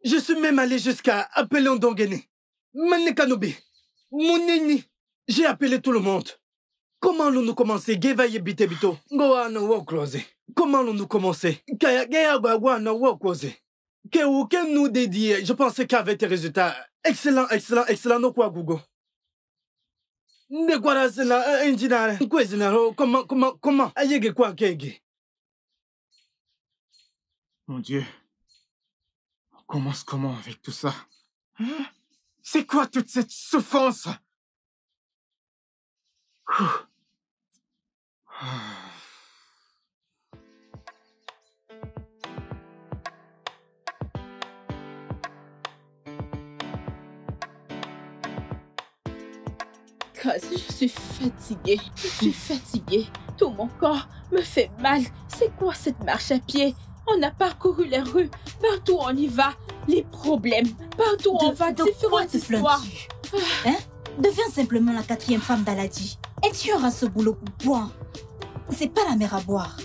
[SPEAKER 17] Je suis même allé jusqu'à appeler Ndongene. Manekanobi. Mounini. J'ai appelé tout le monde. Comment allons-nous commencer? Geva yebite bito. Ngoa no wo close. Comment allons-nous commencer? Kaya gaya gwa no wo close. Que que nous dédier, je pensais qu'avec tes résultats, excellent, excellent, excellent, no quoi Google? Ne quoi c'est la engineer. Quoi c'est la comment comment comment? Ayege quoi kege.
[SPEAKER 6] Mon Dieu. On commence comment avec tout ça? Hein? C'est quoi toute cette souffrance? Ah.
[SPEAKER 10] Je suis fatiguée. Je suis fatiguée. Tout mon corps me fait mal. C'est quoi cette marche à pied? On a parcouru les rues. Partout on y va. Les problèmes. Partout on va.
[SPEAKER 16] de
[SPEAKER 10] Différentes
[SPEAKER 16] quoi te
[SPEAKER 10] histoires.
[SPEAKER 16] plains-tu? Hein? Deviens simplement la quatrième femme d'Aladi. Et tu auras ce boulot pour boire. C'est pas la mer à boire.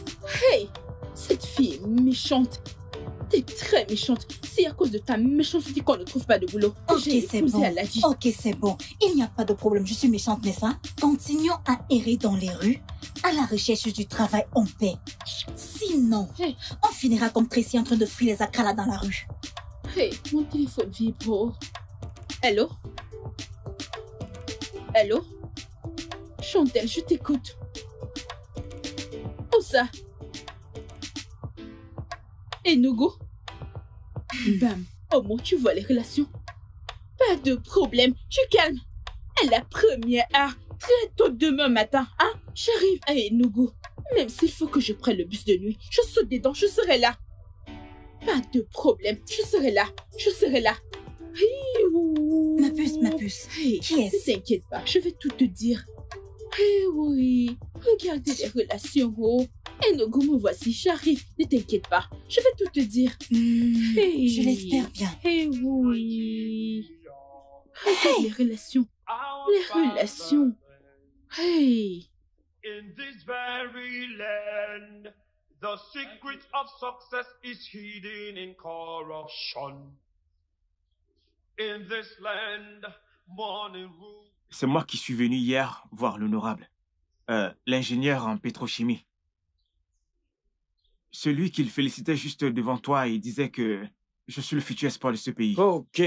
[SPEAKER 10] Hey Cette fille est méchante. T'es très méchante. C'est à cause de ta méchanceté qu'on ne trouve pas de boulot.
[SPEAKER 16] Ok, c'est bon. Ok, c'est bon. Il n'y a pas de problème. Je suis méchante, n'est-ce pas? Continuons à errer dans les rues à la recherche du travail en paix. Sinon, on finira comme Tracy en train de fuir les acras dans la rue.
[SPEAKER 10] Hey, mon téléphone vibre. Allô? Allô? Chantel, je t'écoute. Ça Et Nogo Bam. Oh mon, tu vois les relations Pas de problème, tu calmes. À la première heure, très tôt demain matin, hein? J'arrive à Enugu. Même s'il faut que je prenne le bus de nuit, je saute dedans, je serai là. Pas de problème, je serai là, je serai là.
[SPEAKER 16] Ma puce, ma puce.
[SPEAKER 10] Qui est-ce? Ne t'inquiète pas, je vais tout te dire. Eh oui, regardez les relations, oh. Enogo, me voici, j'arrive, ne t'inquiète pas, je vais tout te dire. Hey.
[SPEAKER 16] je l'espère bien.
[SPEAKER 10] Eh oui. Regarde les relations, les relations. Hey.
[SPEAKER 2] In this very land, the secret of success is hidden in corruption. In this land, morning rule.
[SPEAKER 6] C'est moi qui suis venu hier voir l'honorable, euh, l'ingénieur en pétrochimie. Celui qu'il félicitait juste devant toi et disait que je suis le futur espoir de ce pays.
[SPEAKER 5] Ok,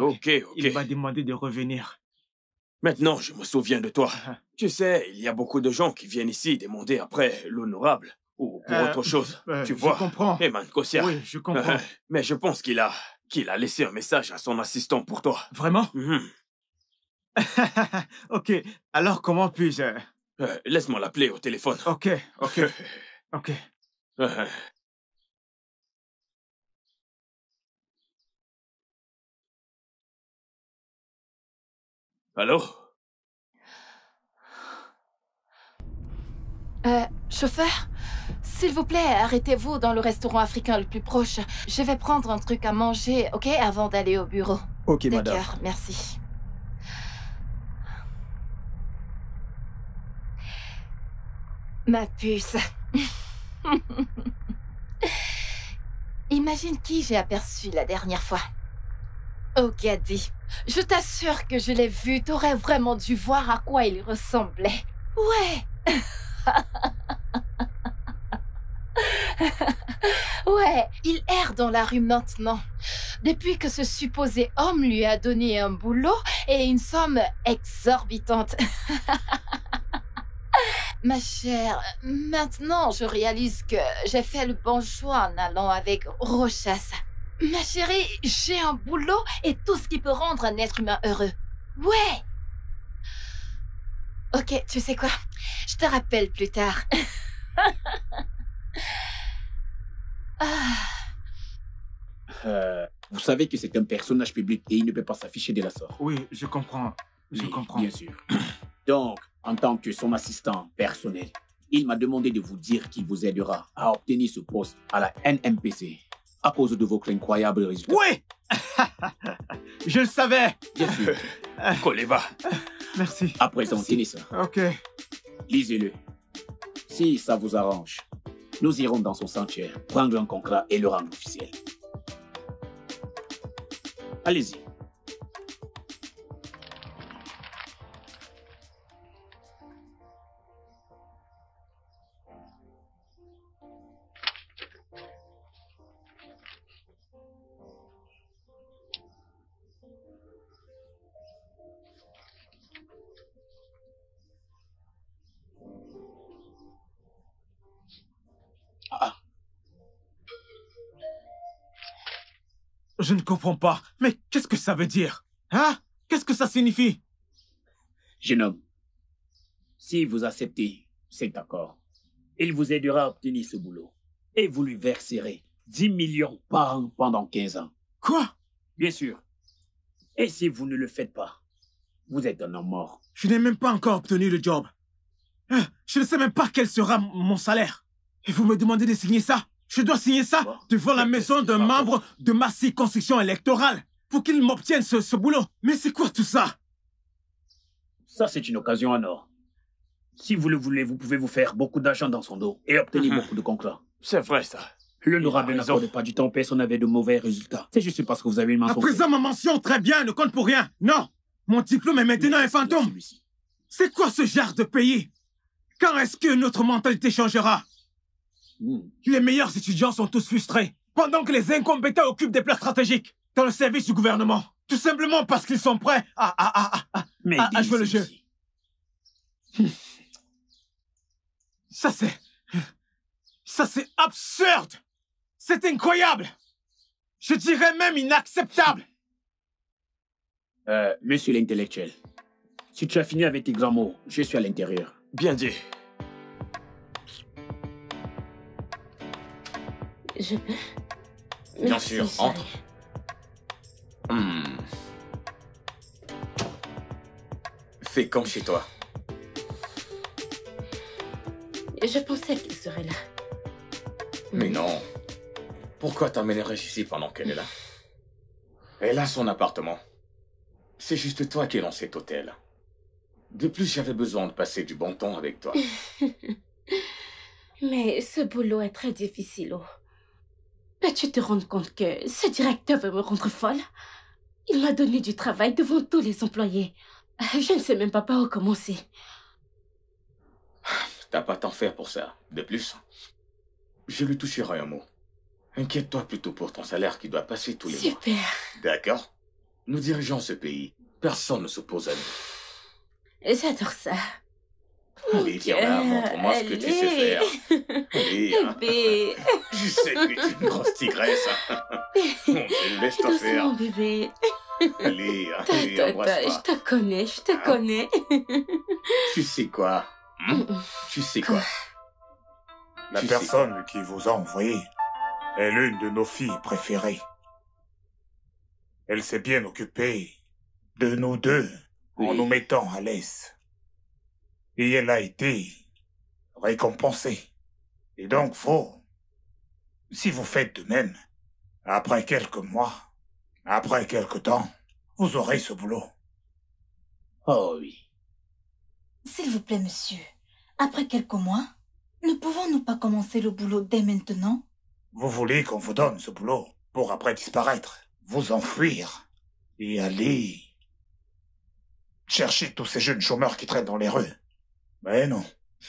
[SPEAKER 5] ok, ok.
[SPEAKER 6] Il m'a demandé de revenir.
[SPEAKER 5] Maintenant, je me souviens de toi. Tu sais, il y a beaucoup de gens qui viennent ici demander après l'honorable ou pour
[SPEAKER 6] Euh,
[SPEAKER 5] autre chose.
[SPEAKER 6] euh,
[SPEAKER 5] tu
[SPEAKER 6] je
[SPEAKER 5] vois
[SPEAKER 6] comprends.
[SPEAKER 5] Eman Kossia.
[SPEAKER 6] Oui, je comprends.
[SPEAKER 5] mais je pense qu'il a qu'il a laissé un message à son assistant pour toi.
[SPEAKER 6] Vraiment?
[SPEAKER 5] Mhm. <laughs>
[SPEAKER 6] Ok, alors comment puis-je...
[SPEAKER 5] Euh, Laisse-moi l'appeler au téléphone.
[SPEAKER 6] Ok, ok, <laughs> ok.
[SPEAKER 5] Euh, Allô?
[SPEAKER 7] Euh, chauffeur, s'il vous plaît, arrêtez-vous dans le restaurant africain le plus proche. Je vais prendre un truc à manger, ok, avant d'aller au bureau.
[SPEAKER 8] Ok, madame.
[SPEAKER 7] D'accord, merci. Ma puce. Imagine qui j'ai aperçu la dernière fois. Oh, Gadi, je t'assure que je l'ai vu. T'aurais vraiment dû voir à quoi il ressemblait. Ouais. <laughs> ouais, il erre dans la rue maintenant. Depuis que ce supposé homme lui a donné un boulot et une somme exorbitante. <laughs> Ma chère, maintenant je réalise que j'ai fait le bon choix en allant avec Rochas. Ma chérie, j'ai un boulot et tout ce qui peut rendre un être humain heureux. Ouais. Ok, tu sais quoi? Je te rappelle plus tard. <laughs> Ah,
[SPEAKER 1] Euh, vous savez que c'est un personnage public et il ne peut pas s'afficher de la sorte.
[SPEAKER 6] Oui, je comprends. Je
[SPEAKER 1] Oui,
[SPEAKER 6] comprends.
[SPEAKER 1] Bien sûr. <clears throat> Donc, en tant que son assistant personnel, il m'a demandé de vous dire qu'il vous aidera à obtenir ce poste à la NMPC à cause de votre incroyable résultat.
[SPEAKER 6] Oui <laughs> Je le savais
[SPEAKER 1] Bien sûr. <laughs>
[SPEAKER 5] Koleva.
[SPEAKER 6] Merci.
[SPEAKER 1] À présent, tenez ça.
[SPEAKER 6] Ok.
[SPEAKER 1] Lisez-le. Si ça vous arrange, nous irons dans son sanctuaire, prendre un contrat et le rendre officiel. Allez-y.
[SPEAKER 6] Je ne comprends pas. Mais qu'est-ce que ça veut dire? Hein? Qu'est-ce que ça signifie?
[SPEAKER 1] Jeune homme, si vous acceptez cet accord, il vous aidera à obtenir ce boulot et vous lui verserez 10 millions par an pendant 15 ans.
[SPEAKER 6] Quoi?
[SPEAKER 1] Bien sûr. Et si vous ne le faites pas, vous êtes un homme mort.
[SPEAKER 6] Je n'ai même pas encore obtenu le job. Hein, Je ne sais même pas quel sera mon salaire. Et vous me demandez de signer ça? Je dois signer ça devant la maison d'un membre de ma circonscription électorale pour qu'il m'obtienne ce, ce boulot. Mais c'est quoi tout ça
[SPEAKER 1] Ça, c'est une occasion en or. Si vous le voulez, vous pouvez vous faire beaucoup d'argent dans son dos et obtenir beaucoup de contrats.
[SPEAKER 5] C'est vrai, ça.
[SPEAKER 1] L'honorable n'accorde pas du temps, personne n'avait de mauvais résultats. C'est juste parce que vous avez une main
[SPEAKER 6] À présent, ma mention très bien ne compte pour rien. Non Mon diplôme est maintenant un fantôme. C'est quoi ce genre de pays? Quand est-ce que notre mentalité changera? Les meilleurs étudiants sont tous frustrés, pendant que les incompétents occupent des places stratégiques dans le service du gouvernement. Tout simplement parce qu'ils sont prêts à, à, à, à,
[SPEAKER 1] Mais
[SPEAKER 6] à- à
[SPEAKER 1] dis
[SPEAKER 6] jouer le jeu. Ça c'est... Ça c'est absurde C'est incroyable Je dirais même inacceptable
[SPEAKER 1] Euh, monsieur l'intellectuel, si tu as fini avec tes grands mots, je suis à l'intérieur.
[SPEAKER 5] Bien dit.
[SPEAKER 18] Je peux
[SPEAKER 5] Bien
[SPEAKER 18] Merci,
[SPEAKER 5] sûr,
[SPEAKER 18] chérie.
[SPEAKER 5] entre. Hmm. Fais comme chez toi.
[SPEAKER 18] Je pensais qu'il serait là.
[SPEAKER 5] Mais non. Pourquoi t'amènerais ici pendant qu'elle est là? Elle a son appartement. C'est juste toi qui es dans cet hôtel. De plus, j'avais besoin de passer du bon temps avec toi. <laughs>
[SPEAKER 18] Mais ce boulot est très difficile. Oh. Peux-tu te rendre compte que ce directeur veut me rendre folle? Il m'a donné du travail devant tous les employés. Je ne sais même pas par où commencer.
[SPEAKER 5] T'as pas tant faire pour ça. De plus, je lui toucherai un mot. Inquiète-toi plutôt pour ton salaire qui doit passer tous les mois.
[SPEAKER 18] Super.
[SPEAKER 5] D'accord? Nous dirigeons ce pays. Personne ne s'oppose à nous.
[SPEAKER 18] J'adore ça.
[SPEAKER 5] Allez, viens là, montre-moi ce que tu sais faire. Allez, hein. <laughs>
[SPEAKER 18] Bébé.
[SPEAKER 5] Je sais que tu es une grosse tigresse. hein. Mon laisse-toi faire.
[SPEAKER 18] bébé.
[SPEAKER 5] Allez,
[SPEAKER 18] Ta,
[SPEAKER 5] allez, <laughs>
[SPEAKER 18] ta, ta,
[SPEAKER 5] embrasse-moi.
[SPEAKER 18] Je te connais, je te connais. <laughs>
[SPEAKER 5] Tu sais quoi hein Tu sais quoi?
[SPEAKER 13] La
[SPEAKER 5] Tu
[SPEAKER 13] personne qui vous a envoyé est l'une de nos filles préférées. Elle s'est bien occupée de nous deux en nous mettant à l'aise. Et elle a été récompensée. Et donc vous, si vous faites de même, après quelques mois, après quelques temps, vous aurez ce boulot.
[SPEAKER 1] Oh oui.
[SPEAKER 16] S'il vous plaît, monsieur, après quelques mois, ne pouvons-nous pas commencer le boulot dès maintenant?
[SPEAKER 13] Vous voulez qu'on vous donne ce boulot pour après disparaître, vous enfuir et aller chercher tous ces jeunes chômeurs qui traînent dans les rues. Mais non,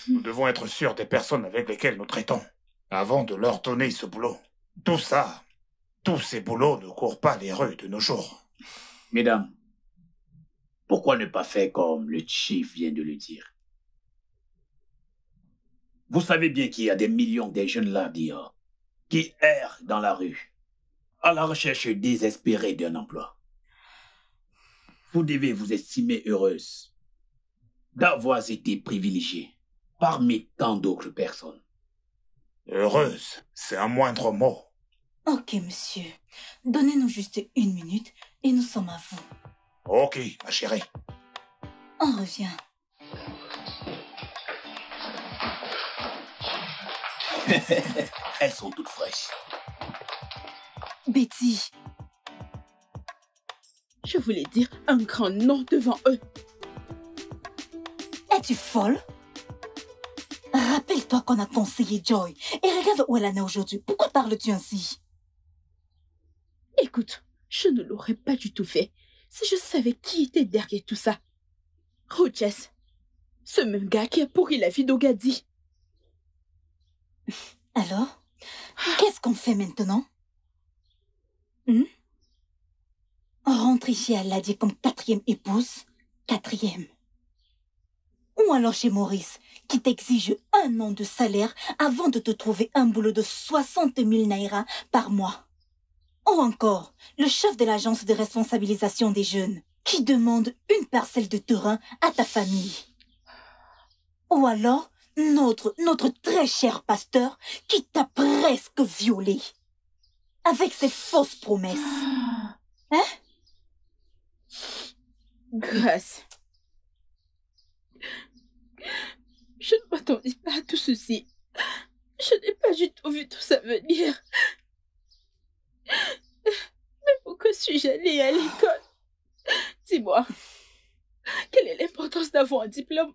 [SPEAKER 13] nous devons être sûrs des personnes avec lesquelles nous traitons avant de leur donner ce boulot. Tout ça, tous ces boulots ne courent pas les rues de nos jours.
[SPEAKER 1] Mesdames, pourquoi ne pas faire comme le chief vient de le dire? Vous savez bien qu'il y a des millions de jeunes là dehors qui errent dans la rue à la recherche désespérée d'un emploi. Vous devez vous estimer heureuse d'avoir été privilégiée parmi tant d'autres personnes.
[SPEAKER 13] Heureuse, c'est un moindre mot.
[SPEAKER 16] Ok, monsieur. Donnez-nous juste une minute et nous sommes à vous.
[SPEAKER 13] Ok, ma chérie.
[SPEAKER 16] On revient. <laughs>
[SPEAKER 1] Elles sont toutes fraîches.
[SPEAKER 16] Betty,
[SPEAKER 10] Je voulais dire un grand nom devant eux.
[SPEAKER 16] Es-tu folle Rappelle-toi qu'on a conseillé Joy et regarde où elle en est aujourd'hui. Pourquoi parles-tu ainsi?
[SPEAKER 10] Écoute, je ne l'aurais pas du tout fait si je savais qui était derrière tout ça. Roches, ce même gars qui a pourri la vie d'Ogadi. <laughs>
[SPEAKER 16] Alors? Qu'est-ce qu'on fait maintenant? Hmm? Rentrer chez Aladi comme quatrième épouse? Quatrième. Ou alors chez Maurice, qui t'exige un an de salaire avant de te trouver un boulot de 60 000 naira par mois. Ou encore, le chef de l'agence de responsabilisation des jeunes, qui demande une parcelle de terrain à ta famille. Ou alors, notre, notre très cher pasteur, qui t'a presque violé. Avec ses fausses promesses. <gasps> Hein?
[SPEAKER 10] Grâce. Je ne m'attendais pas à tout ceci. Je n'ai pas du tout vu tout ça venir. Mais pourquoi suis-je allée à l'école? Dis-moi, quelle est l'importance d'avoir un diplôme?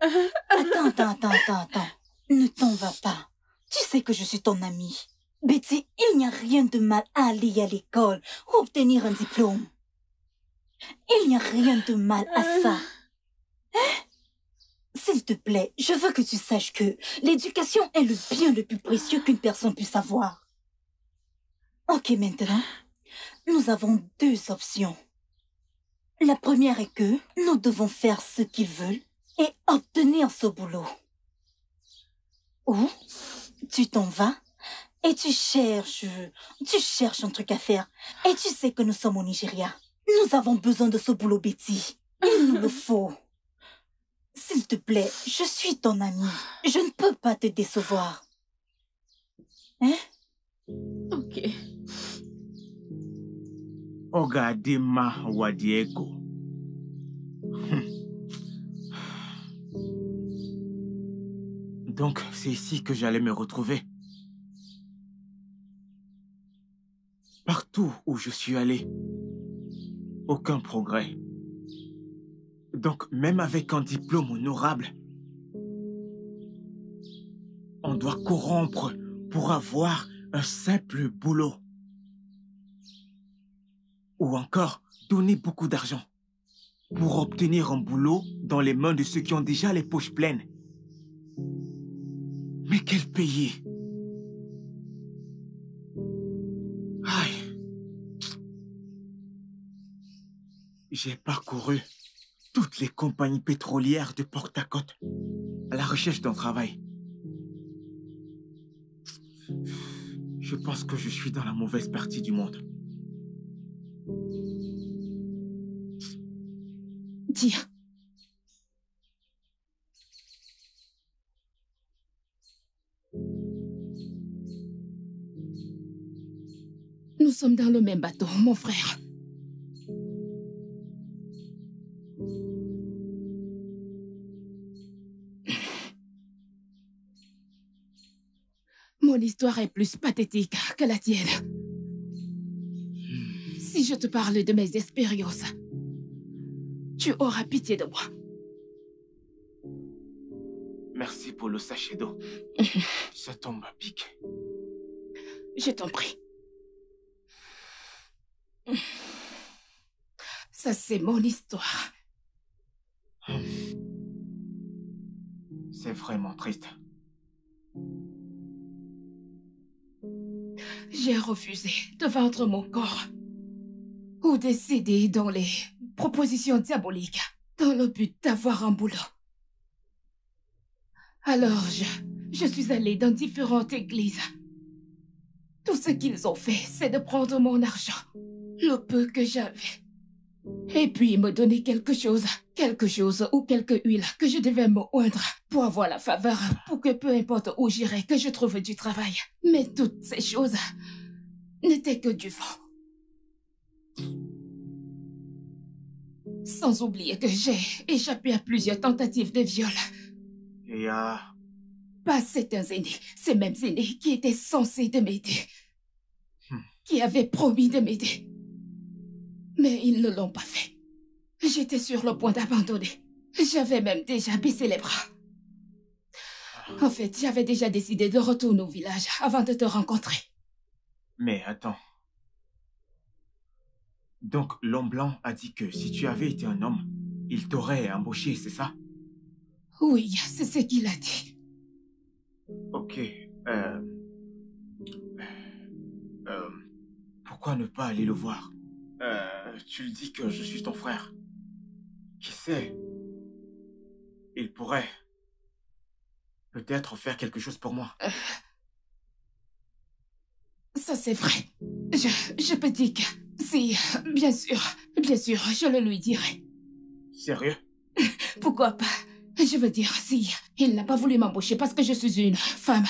[SPEAKER 16] Attends, attends, attends, attends, attends. Ne t'en va pas. Tu sais que je suis ton amie. Betty, il n'y a rien de mal à aller à l'école ou obtenir un diplôme. Il n'y a rien de mal à ça. Hein? S'il te plaît, je veux que tu saches que l'éducation est le bien le plus précieux qu'une personne puisse avoir. Ok, maintenant, nous avons deux options. La première est que nous devons faire ce qu'ils veulent et obtenir ce boulot. Ou tu t'en vas et tu cherches, tu cherches un truc à faire et tu sais que nous sommes au Nigeria. Nous avons besoin de ce boulot, Betty. Il nous le <laughs> faut. S'il te plaît, je suis ton amie. Je ne peux pas te décevoir. Hein?
[SPEAKER 10] Ok.
[SPEAKER 6] Ogadema Wadiego. Donc, c'est ici que j'allais me retrouver. Partout où je suis allé, aucun progrès. Donc, même avec un diplôme honorable, on doit corrompre pour avoir un simple boulot. Ou encore donner beaucoup d'argent. pour obtenir un boulot dans les mains de ceux qui ont déjà les poches pleines. Mais quel pays? Aïe. J'ai parcouru toutes les compagnies pétrolières de Porte-à-Côte à la recherche d'un travail. Je pense que je suis dans la mauvaise partie du monde.
[SPEAKER 19] Dire. Nous sommes dans le même bateau, mon frère. Histoire est plus pathétique que la tienne. Si je te parle de mes expériences, tu auras pitié de moi.
[SPEAKER 6] Merci pour le sachet d'eau. <laughs> Ça tombe à pic.
[SPEAKER 19] Je t'en prie. Ça, c'est mon histoire.
[SPEAKER 6] C'est vraiment triste.
[SPEAKER 19] J'ai refusé de vendre mon corps ou de céder dans les propositions diaboliques dans le but d'avoir un boulot. Alors, je, je suis allée dans différentes églises. Tout ce qu'ils ont fait, c'est de prendre mon argent, le peu que j'avais, et puis me donner quelque chose, quelque chose ou quelque huile que je devais me oindre pour avoir la faveur, pour que peu importe où j'irai, que je trouve du travail. Mais toutes ces choses n'étaient que du vent. Sans oublier que j'ai échappé à plusieurs tentatives de viol.
[SPEAKER 6] Et à...
[SPEAKER 19] Pas certains aînés, ces mêmes aînés qui étaient censés de m'aider. Qui avaient promis de m'aider. Mais ils ne l'ont pas fait. J'étais sur le point d'abandonner. J'avais même déjà baissé les bras. En fait, j'avais déjà décidé de retourner au village avant de te rencontrer.
[SPEAKER 6] Mais attends. Donc l'homme blanc a dit que si tu avais été un homme, il t'aurait embauché, c'est ça?
[SPEAKER 19] Oui, c'est ce qu'il a dit.
[SPEAKER 6] Ok. Euh... Euh... Pourquoi ne pas aller le voir? Euh, Tu lui dis que je suis ton frère. Qui sait? Il pourrait peut-être faire quelque chose pour moi.
[SPEAKER 19] Ça, c'est vrai. Je, je peux dire que si, bien sûr, bien sûr, je le lui dirai.
[SPEAKER 6] Sérieux? <laughs>
[SPEAKER 19] Pourquoi pas? Je veux dire, si il n'a pas voulu m'embaucher parce que je suis une femme,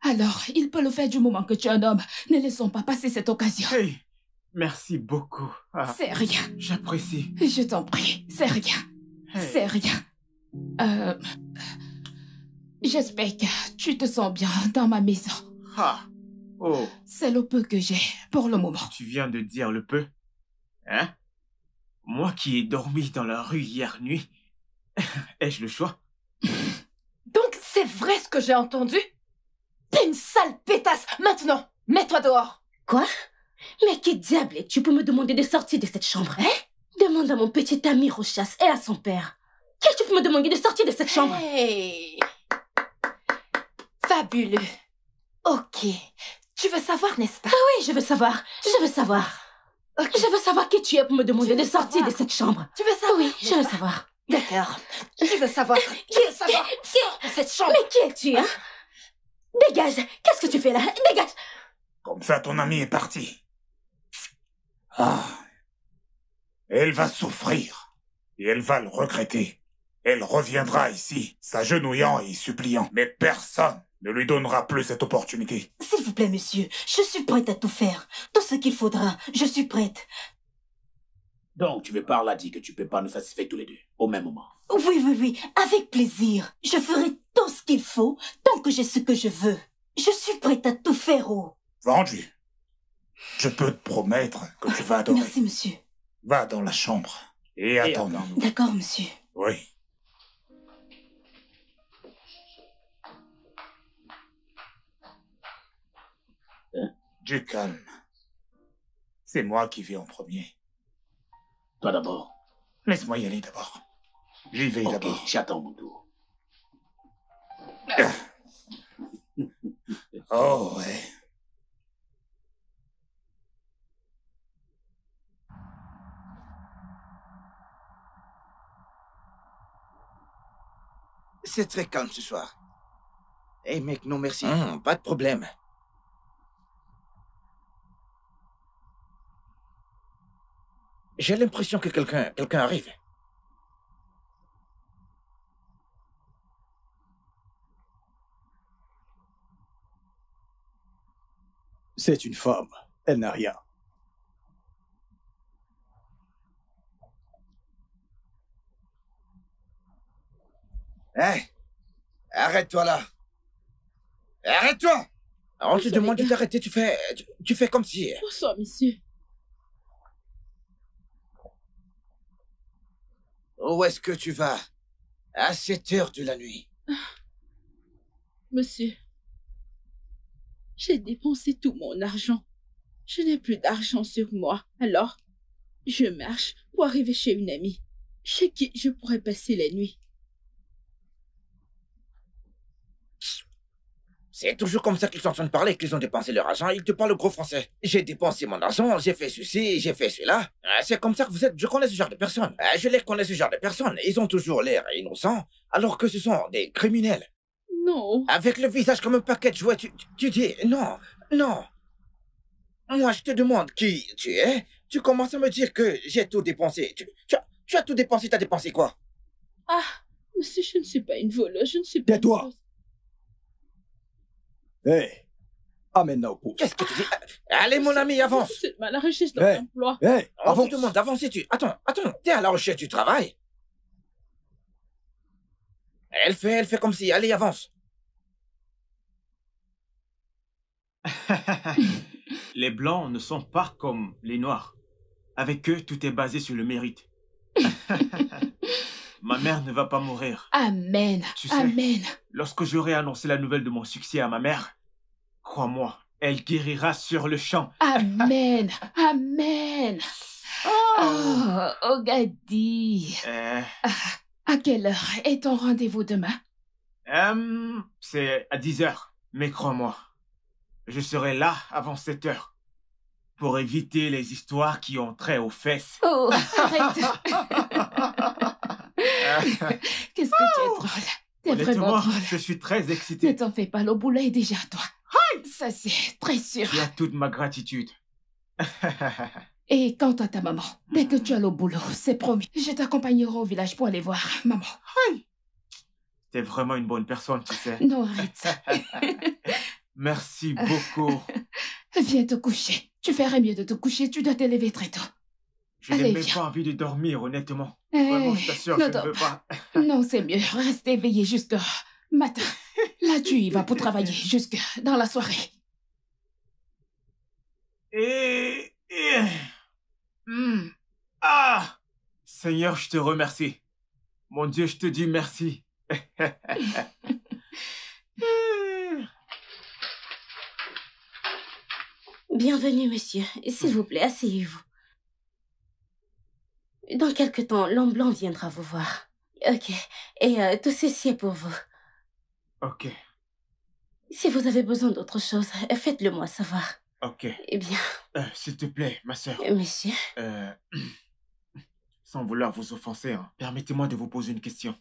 [SPEAKER 19] alors il peut le faire du moment que tu es un homme. Ne laissons pas passer cette occasion.
[SPEAKER 6] Hey Merci beaucoup. Ah,
[SPEAKER 19] C'est rien.
[SPEAKER 6] J'apprécie.
[SPEAKER 19] Je t'en prie, c'est rien. C'est rien. Euh, J'espère que tu te sens bien dans ma maison.
[SPEAKER 6] Ah Oh
[SPEAKER 19] C'est le peu que j'ai pour le moment.
[SPEAKER 6] Tu viens de dire le peu Hein? Moi qui ai dormi dans la rue hier nuit, <laughs> ai-je le choix?
[SPEAKER 7] Donc c'est vrai ce que j'ai entendu? T'es une sale pétasse Maintenant, mets-toi dehors
[SPEAKER 18] Quoi? Mais qui diable es-tu pour me demander de sortir de cette chambre Hein? Demande à mon petit ami Rochas et à son père. Qu'est-ce que tu peux me demander de sortir de cette chambre?
[SPEAKER 7] Hey Fabuleux. Ok. Tu veux savoir, n'est-ce pas?
[SPEAKER 18] Ah oui, je veux savoir. Je veux savoir. Je veux savoir qui tu es pour me demander de sortir
[SPEAKER 7] savoir?
[SPEAKER 18] de cette chambre.
[SPEAKER 7] Tu veux savoir
[SPEAKER 18] Oui, je veux
[SPEAKER 7] pas?
[SPEAKER 18] savoir.
[SPEAKER 7] D'accord. Tu veux savoir <laughs> Tu veux savoir Sors de cette chambre
[SPEAKER 18] Mais qui es-tu, hein? Dégage Qu'est-ce que tu fais là? Dégage
[SPEAKER 13] Comme ça, ton ami est parti. Ah. Elle va souffrir. Et elle va le regretter. Elle reviendra ici, s'agenouillant et suppliant. Mais personne ne lui donnera plus cette opportunité.
[SPEAKER 16] S'il vous plaît, monsieur, je suis prête à tout faire. Tout ce qu'il faudra, je suis prête.
[SPEAKER 1] Donc, tu veux par là dire que tu peux pas nous satisfaire tous les deux, au même moment?
[SPEAKER 16] Oui, oui, oui, avec plaisir. Je ferai tout ce qu'il faut tant que j'ai ce que je veux. Je suis prête à tout faire, oh.
[SPEAKER 13] Vendu. Je peux te promettre que tu vas adorer.
[SPEAKER 16] Merci, monsieur.
[SPEAKER 13] Va dans la chambre et attends-nous.
[SPEAKER 16] D'accord, monsieur.
[SPEAKER 13] Oui. Du calme. C'est moi qui vais en premier.
[SPEAKER 1] Toi d'abord.
[SPEAKER 13] Laisse-moi y aller d'abord. J'y vais
[SPEAKER 1] Ok,
[SPEAKER 13] d'abord.
[SPEAKER 1] j'attends mon tour.
[SPEAKER 13] Oh, ouais.
[SPEAKER 20] C'est très calme ce soir. Eh mec, non merci.
[SPEAKER 21] Hum, pas de problème. J'ai l'impression que quelqu'un quelqu'un arrive.
[SPEAKER 8] C'est une femme. Elle n'a rien.
[SPEAKER 20] Hé Arrête-toi là Arrête-toi
[SPEAKER 21] On te demande de t'arrêter, tu fais, tu, tu fais comme si...
[SPEAKER 10] Bonsoir, monsieur.
[SPEAKER 20] Où est-ce que tu vas? À cette heure de la nuit.
[SPEAKER 10] Monsieur, j'ai dépensé tout mon argent. Je n'ai plus d'argent sur moi. Alors, je marche pour arriver chez une amie, chez qui je pourrais passer la nuit.
[SPEAKER 21] C'est toujours comme ça qu'ils sont en train de parler, qu'ils ont dépensé leur argent, ils te parlent gros français. J'ai dépensé mon argent, j'ai fait ceci, j'ai fait cela. Euh, C'est comme ça que vous êtes, je connais ce genre de personnes. Euh, Je les connais ce genre de personnes, ils ont toujours l'air innocents, alors que ce sont des criminels.
[SPEAKER 10] Non.
[SPEAKER 21] Avec le visage comme un paquet de jouets, tu, tu, tu dis non, non. Moi, je te demande qui tu es, tu commences à me dire que j'ai tout dépensé. Tu, tu as, tu as tout dépensé, t'as dépensé quoi?
[SPEAKER 10] Ah, monsieur, je ne suis pas une voleuse, je ne suis pas.
[SPEAKER 8] Tais-toi Hé Amène-la au poste.
[SPEAKER 21] Qu'est-ce que tu dis? Allez, mon ami, avance
[SPEAKER 10] à la recherche d'un
[SPEAKER 8] Hey,
[SPEAKER 10] emploi.
[SPEAKER 8] hey,
[SPEAKER 21] On
[SPEAKER 8] avance.
[SPEAKER 21] te demande d'avancer, tu... Attends, attends, t'es à la recherche du travail Elle fait, elle fait comme si, allez, avance. <laughs> <laughs>
[SPEAKER 6] Les blancs ne sont pas comme les noirs. Avec eux, tout est basé sur le mérite. <laughs> Ma mère ne va pas mourir.
[SPEAKER 19] Amen.
[SPEAKER 6] Tu sais,
[SPEAKER 19] Amen.
[SPEAKER 6] Lorsque j'aurai annoncé la nouvelle de mon succès à ma mère, crois-moi, elle guérira sur le champ.
[SPEAKER 19] Amen. Amen. <laughs> Oh, Ogadi.
[SPEAKER 6] Euh,
[SPEAKER 19] À quelle heure est ton rendez-vous demain?
[SPEAKER 6] Euh, c'est à 10 heures, mais crois-moi, je serai là avant 7 heures pour éviter les histoires qui ont trait aux fesses.
[SPEAKER 19] Oh, arrête. <laughs> <laughs> Qu'est-ce que tu es drôle. T'es vraiment drôle.
[SPEAKER 6] je suis très
[SPEAKER 19] Ne
[SPEAKER 6] excité.
[SPEAKER 19] t'en fais pas, le boulot est déjà à toi. Ça, c'est très sûr.
[SPEAKER 6] Tu as toute ma gratitude. <laughs>
[SPEAKER 19] Et quant à ta maman, dès que tu as le boulot, c'est promis. Je t'accompagnerai au village pour aller voir maman.
[SPEAKER 6] T'es vraiment une bonne personne, tu sais.
[SPEAKER 19] Non, arrête. <laughs>
[SPEAKER 6] Merci beaucoup.
[SPEAKER 19] Viens te coucher. Tu ferais mieux de te coucher, tu dois te lever très tôt.
[SPEAKER 6] Je n'ai même
[SPEAKER 19] viens.
[SPEAKER 6] pas envie de dormir, honnêtement.
[SPEAKER 19] Eh,
[SPEAKER 6] Vraiment, je t'assure, je ne veux pas. <laughs>
[SPEAKER 19] Non, c'est mieux. Reste éveillé jusqu'à matin. Là, tu y vas pour travailler jusque dans la soirée.
[SPEAKER 6] Et... et- Hmm. Ah Seigneur, je te remercie. Mon Dieu, je te dis merci. <laughs>
[SPEAKER 18] Bienvenue, monsieur. S'il vous plaît, asseyez-vous. Dans quelque temps, l'homme blanc viendra vous voir. Ok. Et euh, tout ceci est pour vous.
[SPEAKER 6] ok,
[SPEAKER 18] Si vous avez besoin d'autre chose, euh, faites-le moi savoir.
[SPEAKER 6] ok.
[SPEAKER 18] Eh bien,
[SPEAKER 6] Euh, S'il te plaît, ma sœur.
[SPEAKER 18] monsieur.
[SPEAKER 6] Euh, <clears throat> sans vouloir vous offenser, hein, permettez-moi de vous poser une question.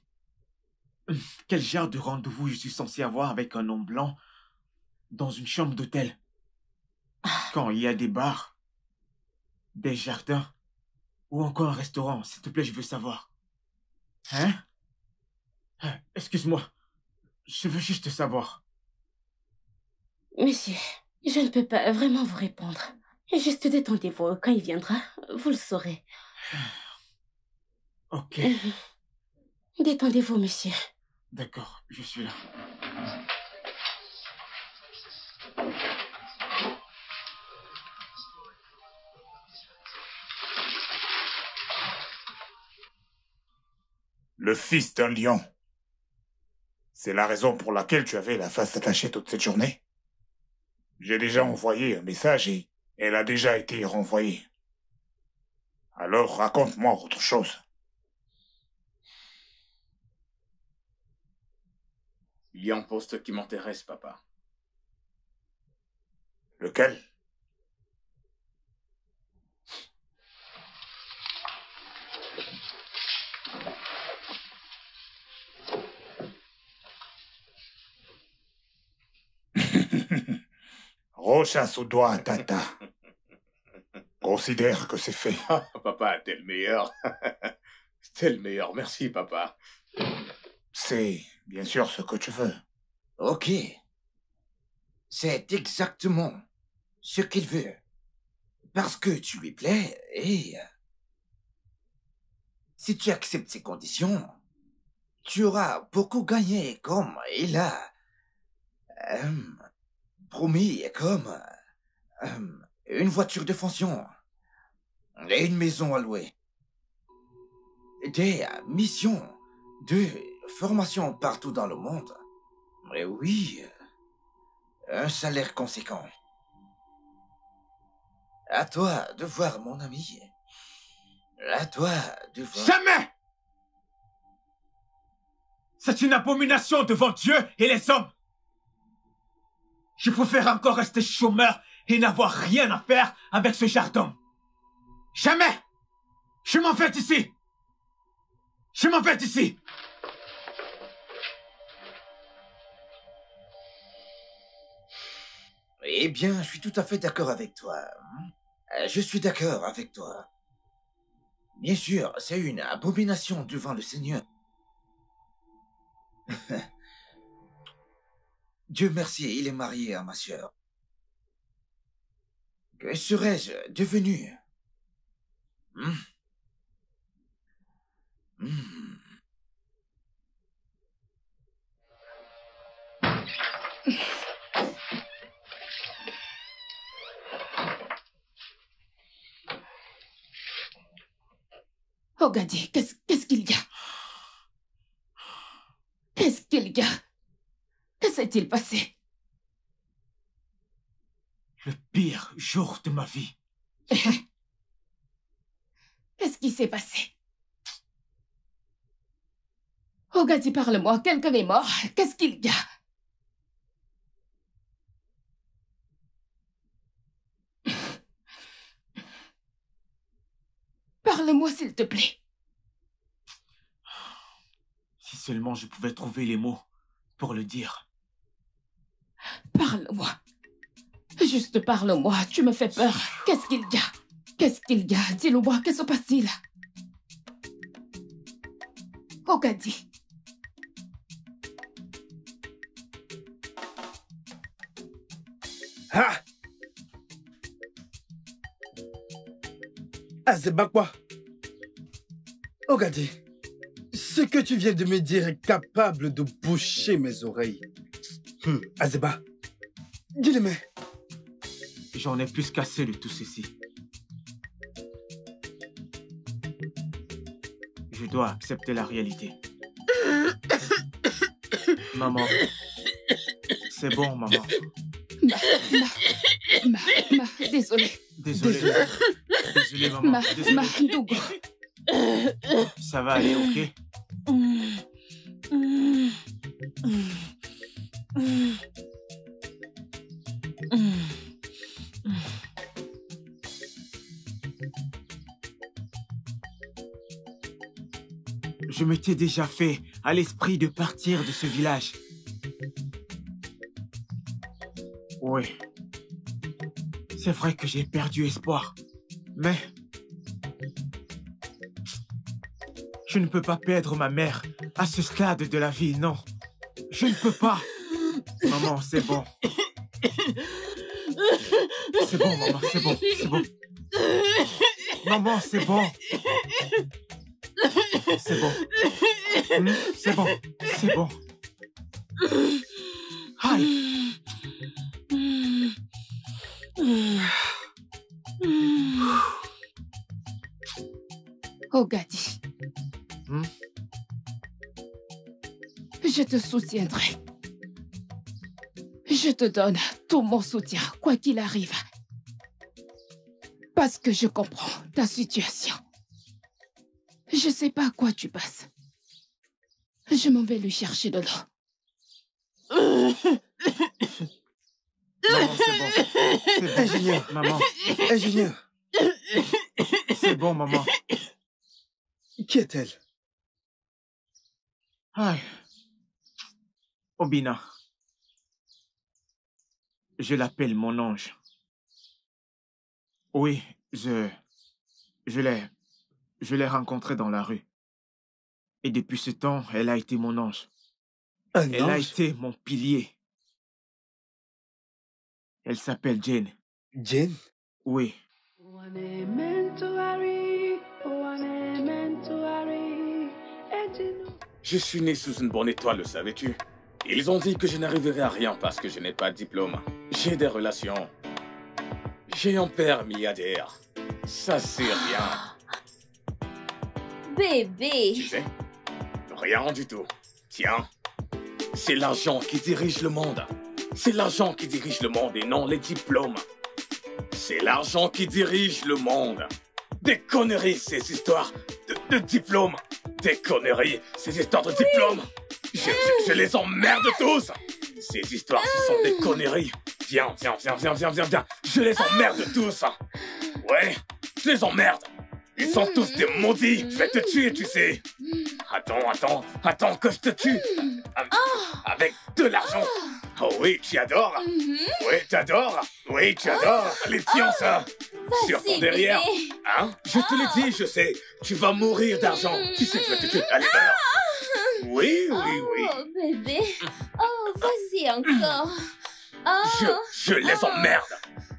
[SPEAKER 6] <clears throat> Quel genre de rendez-vous je suis censé avoir avec un homme blanc dans une chambre d'hôtel? Quand il y a des bars, des jardins ou encore un restaurant, s'il te plaît, je veux savoir. Hein? Euh, Excuse-moi, je veux juste savoir.
[SPEAKER 18] Monsieur, je ne peux pas vraiment vous répondre. Juste détendez-vous. Quand il viendra, vous le saurez.
[SPEAKER 6] Ok. <laughs>
[SPEAKER 18] Détendez-vous, monsieur.
[SPEAKER 6] d'accord, je suis là.
[SPEAKER 13] le fils d'un lion. C'est la raison pour laquelle tu avais la face attachée toute cette journée. J'ai déjà envoyé un message et elle a déjà été renvoyée. Alors raconte-moi autre chose.
[SPEAKER 5] Il y a un poste qui m'intéresse, papa.
[SPEAKER 13] Lequel? Rocha sous doigt, Tata. Considère que c'est fait.
[SPEAKER 5] papa, t'es le meilleur. <laughs> t'es le meilleur. Merci, papa.
[SPEAKER 13] C'est bien sûr ce que tu veux.
[SPEAKER 21] Ok. C'est exactement ce qu'il veut. Parce que tu lui plais et... euh, Si tu acceptes ces conditions, tu auras beaucoup gagné comme il a euh, promis comme euh, une voiture de fonction et une maison à louer. Des missions de formation partout dans le monde. Et oui, un salaire conséquent. À toi de voir, mon ami. À toi de voir.
[SPEAKER 6] Jamais C'est une abomination devant Dieu et les hommes. Je préfère encore rester chômeur et n'avoir rien à faire avec ce jardin. Jamais Je m'en vais d'ici Je m'en vais d'ici
[SPEAKER 21] Eh bien, je suis tout à fait d'accord avec toi. Euh, Je suis d'accord avec toi. Bien sûr, c'est une abomination devant le Seigneur. <laughs> Dieu merci, il est marié à ma sœur. Que serais-je devenu?
[SPEAKER 19] Gadi, qu'est-ce qu'est-ce qu'il y a? Qu'est-ce qu'il y a? Que s'est-il passé?
[SPEAKER 6] Le pire jour de ma vie. <laughs>
[SPEAKER 19] Qu'est-ce qui s'est passé? Oh, Gadi, parle-moi. Quelqu'un est mort. Qu'est-ce qu'il y a? <laughs> Parle-moi, s'il te plaît.
[SPEAKER 6] Si seulement je pouvais trouver les mots pour le dire.
[SPEAKER 19] Parle-moi. Juste parle-moi. Tu me fais peur. Qu'est-ce qu'il y a? Qu'est-ce qu'il y a? Dis-le-moi. Que se passe-t-il? Oh, Gadi.
[SPEAKER 17] Ah Ah, Ogadi, ce que tu viens de me dire est capable de boucher mes oreilles. Hum, Azeba, dis-le-moi.
[SPEAKER 6] J'en ai plus qu'assez de tout ceci. Je dois accepter la réalité. maman. C'est bon, maman.
[SPEAKER 19] Ma, ma, ma, ma, désolé.
[SPEAKER 6] Désolé. Désolé, maman.
[SPEAKER 19] Ma,
[SPEAKER 6] Désolé.
[SPEAKER 19] ma.
[SPEAKER 6] Ça va aller, ok? Je m'étais déjà fait à l'esprit de partir de ce village. Oui. C'est vrai que j'ai perdu espoir. Mais... Je ne peux pas perdre ma mère à ce stade de la vie, non. Je ne peux pas. Maman, c'est bon. C'est bon, maman, c'est bon, c'est bon. Maman, c'est bon. C'est bon. Hmm, C'est bon, c'est bon. Aïe.
[SPEAKER 19] Oh, Gadi.
[SPEAKER 6] Hmm?
[SPEAKER 19] Je te soutiendrai. Je te donne tout mon soutien, quoi qu'il arrive. Parce que je comprends ta situation. Je sais pas à quoi tu passes. Je m'en vais lui chercher de l'eau.
[SPEAKER 6] C'est bon. C'est bon.
[SPEAKER 17] Ingénieur.
[SPEAKER 6] Maman,
[SPEAKER 17] Ingénieur,
[SPEAKER 6] c'est bon, maman.
[SPEAKER 17] qui est-elle?
[SPEAKER 6] Aïe. Obina. Je l'appelle mon ange. Oui, je... Je l'ai... Je l'ai rencontrée dans la rue. Et depuis ce temps, elle a été mon ange.
[SPEAKER 17] Un
[SPEAKER 6] elle a été mon pilier. Elle s'appelle Jane.
[SPEAKER 17] Jane?
[SPEAKER 6] Oui.
[SPEAKER 5] Je suis né sous une bonne étoile, le savais-tu? Ils ont dit que je n'arriverai à rien parce que je n'ai pas de diplôme. J'ai des relations. J'ai un père milliardaire. Ça, c'est rien.
[SPEAKER 22] Bébé.
[SPEAKER 5] Tu sais Rien du tout. Tiens, c'est l'argent qui dirige le monde. C'est l'argent qui dirige le monde et non les diplômes. C'est l'argent qui dirige le monde. Des conneries, ces histoires de, diplômes. Des conneries, ces histoires de diplômes. Je, je- je les emmerde tous. Ces histoires, ce sont des conneries. Viens, viens, viens, viens, viens, viens, viens. Je les emmerde tous. Ouais, je les emmerde. Ils sont tous des maudits. Je vais te tuer, tu sais. Attends, attends, attends que je te tue. Avec, avec de l'argent. Oh oui, tu adores. Oui, tu adores. Oui, tu adores. Allez, tiens ça. Sur ton derrière. Hein? Je te l'ai dit, je sais. Tu vas mourir d'argent. Tu sais que je vais te tuer. Allez, meurs. Oui, oui, oui.
[SPEAKER 22] Oh, bébé. Oh, vas-y encore. <clears throat> Oh.
[SPEAKER 5] Je, je les emmerde.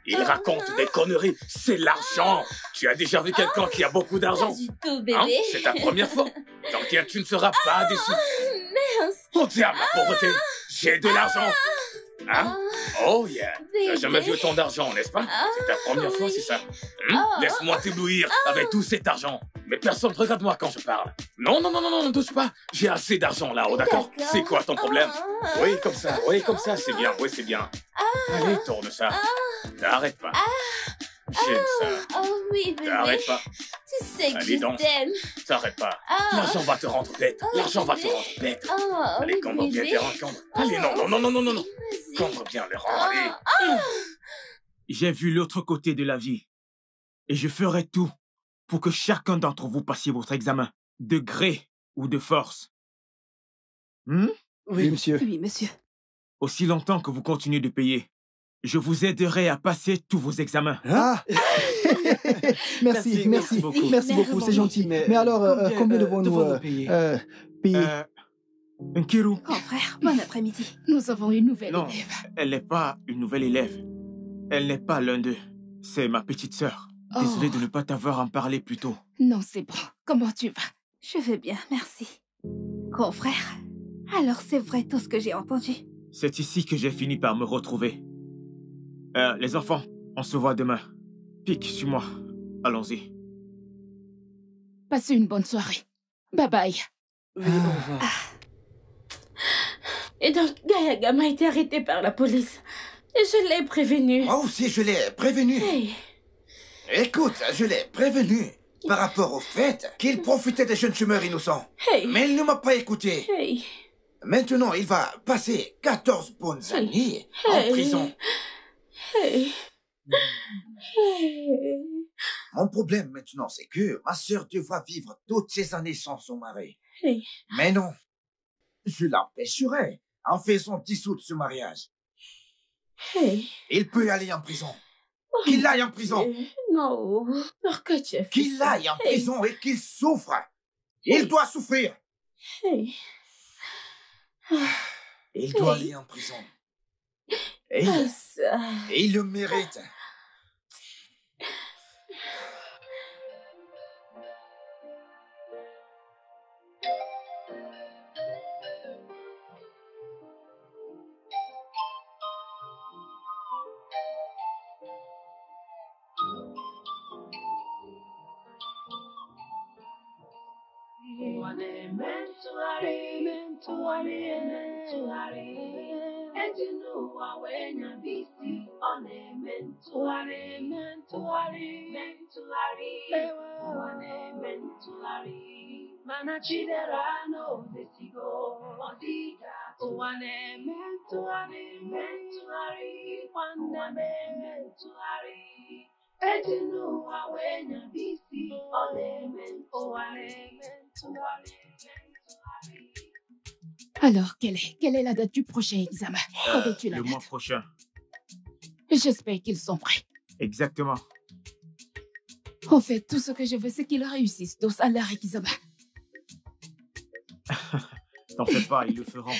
[SPEAKER 5] Ils racontent des conneries. C'est l'argent. Tu as déjà vu quelqu'un qui a beaucoup d'argent?
[SPEAKER 22] Pas du tout, bébé.
[SPEAKER 5] Hein C'est ta première fois? T'inquiète, tu ne seras pas déçu.
[SPEAKER 22] Mince.
[SPEAKER 5] Au diable, la pauvreté. J'ai de l'argent. Hein? Oh yeah. Tu n'as jamais vu autant d'argent, n'est-ce pas? C'est ta première fois, c'est ça Hmm
[SPEAKER 22] Ah.
[SPEAKER 5] Laisse-moi t'éblouir avec tout cet argent. Mais personne ne regarde moi quand je parle. Non, non, non, non, non, ne touche pas. J'ai assez d'argent là-haut, d'accord?
[SPEAKER 22] D'accord.
[SPEAKER 5] C'est quoi ton problème?
[SPEAKER 22] Ah.
[SPEAKER 5] Oui, comme ça, oui, comme ça, c'est bien, oui, c'est bien. Allez, tourne ça. T'arrêtes pas. J'aime ça.
[SPEAKER 22] Oh oui, bébé.
[SPEAKER 5] T'arrêtes pas.
[SPEAKER 22] Tu sais que
[SPEAKER 5] Allez,
[SPEAKER 22] je
[SPEAKER 5] danse.
[SPEAKER 22] t'aime.
[SPEAKER 5] T'arrêtes pas.
[SPEAKER 22] Ah.
[SPEAKER 5] L'argent va te rendre bête. L'argent va te rendre bête.
[SPEAKER 22] Oh,
[SPEAKER 5] Allez,
[SPEAKER 22] oui,
[SPEAKER 5] cambre bien tes rangs, cambre. Allez, non, non, non, non, non, non, non. Cambre bien les rangs, allez.
[SPEAKER 22] Ah.
[SPEAKER 6] J'ai vu l'autre côté de la vie. Et je ferai tout pour que chacun d'entre vous passiez votre examen, de gré ou de force. Hmm?
[SPEAKER 17] Oui, monsieur.
[SPEAKER 19] Oui, monsieur.
[SPEAKER 6] Aussi longtemps que vous continuez de payer, je vous aiderai à passer tous vos examens.
[SPEAKER 17] Ah <laughs> Merci, merci,
[SPEAKER 6] merci beaucoup.
[SPEAKER 17] Merci beaucoup, c'est gentil. Mais, alors, euh,
[SPEAKER 6] combien,
[SPEAKER 17] combien
[SPEAKER 6] euh,
[SPEAKER 17] devons-nous
[SPEAKER 6] devons-nous
[SPEAKER 17] euh,
[SPEAKER 6] payer
[SPEAKER 17] euh, payer
[SPEAKER 6] Euh, Nkiru,
[SPEAKER 19] Grand frère, bon après-midi. Nous avons une nouvelle
[SPEAKER 6] non,
[SPEAKER 19] élève.
[SPEAKER 6] elle n'est pas une nouvelle élève. Elle n'est pas l'un d'eux. C'est ma petite sœur. Désolé
[SPEAKER 19] Oh.
[SPEAKER 6] de ne pas t'avoir en parlé plus tôt.
[SPEAKER 19] Non, c'est bon. Comment tu vas?
[SPEAKER 11] Je vais bien, merci. Grand frère, alors c'est vrai tout ce que j'ai entendu.
[SPEAKER 6] C'est ici que j'ai fini par me retrouver. Euh, les enfants, on se voit demain. Pique, suis-moi. Allons-y.
[SPEAKER 19] Passez une bonne soirée. Bye bye.
[SPEAKER 23] Oui, au revoir.
[SPEAKER 22] Et donc, Gayagam a été arrêté par la police. Et je l'ai prévenu.
[SPEAKER 21] Moi aussi, je l'ai prévenu.
[SPEAKER 22] Hey.
[SPEAKER 21] Écoute, je l'ai prévenu par rapport au fait qu'il profitait des jeunes chômeurs innocents.
[SPEAKER 22] Hey.
[SPEAKER 21] Mais il ne m'a pas écouté.
[SPEAKER 22] Hey.
[SPEAKER 21] Maintenant, il va passer 14 bonnes années en
[SPEAKER 22] Hey.
[SPEAKER 21] prison.
[SPEAKER 22] Hey. Hey.
[SPEAKER 21] Mon problème maintenant, c'est que ma sœur devra vivre toutes ces années sans son mari.
[SPEAKER 22] Hey.
[SPEAKER 21] Mais non, je l'empêcherai en faisant dissoudre ce mariage. Il peut aller en prison. Qu'il aille en prison.
[SPEAKER 22] Non.
[SPEAKER 21] Qu'il aille en prison et qu'il souffre. Il doit souffrir. Il doit aller en prison. Et
[SPEAKER 22] Pas
[SPEAKER 21] il,
[SPEAKER 22] na
[SPEAKER 21] ụwa wee nyaba isi ọ na-eme ntụgharị. Eme ntụgharị. Eme ntụgharị ụwa na-eme ntụgharị.
[SPEAKER 3] Mana chidera n'ozisigo ọdịga ụwa na-eme ntụgharị. Eme ntụgharị. Nwanne m eme ntụgharị. Eji n'ụwa wee nyaba isi ọ na-eme ntụgharị. eme ntụgharị. eme
[SPEAKER 19] Alors, quelle est, quelle est la date du prochain examen?
[SPEAKER 6] Euh,
[SPEAKER 19] la
[SPEAKER 6] le mois prochain.
[SPEAKER 19] J'espère qu'ils sont prêts.
[SPEAKER 6] Exactement.
[SPEAKER 19] En fait, tout ce que je veux, c'est qu'ils réussissent tous à leur examen. <laughs>
[SPEAKER 6] T'en fais pas, ils le feront.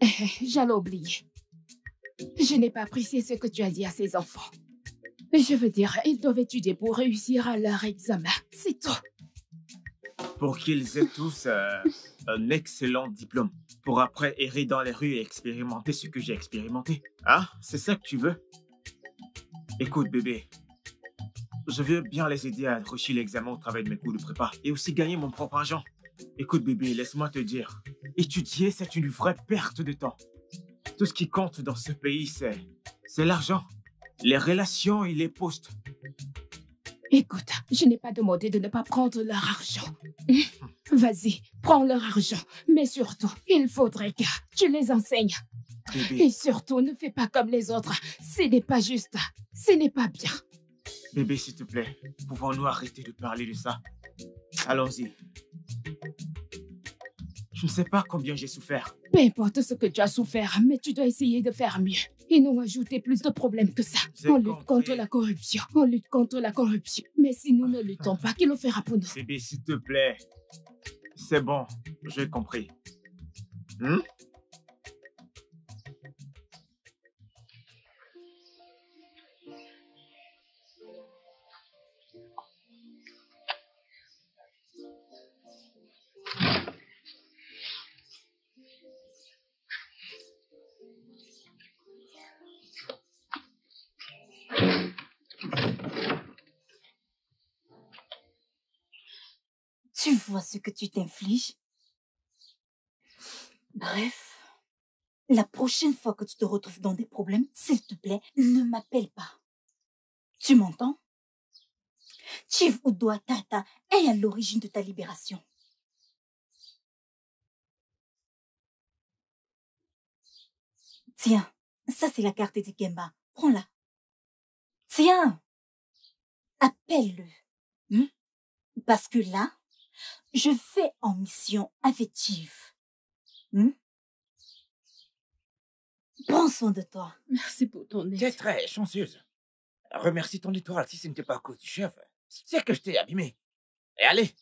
[SPEAKER 6] <laughs>
[SPEAKER 19] J'allais oublier. Je n'ai pas apprécié ce que tu as dit à ces enfants. Je veux dire, ils doivent étudier pour réussir à leur examen. C'est tout.
[SPEAKER 6] Pour qu'ils aient tous euh, un excellent diplôme. Pour après errer dans les rues et expérimenter ce que j'ai expérimenté. Hein? C'est ça que tu veux? Écoute, bébé. Je veux bien les aider à accrocher l'examen au travail de mes cours de prépa et aussi gagner mon propre argent. Écoute, bébé, laisse-moi te dire. Étudier, c'est une vraie perte de temps. Tout ce qui compte dans ce pays, c'est. c'est l'argent, les relations et les postes.
[SPEAKER 19] Écoute, je n'ai pas demandé de ne pas prendre leur argent. <laughs> Vas-y, prends leur argent. Mais surtout, il faudrait que tu les enseignes.
[SPEAKER 6] Bébé.
[SPEAKER 19] Et surtout, ne fais pas comme les autres. Ce n'est pas juste. Ce n'est pas bien.
[SPEAKER 6] Bébé, s'il te plaît, pouvons-nous arrêter de parler de ça? Allons-y. Je ne sais pas combien j'ai souffert.
[SPEAKER 19] Peu importe ce que tu as souffert, mais tu dois essayer de faire mieux. Et non ajouter plus de problèmes que ça. On lutte contre la corruption. On lutte contre la corruption. Mais si nous ne luttons pas, qui le fera pour nous?
[SPEAKER 6] Bébé, s'il te plaît. C'est bon, j'ai compris. Hmm?
[SPEAKER 16] Tu vois ce que tu t'infliges? Bref, la prochaine fois que tu te retrouves dans des problèmes, s'il te plaît, ne m'appelle pas. Tu m'entends? Chief Udoa Tata est à l'origine de ta libération. Tiens, ça c'est la carte d'Ikemba. Prends-la. Tiens, appelle-le. Hmm? Parce que là, je vais en mission avec Chief. Hmm? Prends soin de toi.
[SPEAKER 10] Merci pour ton
[SPEAKER 21] Tu es très chanceuse. Remercie ton étoile si ce n'était pas à cause du chef. C'est que je t'ai abîmé. Et allez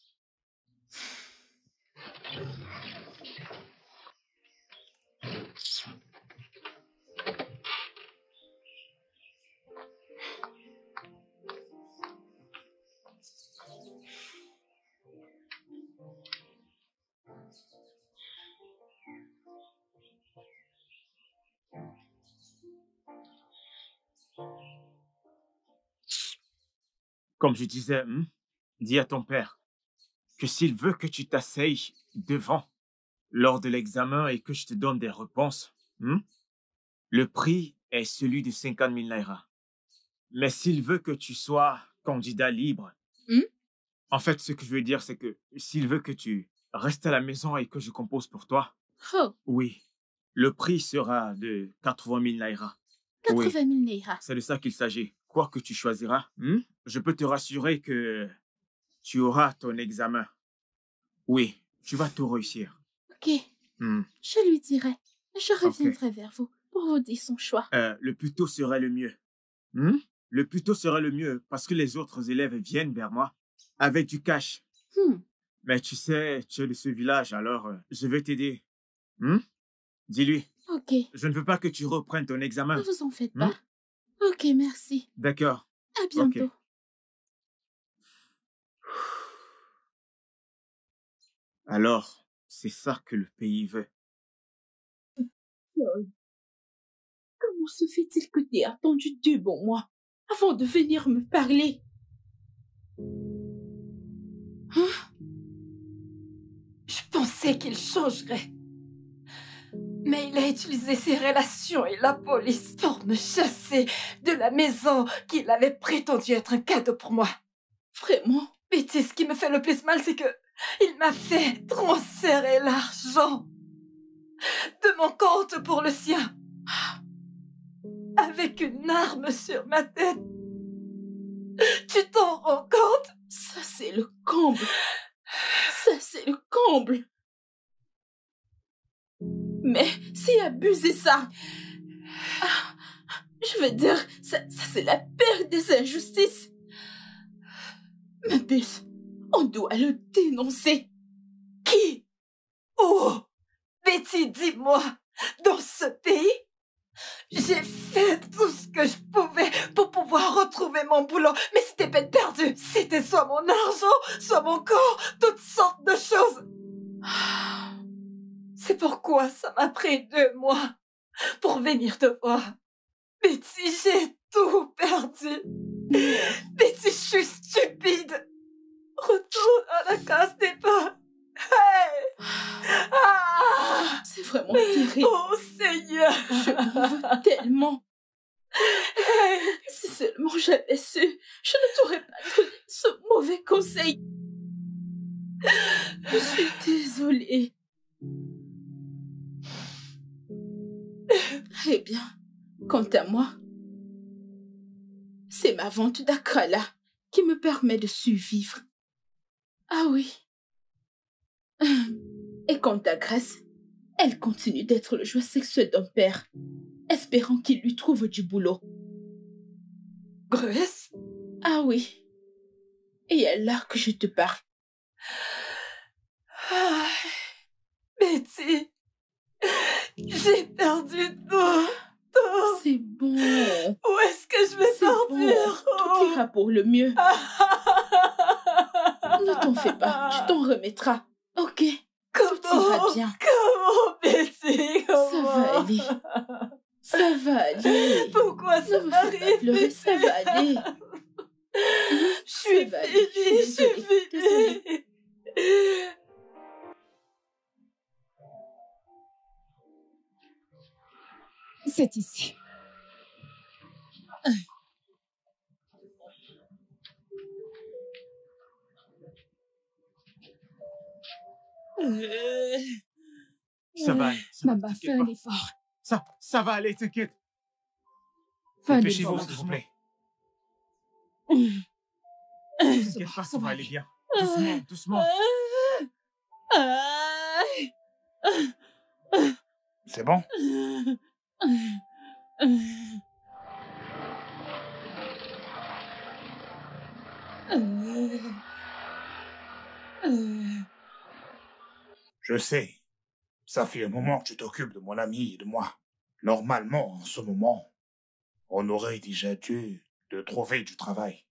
[SPEAKER 6] Comme je disais, hmm, dis à ton père que s'il veut que tu t'asseyes devant lors de l'examen et que je te donne des réponses, hmm, le prix est celui de 50 000 naira. Mais s'il veut que tu sois candidat libre,
[SPEAKER 10] Hmm?
[SPEAKER 6] en fait, ce que je veux dire, c'est que s'il veut que tu restes à la maison et que je compose pour toi,
[SPEAKER 10] Oh,
[SPEAKER 6] oui, le prix sera de 80 000 naira.
[SPEAKER 10] 80
[SPEAKER 6] Oui.
[SPEAKER 10] 000 naira.
[SPEAKER 6] C'est de ça qu'il s'agit. Quoi que tu choisiras, hmm, je peux te rassurer que tu auras ton examen. Oui, tu vas tout réussir.
[SPEAKER 10] Ok,
[SPEAKER 6] Hmm.
[SPEAKER 10] je lui dirai. Je reviendrai vers vous pour vous dire son choix.
[SPEAKER 6] Euh, le plus tôt serait le mieux. Hmm? Le plus tôt serait le mieux parce que les autres élèves viennent vers moi avec du cash.
[SPEAKER 10] Hmm.
[SPEAKER 6] Mais tu sais, tu es de ce village, alors euh, je vais t'aider. Hmm? Dis-lui,
[SPEAKER 10] Ok,
[SPEAKER 6] je ne veux pas que tu reprennes ton examen.
[SPEAKER 10] ne vous en faites
[SPEAKER 6] Hmm?
[SPEAKER 10] pas. Ok, merci.
[SPEAKER 6] D'accord.
[SPEAKER 10] À bientôt.
[SPEAKER 6] Alors, c'est ça que le pays veut.
[SPEAKER 10] Paul, Comment se fait-il que tu aies attendu deux bons mois avant de venir me parler?
[SPEAKER 19] Hein? Je pensais qu'il changerait. Mais il a utilisé ses relations et la police pour me chasser de la maison qu'il avait prétendu être un cadeau pour moi.
[SPEAKER 10] Vraiment?
[SPEAKER 19] Tu sais, ce qui me fait le plus mal, c'est que il m'a fait transférer l'argent.
[SPEAKER 11] de mon compte pour le sien. Avec une arme sur ma tête. Tu t'en rends compte?
[SPEAKER 10] Ça, c'est le comble. Ça, c'est le comble. Mais c'est abuser ça. Je veux dire, ça, ça c'est la pire des injustices. Mabus, on doit le dénoncer.
[SPEAKER 11] Qui? Oh Betty, dis-moi, dans ce pays, j'ai fait tout ce que je pouvais pour pouvoir retrouver mon boulot, mais c'était peine perdue. C'était soit mon argent, soit mon corps, toutes sortes de choses. C'est pourquoi ça m'a pris deux mois pour venir te voir. Betty, j'ai tout perdu. Betty, je suis stupide. Retourne à la case des pas. Hey! Ah!
[SPEAKER 10] C'est vraiment terrible.
[SPEAKER 11] Oh Seigneur!
[SPEAKER 10] Je m'en veux tellement. Si seulement j'avais su, je ne t'aurais pas donné ce mauvais conseil. Je suis désolée. <laughs> Eh bien, quant à moi, c'est ma vente d'Akrala qui me permet de survivre. Ah oui. Et quant à Grace, elle continue d'être le jouet sexuel d'un père, espérant qu'il lui trouve du boulot.
[SPEAKER 11] Grace
[SPEAKER 10] Ah oui. Et elle là que je te parle.
[SPEAKER 11] Ah, Betty, j'ai perdu tout. tout.
[SPEAKER 10] C'est bon.
[SPEAKER 11] Où est-ce que je vais sortir
[SPEAKER 10] bon. Tout ira pour le mieux. <laughs> ne t'en fais pas, tu t'en remettras. Ok
[SPEAKER 11] Comment
[SPEAKER 10] Tout ira bien.
[SPEAKER 11] Comment, Betty
[SPEAKER 10] Ça
[SPEAKER 11] Comment
[SPEAKER 10] va aller. Ça va aller.
[SPEAKER 11] Pourquoi ça m'arrive
[SPEAKER 10] ça va <laughs> aller.
[SPEAKER 11] Je suis finie, je
[SPEAKER 10] suis
[SPEAKER 11] finie.
[SPEAKER 10] C'est ici.
[SPEAKER 6] Ça va aller. ça va,
[SPEAKER 10] Maman, fais un
[SPEAKER 6] pas.
[SPEAKER 10] effort.
[SPEAKER 6] Ça, ça va aller, t'inquiète. Dépêchez-vous, s'il vous plaît.
[SPEAKER 10] Ça
[SPEAKER 6] T'inquiète pas, ça va aller bien.
[SPEAKER 10] Ah.
[SPEAKER 6] Doucement, doucement.
[SPEAKER 13] C'est bon? Je sais. Ça fait un moment que tu t'occupes de mon ami et de moi. Normalement, en ce moment, on aurait déjà dû te trouver du travail.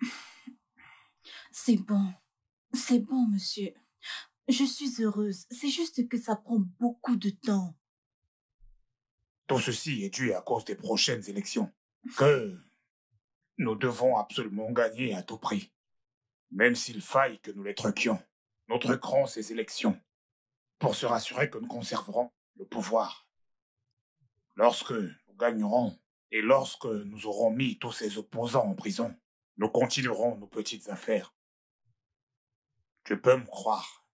[SPEAKER 13] <laughs>
[SPEAKER 16] C'est bon. C'est bon, monsieur. Je suis heureuse. C'est juste que ça prend beaucoup de temps.
[SPEAKER 13] Tout ceci est dû à cause des prochaines élections. Que nous devons absolument gagner à tout prix. Même s'il faille que nous les truquions, nous truquerons ces élections pour se rassurer que nous conserverons le pouvoir. Lorsque nous gagnerons et lorsque nous aurons mis tous ces opposants en prison, nous continuerons nos petites affaires. Tu peux me croire.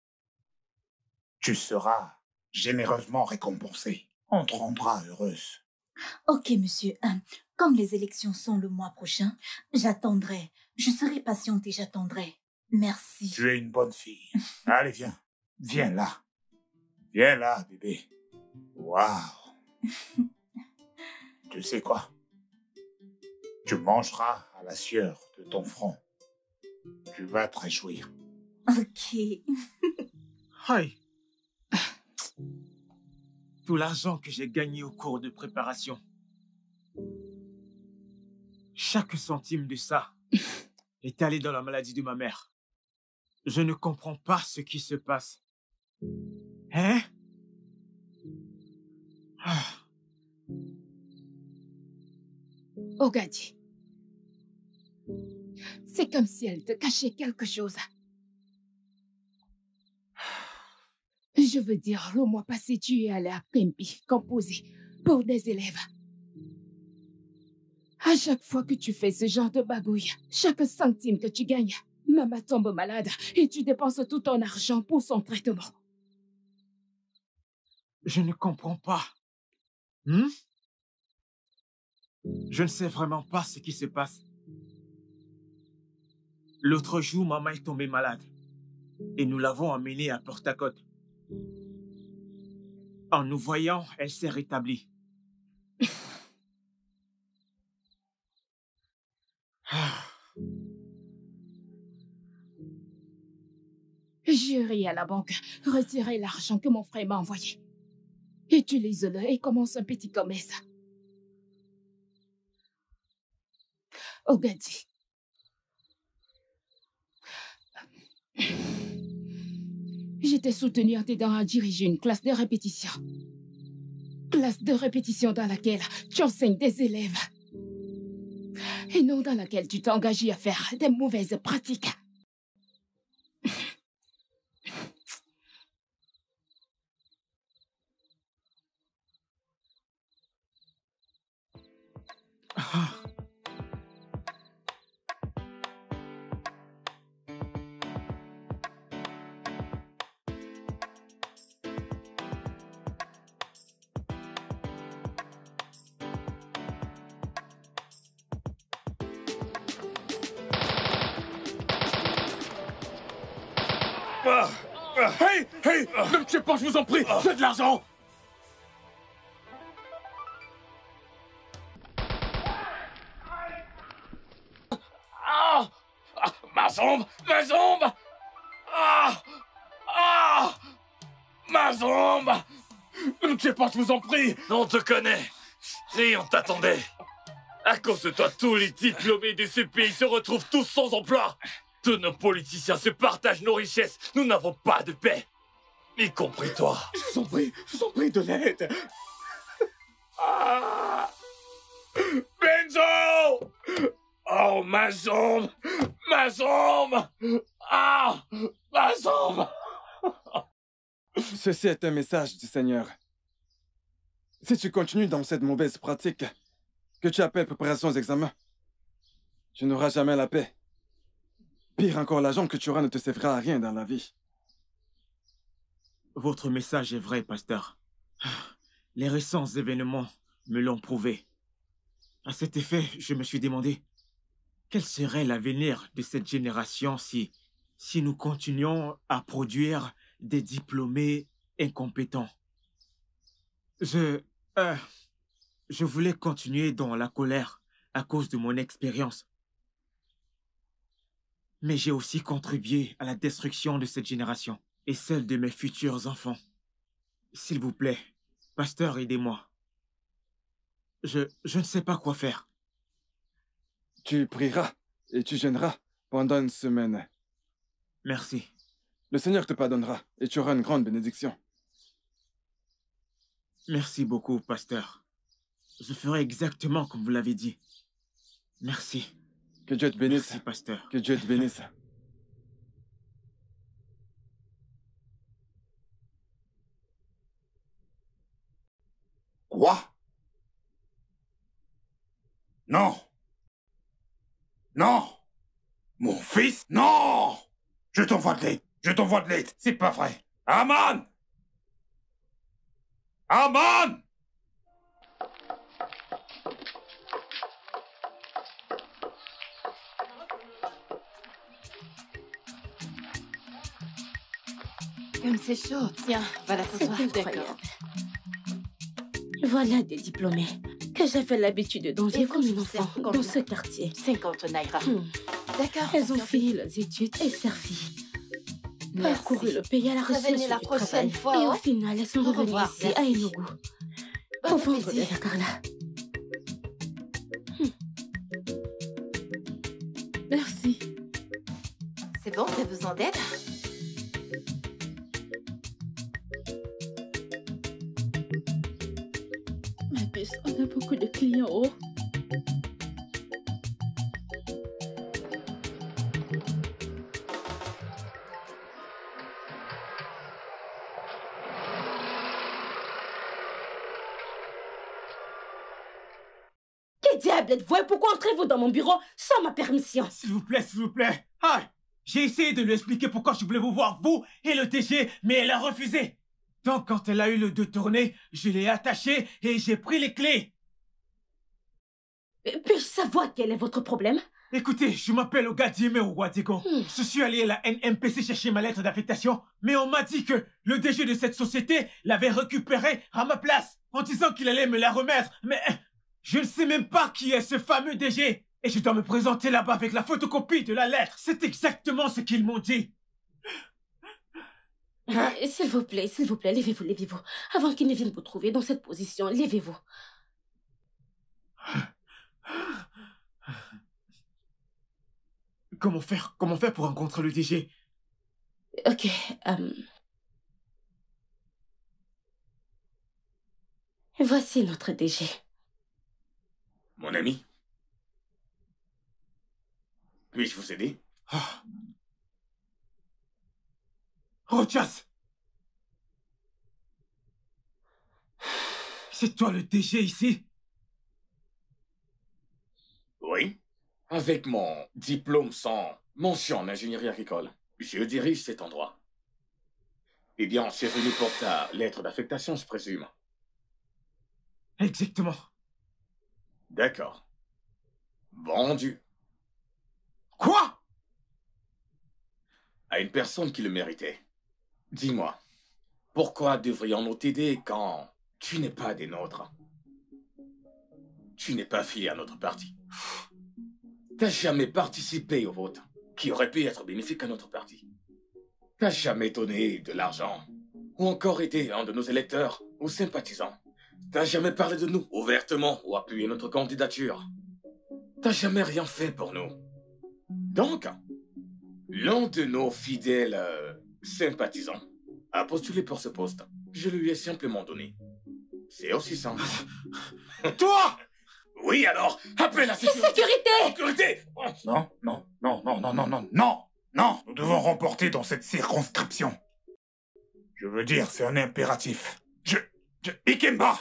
[SPEAKER 13] Tu seras généreusement récompensé. On te rendra heureuse.
[SPEAKER 16] Ok, monsieur. Euh, Comme les élections sont le mois prochain, j'attendrai. Je serai patiente et j'attendrai. Merci.
[SPEAKER 13] Tu es une bonne fille. <laughs> Allez, viens. Viens là. Viens là, bébé. Waouh. <laughs> tu sais quoi? Tu mangeras à la sueur de ton front. Tu vas te réjouir.
[SPEAKER 16] Ok. <laughs>
[SPEAKER 6] Aïe. Tout l'argent que j'ai gagné au cours de préparation. Chaque centime de ça <laughs> est allé dans la maladie de ma mère. Je ne comprends pas ce qui se passe. Hein? Ah.
[SPEAKER 10] Ogadi. C'est comme si elle te cachait quelque chose. Je veux dire, le mois passé, tu es allé à Kempi composer pour des élèves. À chaque fois que tu fais ce genre de bagouille, chaque centime que tu gagnes, maman tombe malade et tu dépenses tout ton argent pour son traitement.
[SPEAKER 6] Je ne comprends pas. Hmm? Je ne sais vraiment pas ce qui se passe. L'autre jour, maman est tombée malade et nous l'avons emmenée à Port Côte. En nous voyant, elle s'est rétablie. <sighs>
[SPEAKER 19] J'irai à la banque retirer l'argent que mon frère m'a envoyé. Utilise-le et commence un petit commerce. Ogadi. Je t'ai soutenu en t'aidant à diriger une classe de répétition. Classe de répétition dans laquelle tu enseignes des élèves. Et non dans laquelle tu t'es à faire des mauvaises pratiques.
[SPEAKER 5] Ne me tuez pas, je vous en prie. J'ai de l'argent. Ah Ah, Ma jambe Ma jambe Ah Ma jambe Ne me tuez pas, je vous en prie.
[SPEAKER 2] On te connaît Et on t'attendait. À cause de toi, tous les diplômés de ce pays se retrouvent tous sans emploi. Tous nos politiciens se partagent nos richesses. Nous n'avons pas de paix Y compris toi
[SPEAKER 5] Je vous en prie, je vous en prie de l'aide Ah Benzo Oh, ma jambe Ma jambe Ah Ma jambe
[SPEAKER 14] Ceci est un message du Seigneur. Si tu continues dans cette mauvaise pratique que tu appelles préparation aux examens, tu n'auras jamais la paix. Pire encore, l'argent que tu auras ne te servira à rien dans la vie.
[SPEAKER 6] Votre message est vrai, pasteur. <sighs> Les récents événements me l'ont prouvé. À cet effet, je me suis demandé quel serait l'avenir de cette génération si, nous continuions à produire des diplômés incompétents? Je, euh, je voulais continuer dans la colère à cause de mon expérience. Mais j'ai aussi contribué à la destruction de cette génération et celle de mes futurs enfants. S'il vous plaît, pasteur, aidez-moi. Je, je ne sais pas quoi faire.
[SPEAKER 14] Tu prieras et tu gêneras pendant une semaine.
[SPEAKER 6] Merci.
[SPEAKER 14] Le Seigneur te pardonnera et tu auras une grande bénédiction.
[SPEAKER 6] Merci beaucoup, pasteur. Je ferai exactement comme vous l'avez dit. Merci.
[SPEAKER 14] Que Dieu te bénisse.
[SPEAKER 6] Merci, pasteur.
[SPEAKER 14] Que Dieu te bénisse.
[SPEAKER 13] Quoi? Non. Non. Mon fils? Non. Je t'envoie de l'aide. Je t'envoie de l'aide. C'est pas vrai. Aman! Aman!
[SPEAKER 7] Comme c'est chaud. Tiens, voilà
[SPEAKER 18] C'est
[SPEAKER 7] toi.
[SPEAKER 18] Voilà des diplômés que j'avais l'habitude d'élever
[SPEAKER 7] Et
[SPEAKER 18] comme une enfant dans
[SPEAKER 7] combien
[SPEAKER 18] ce quartier.
[SPEAKER 7] 50 naira.
[SPEAKER 18] Hmm.
[SPEAKER 7] D'accord.
[SPEAKER 18] Elles ont fini leurs études et servi. Parcouru le pays à la recherche
[SPEAKER 7] la prochaine
[SPEAKER 18] travail.
[SPEAKER 7] fois,
[SPEAKER 18] Et au
[SPEAKER 7] hein.
[SPEAKER 18] final, elles sont revenues ici à. Enugu.
[SPEAKER 7] Bon
[SPEAKER 18] Pour vendre
[SPEAKER 7] appétit.
[SPEAKER 18] de la carla.
[SPEAKER 19] Merci.
[SPEAKER 7] C'est bon, t'as besoin d'aide?
[SPEAKER 18] Pourquoi entrez-vous dans mon bureau sans ma permission?
[SPEAKER 6] S'il vous plaît, s'il vous plaît. Ah, j'ai essayé de lui expliquer pourquoi je voulais vous voir, vous et le TG, mais elle a refusé. Donc quand elle a eu le dos tourné, je l'ai attachée et j'ai pris les clés.
[SPEAKER 18] Puis-je savoir quel est votre problème?
[SPEAKER 6] Écoutez, je m'appelle Ogadime Ouadigo. Je suis allé à la NMPC chercher ma lettre d'affectation, mais on m'a dit que le DG de cette société l'avait récupérée à ma place, en disant qu'il allait me la remettre. Mais je ne sais même pas qui est ce fameux DG. Et je dois me présenter là-bas avec la photocopie de la lettre. C'est exactement ce qu'ils m'ont dit.
[SPEAKER 18] Euh, S'il vous plaît, s'il vous plaît, levez-vous, levez-vous. Avant qu'il ne vienne vous trouver dans cette position, levez-vous.
[SPEAKER 6] Comment faire Comment faire pour rencontrer le DG
[SPEAKER 18] Ok. euh, Voici notre DG.
[SPEAKER 5] Mon ami Puis-je vous aider?
[SPEAKER 6] Rochas C'est toi le DG ici?
[SPEAKER 5] Oui. Avec mon diplôme sans mention en ingénierie agricole, je dirige cet endroit. Eh bien, c'est venu pour ta lettre d'affectation, je présume.
[SPEAKER 6] Exactement.
[SPEAKER 5] D'accord. Vendu.
[SPEAKER 6] Quoi?
[SPEAKER 5] À une personne qui le méritait. Dis-moi, pourquoi devrions-nous t'aider quand tu n'es pas des nôtres? Tu n'es pas fié à notre parti. T'as jamais participé au vote qui aurait pu être bénéfique à notre parti. T'as jamais donné de l'argent ou encore été un de nos électeurs ou sympathisants. T'as jamais parlé de nous ouvertement ou appuyé notre candidature. T'as jamais rien fait pour nous. Donc, l'un de nos fidèles euh, sympathisants a postulé pour ce poste. Je lui ai simplement donné. C'est aussi simple. <laughs>
[SPEAKER 6] Toi
[SPEAKER 5] Oui, alors, appelle la sécurité
[SPEAKER 18] Sécurité
[SPEAKER 5] Sécurité
[SPEAKER 13] Non, non, non, non, non, non, non, non, non Nous devons remporter dans cette circonscription. Je veux dire, c'est un impératif. Je... Ikemba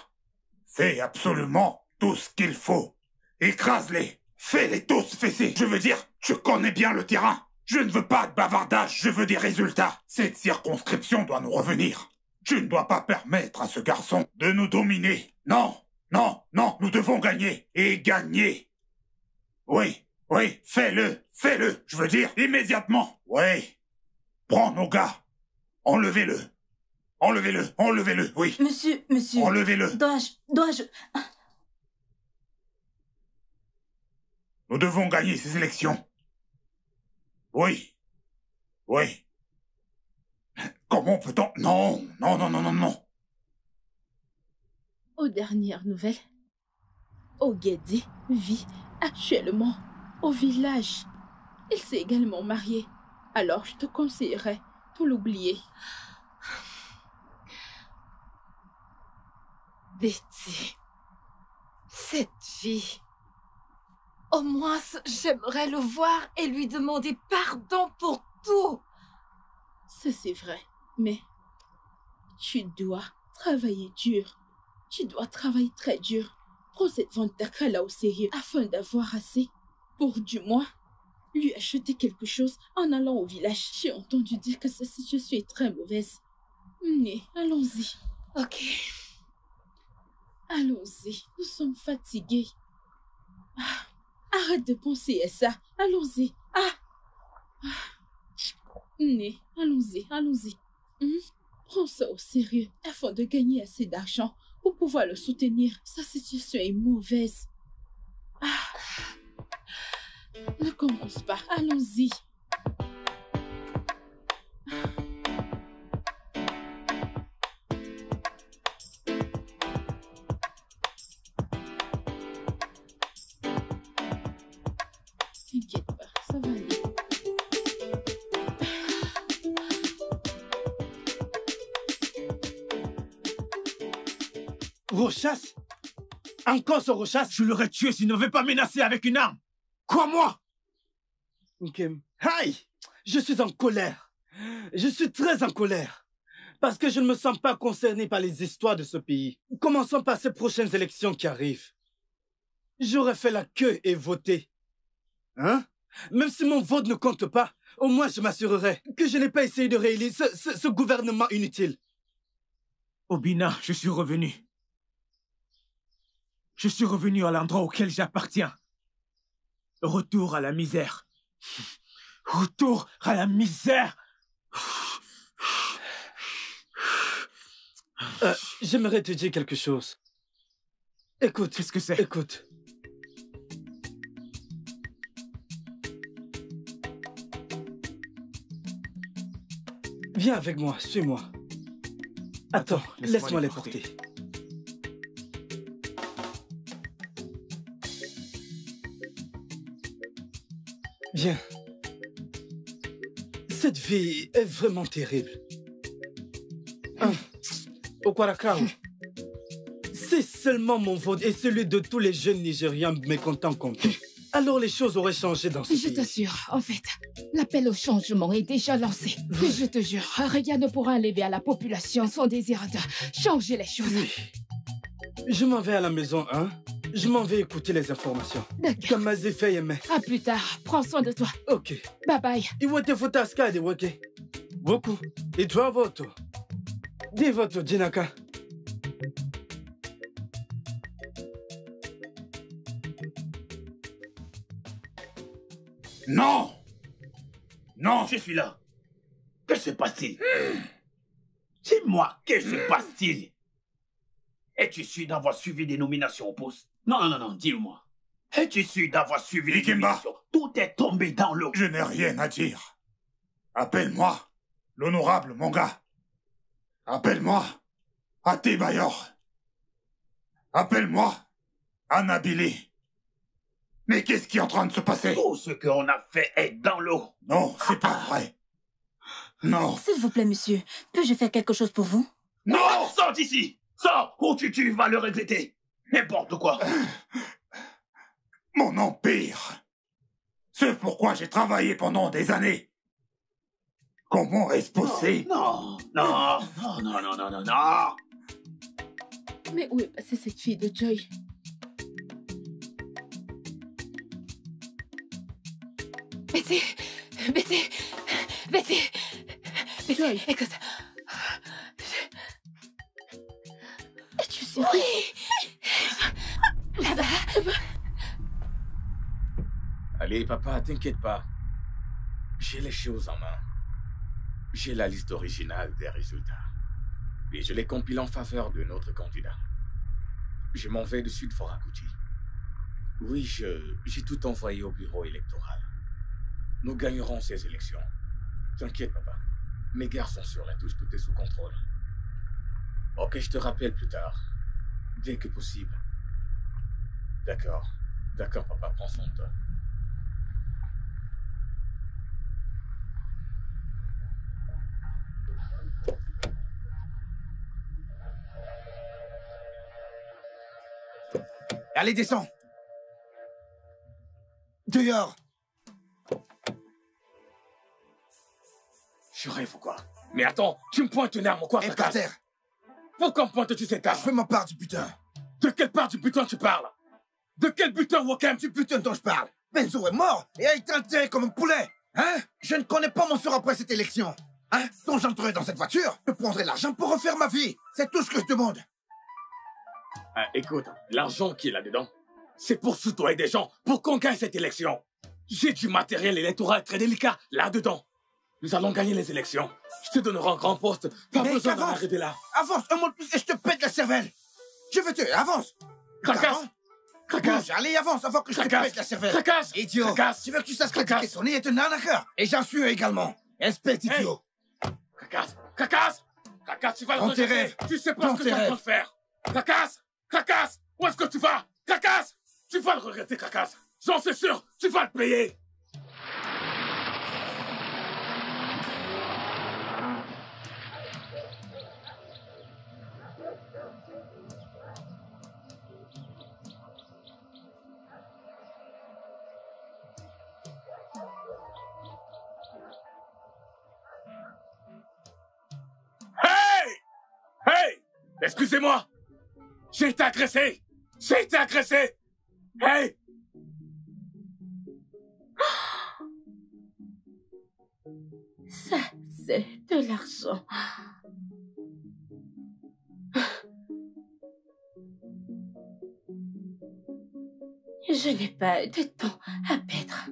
[SPEAKER 13] Fais absolument tout ce qu'il faut. Écrase-les. Fais-les tous fesser. Je veux dire, je connais bien le terrain. Je ne veux pas de bavardage, je veux des résultats. Cette circonscription doit nous revenir. Tu ne dois pas permettre à ce garçon de nous dominer. Non, non, non, nous devons gagner. Et gagner. Oui, oui, fais-le, fais-le, je veux dire, immédiatement. Oui. Prends nos gars. Enlevez-le. Enlevez-le, enlevez-le, oui.
[SPEAKER 16] Monsieur, monsieur.
[SPEAKER 13] Enlevez-le.
[SPEAKER 16] Dois-je, dois-je?
[SPEAKER 13] Nous devons gagner ces élections. Oui. Oui. Comment peut-on... Non, non, non, non, non, non.
[SPEAKER 10] Aux dernières nouvelles, Ogedi vit actuellement au village. Il s'est également marié. Alors je te conseillerais de l'oublier.
[SPEAKER 7] Betty, cette fille. Au moins, j'aimerais le voir et lui demander pardon pour tout.
[SPEAKER 10] Ça c'est vrai, mais tu dois travailler dur. Tu dois travailler très dur. Prends cette vente d'Akala au sérieux afin d'avoir assez pour du moins lui acheter quelque chose en allant au village. J'ai entendu dire que sa situation est très mauvaise. Mais allons-y.
[SPEAKER 7] Ok.
[SPEAKER 10] Allons-y. Nous sommes fatigués. Ah, arrête de penser à ça. Allons-y. Ah. ah. Allons-y, allons-y. Hmm? Prends ça au sérieux afin de gagner assez d'argent pour pouvoir le soutenir. Sa situation est mauvaise. Ah. Ne commence pas. Allons-y.
[SPEAKER 6] Rochas Encore ce Rochas Je l'aurais tué s'il n'avait pas menacé avec une arme. Quoi, moi
[SPEAKER 17] Nkem. Aïe Je suis en colère. Je suis très en colère. Parce que je ne me sens pas concerné par les histoires de ce pays. Commençons par ces prochaines élections qui arrivent. J'aurais fait la queue et voté. Hein? Même si mon vote ne compte pas, au moins je m'assurerai que je n'ai pas essayé de réélire ce, ce- ce gouvernement inutile.
[SPEAKER 6] Obina, je suis revenu. Je suis revenu à l'endroit auquel j'appartiens. Retour à la misère. Retour à la misère.
[SPEAKER 17] Euh, J'aimerais te dire quelque chose. Écoute.
[SPEAKER 6] Qu'est-ce que c'est?
[SPEAKER 17] Écoute. Viens avec moi, suis-moi. Attends, laisse-moi les porter. Cette vie est vraiment terrible. Hein, Okwarakao, c'est seulement mon vote et celui de tous les jeunes Nigériens mécontents comptés. Alors les choses auraient changé dans ce
[SPEAKER 19] Je
[SPEAKER 17] pays.
[SPEAKER 19] t'assure, en fait, l'appel au changement est déjà lancé. Je te jure, rien ne pourra enlever à la population son désir de changer les choses.
[SPEAKER 17] Je m'en vais à la maison, hein Je m'en vais écouter les informations.
[SPEAKER 19] D'accord.
[SPEAKER 17] Comme Azifei aimait.
[SPEAKER 19] À plus tard, prends soin de toi.
[SPEAKER 17] Ok.
[SPEAKER 19] Bye bye.
[SPEAKER 17] Iwote futaska de woke. Beaucoup. Et toi, voto. Dis voto, Jinaka.
[SPEAKER 1] Non Non, je suis là. Que se passe-t-il? Dis-moi, que se passe-t-il? Es-tu sûr d'avoir suivi des nominations au poste? Non, non, non, non, dis-moi. Es-tu sûr d'avoir suivi les
[SPEAKER 13] Ikemba.
[SPEAKER 1] Tout est tombé dans l'eau.
[SPEAKER 13] Je n'ai rien à dire. Appelle-moi l'honorable Manga. Appelle-moi Atebayor. Appelle-moi Anabili. Mais qu'est-ce qui est en train de se passer?
[SPEAKER 1] Tout ce qu'on a fait est dans l'eau.
[SPEAKER 13] Non, c'est pas vrai. Non.
[SPEAKER 16] S'il vous plaît, monsieur, peux-je faire quelque chose pour vous?
[SPEAKER 1] Non Sors d'ici Sors ou tu, tu vas le regretter? N'importe quoi.
[SPEAKER 13] Mon empire. Ce pourquoi j'ai travaillé pendant des années. Comment est-ce possible?
[SPEAKER 1] Non, non, non, non, non, non, non, non.
[SPEAKER 19] Mais où est passée cette fille de Joy? Betty Betty Betty Betty, écoute.
[SPEAKER 16] Es-tu sérieux
[SPEAKER 19] Oui Là-bas
[SPEAKER 5] Allez, papa, t'inquiète pas. J'ai les choses en main. J'ai la liste originale des résultats. Et je les compile en faveur de notre candidat. Je m'en vais de Sud Forakuchi. Oui, je, j'ai tout envoyé au bureau électoral. Nous gagnerons ces élections. T'inquiète, papa. Mes gars sont sur la touche, tout est sous contrôle. Ok, je te rappelle plus tard. Dès que possible. D'accord. D'accord, papa, prends son temps.
[SPEAKER 21] Allez, descends. Dehors.
[SPEAKER 5] Je rêve ou quoi? Mais attends, tu me pointes une arme ou quoi,
[SPEAKER 21] Et par terre.
[SPEAKER 5] Pourquoi me pointes-tu cette arme
[SPEAKER 21] Fais ma part du butin.
[SPEAKER 5] De quelle part du butin tu parles? De quel butin, Wakam
[SPEAKER 21] Du butin dont je parle? Benzo est mort et a été enterré comme un poulet. Hein? Je ne connais pas mon sort après cette élection. Hein? Donc j'entrerai dans cette voiture, je prendrai l'argent pour refaire ma vie. C'est tout ce que je demande.
[SPEAKER 5] Ah, écoute, l'argent qui est là-dedans, c'est pour soudoyer des gens, pour qu'on gagne cette élection. J'ai du matériel électoral très délicat là-dedans. Nous allons gagner les élections. Je te donnerai un grand poste. Pas
[SPEAKER 21] Mais
[SPEAKER 5] besoin d'en là.
[SPEAKER 21] Avance un mot de plus et je te pète la cervelle. Je veux te... Avance.
[SPEAKER 5] Cracasse Cracasse
[SPEAKER 21] Allez, avance avant que je te pète la cervelle.
[SPEAKER 5] Cracasse
[SPEAKER 21] Idiot.
[SPEAKER 5] Cracasse
[SPEAKER 21] Tu veux que tu saches que son nez est un arnaqueur. Et j'en suis également. Espèce d'idiot.
[SPEAKER 5] Cracasse Cracasse Cracasse, tu vas le
[SPEAKER 21] rêves.
[SPEAKER 5] Tu sais pas ce que tu es en train de
[SPEAKER 21] rêves.
[SPEAKER 5] faire. Cracasse Cracasse Où est-ce que tu vas? Cracasse Tu vas le regretter, Cracasse. J'en suis sûr, tu vas le payer. Excusez-moi J'ai été agressé J'ai été agressé Hey
[SPEAKER 18] Ça, c'est de l'argent. Je n'ai pas de temps à perdre.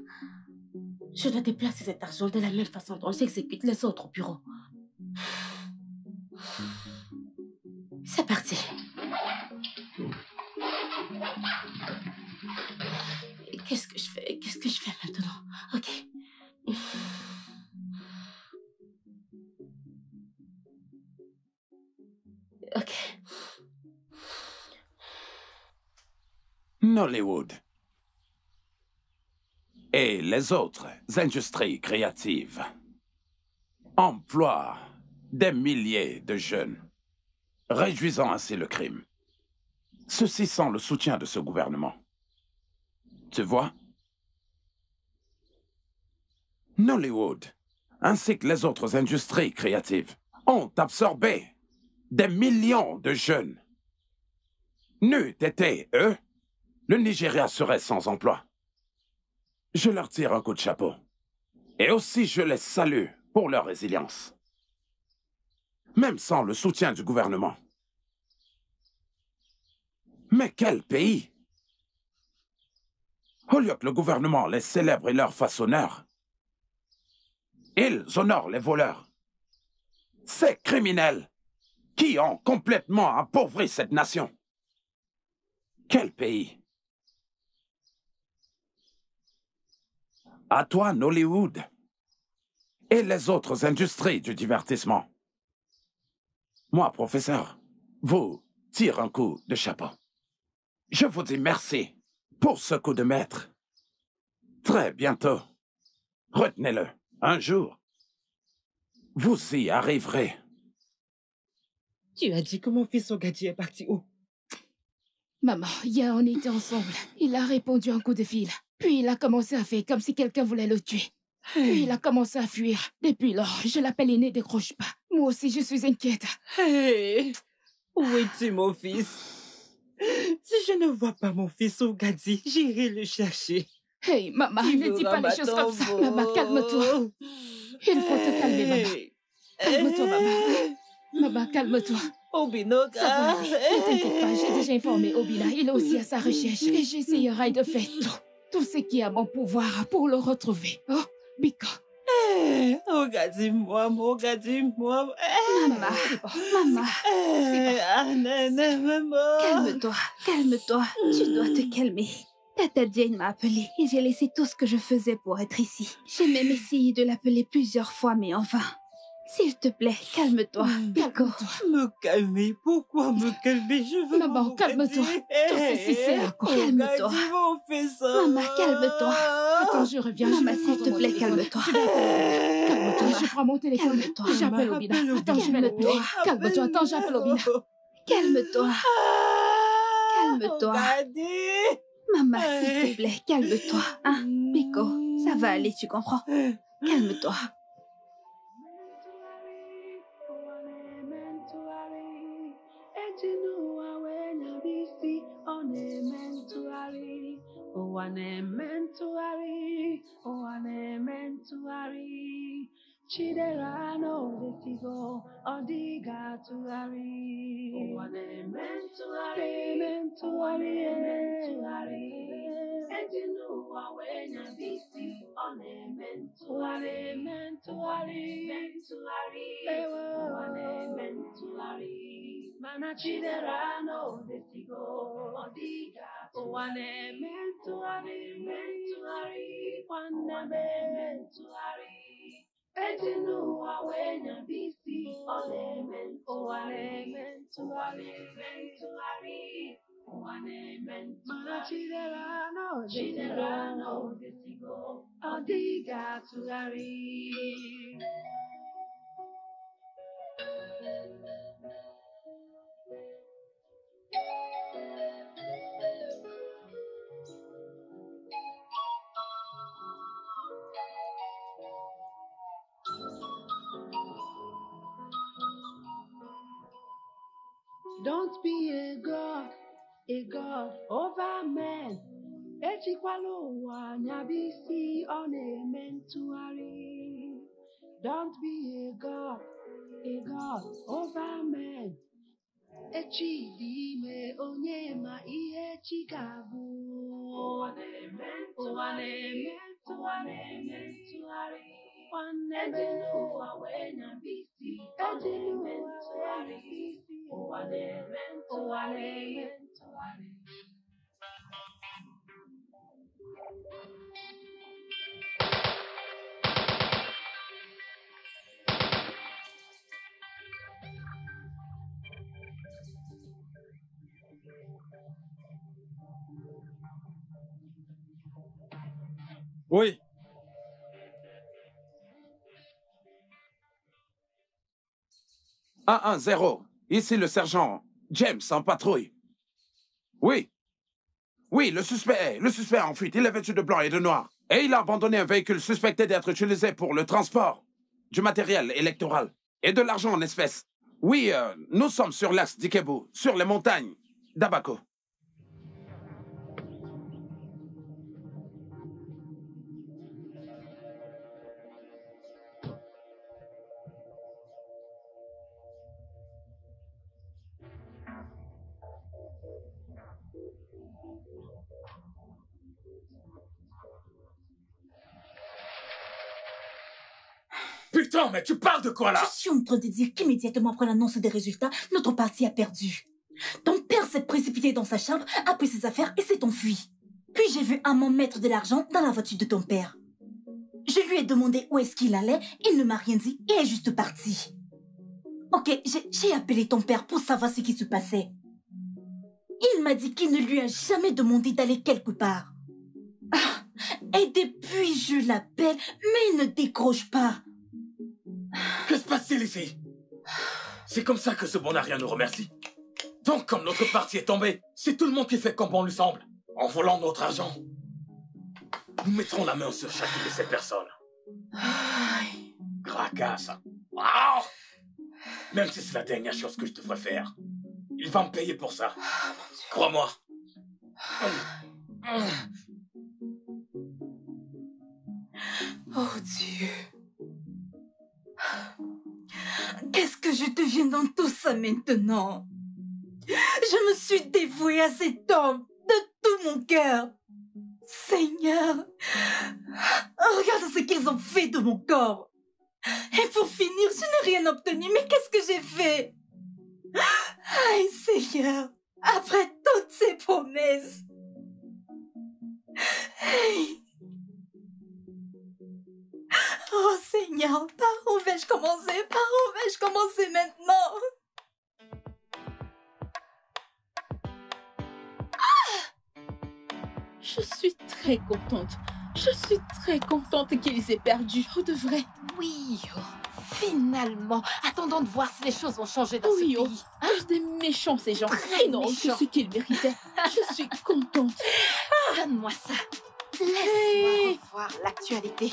[SPEAKER 18] Je dois déplacer cet argent de la même façon dont j'exécute les autres
[SPEAKER 9] bureaux. Les autres industries créatives emploient des milliers de jeunes, réduisant ainsi le crime. Ceci sans le soutien de ce gouvernement. Tu vois? Nollywood, ainsi que les autres industries créatives, ont absorbé des millions de jeunes. N'eût été eux, le Nigeria serait sans emploi. Je leur tire un coup de chapeau. Et aussi je les salue pour leur résilience. Même sans le soutien du gouvernement. Mais quel pays? Au lieu que le gouvernement les célèbre et leur fasse honneur, ils honorent les voleurs. Ces criminels qui ont complètement appauvri cette nation. Quel pays? À toi, Nollywood. Et les autres industries du divertissement. Moi, professeur, vous tire un coup de chapeau. Je vous dis merci pour ce coup de maître. Très bientôt. Retenez-le. Un jour, vous y arriverez.
[SPEAKER 15] Tu as dit que mon fils Ogadi est parti où?
[SPEAKER 19] Maman, hier on était ensemble. Il a répondu un coup de fil. Puis il a commencé à faire comme si quelqu'un voulait le tuer. Puis il a commencé à fuir. Depuis lors, je l'appelle et ne décroche pas. Moi aussi, je suis inquiète.
[SPEAKER 15] Hey, où es-tu, mon fils? Si je ne vois pas mon fils Ogadi, j'irai le chercher.
[SPEAKER 19] Hey, maman,
[SPEAKER 15] Tu
[SPEAKER 19] ne dis pas les choses comme ça. Maman, calme-toi. Il faut te calmer, maman. Calme-toi, maman. Maman, calme-toi.
[SPEAKER 15] Obinoga.
[SPEAKER 19] Ça va. Ne t'inquiète pas, j'ai déjà informé Obina. Il est aussi à sa recherche. Et j'essayerai de faire tout, tout ce qui est à mon pouvoir pour le retrouver. Oh, Bika.
[SPEAKER 15] Ogadi-moi, Ogadi-moi.
[SPEAKER 11] Maman, c'est bon. Maman, c'est bon.
[SPEAKER 15] Ah, nana, maman.
[SPEAKER 11] Calme-toi, calme-toi. Tu dois te calmer. Tata Jane m'a appelé et j'ai laissé tout ce que je faisais pour être ici. J'ai même essayé de l'appeler plusieurs fois, mais en vain. S'il te plaît, calme-toi. Biko.
[SPEAKER 15] Me calmer, pourquoi me calmer? Je veux
[SPEAKER 19] Maman, calme-toi. Tout quoi
[SPEAKER 11] Calme-toi.
[SPEAKER 15] Ogadi, on fait ça?
[SPEAKER 11] Maman, calme-toi.
[SPEAKER 19] Attends, je reviens.
[SPEAKER 11] Maman, s'il te plaît, calme-toi.
[SPEAKER 19] Calme-toi, je prends mon téléphone.
[SPEAKER 11] Calme-toi.
[SPEAKER 19] J'appelle Obina. Attends, je vais l'appeler.
[SPEAKER 11] Calme-toi.
[SPEAKER 19] Calme-toi, attends, j'appelle Obina.
[SPEAKER 11] Calme-toi. Calme-toi.
[SPEAKER 15] Ogadi.
[SPEAKER 11] Maman, s'il te plaît, calme-toi. Hein, Biko, ça va aller, tu comprends? Calme-toi.
[SPEAKER 3] ụwa na-eme ntụgharị chidera n'oletigo ọ dị ga-atụgharị ụwa na-eme ntụgharị eme ntụgharị eme ntụgharị. Eji n'ụwa wee nyaba isi ọ na-eme ntụgharị. Eme ntụgharị. Eme ntụgharị. Ụwa na-eme ntụgharị. Mana chidera no n'oletigo ọ dị ga Owane mentuari, mentuari, wane mentuari. Ejinu awenya bisi ole mentu ale mentu ale mentu mentu mana chidera no chidera no desigo odiga tuari. Don't be a God, a God over men. Ejikwala ụwa nyabisi ọ na-eme ntụgharị. Don't be a God, a God over men. Echi dị ime onye ma ihe echi ga-abụ.
[SPEAKER 14] Oui.
[SPEAKER 9] Un, un, zéro. Ici le sergent James en patrouille. Oui. Oui, le suspect, le suspect en fuite. Il est vêtu de blanc et de noir. Et il a abandonné un véhicule suspecté d'être utilisé pour le transport du matériel électoral et de l'argent en espèces. Oui, euh, nous sommes sur l'axe d'Ikebu, sur les montagnes d'Abaco.
[SPEAKER 22] Mais tu parles de quoi là?
[SPEAKER 16] Je suis en train de dire qu'immédiatement après l'annonce des résultats, notre parti a perdu. Ton père s'est précipité dans sa chambre, a pris ses affaires et s'est enfui. Puis j'ai vu un mettre de l'argent dans la voiture de ton père. Je lui ai demandé où est-ce qu'il allait, il ne m'a rien dit et est juste parti. Ok, j'ai- j'ai appelé ton père pour savoir ce qui se passait. Il m'a dit qu'il ne lui a jamais demandé d'aller quelque part. Ah, et depuis, je l'appelle, mais il ne décroche pas.
[SPEAKER 22] Que se passe-t-il ici? C'est comme ça que ce bon rien nous remercie. Donc, comme notre parti est tombé, c'est tout le monde qui fait comme bon lui semble, en volant notre argent. Nous mettrons la main sur chacune de ces personnes. Gracasse. Ah Même si c'est la dernière chose que je devrais faire, il va me payer pour ça. Crois-moi.
[SPEAKER 16] Oh Dieu. Qu'est-ce que je deviens dans tout ça maintenant? Je me suis dévouée à cet homme de tout mon cœur. Seigneur, regarde ce qu'ils ont fait de mon corps. Et pour finir, je n'ai rien obtenu, mais qu'est-ce que j'ai fait? Aïe Seigneur, après toutes ces promesses. Oh Seigneur, par où vais-je commencer? Par où vais-je commencer maintenant?
[SPEAKER 10] Je suis très contente. Je suis très contente qu'ils aient perdu. Oh, de vrai.
[SPEAKER 7] Oui, oh, finalement. Attendons de voir si les choses vont changer dans
[SPEAKER 10] oui,
[SPEAKER 7] ce
[SPEAKER 10] oh,
[SPEAKER 7] pays.
[SPEAKER 10] tous des méchants, ces gens.
[SPEAKER 7] Très
[SPEAKER 10] que
[SPEAKER 7] méchants.
[SPEAKER 10] ce qu'ils méritaient. Je suis contente. <laughs>
[SPEAKER 7] Donne-moi ça. Laisse-moi revoir l'actualité.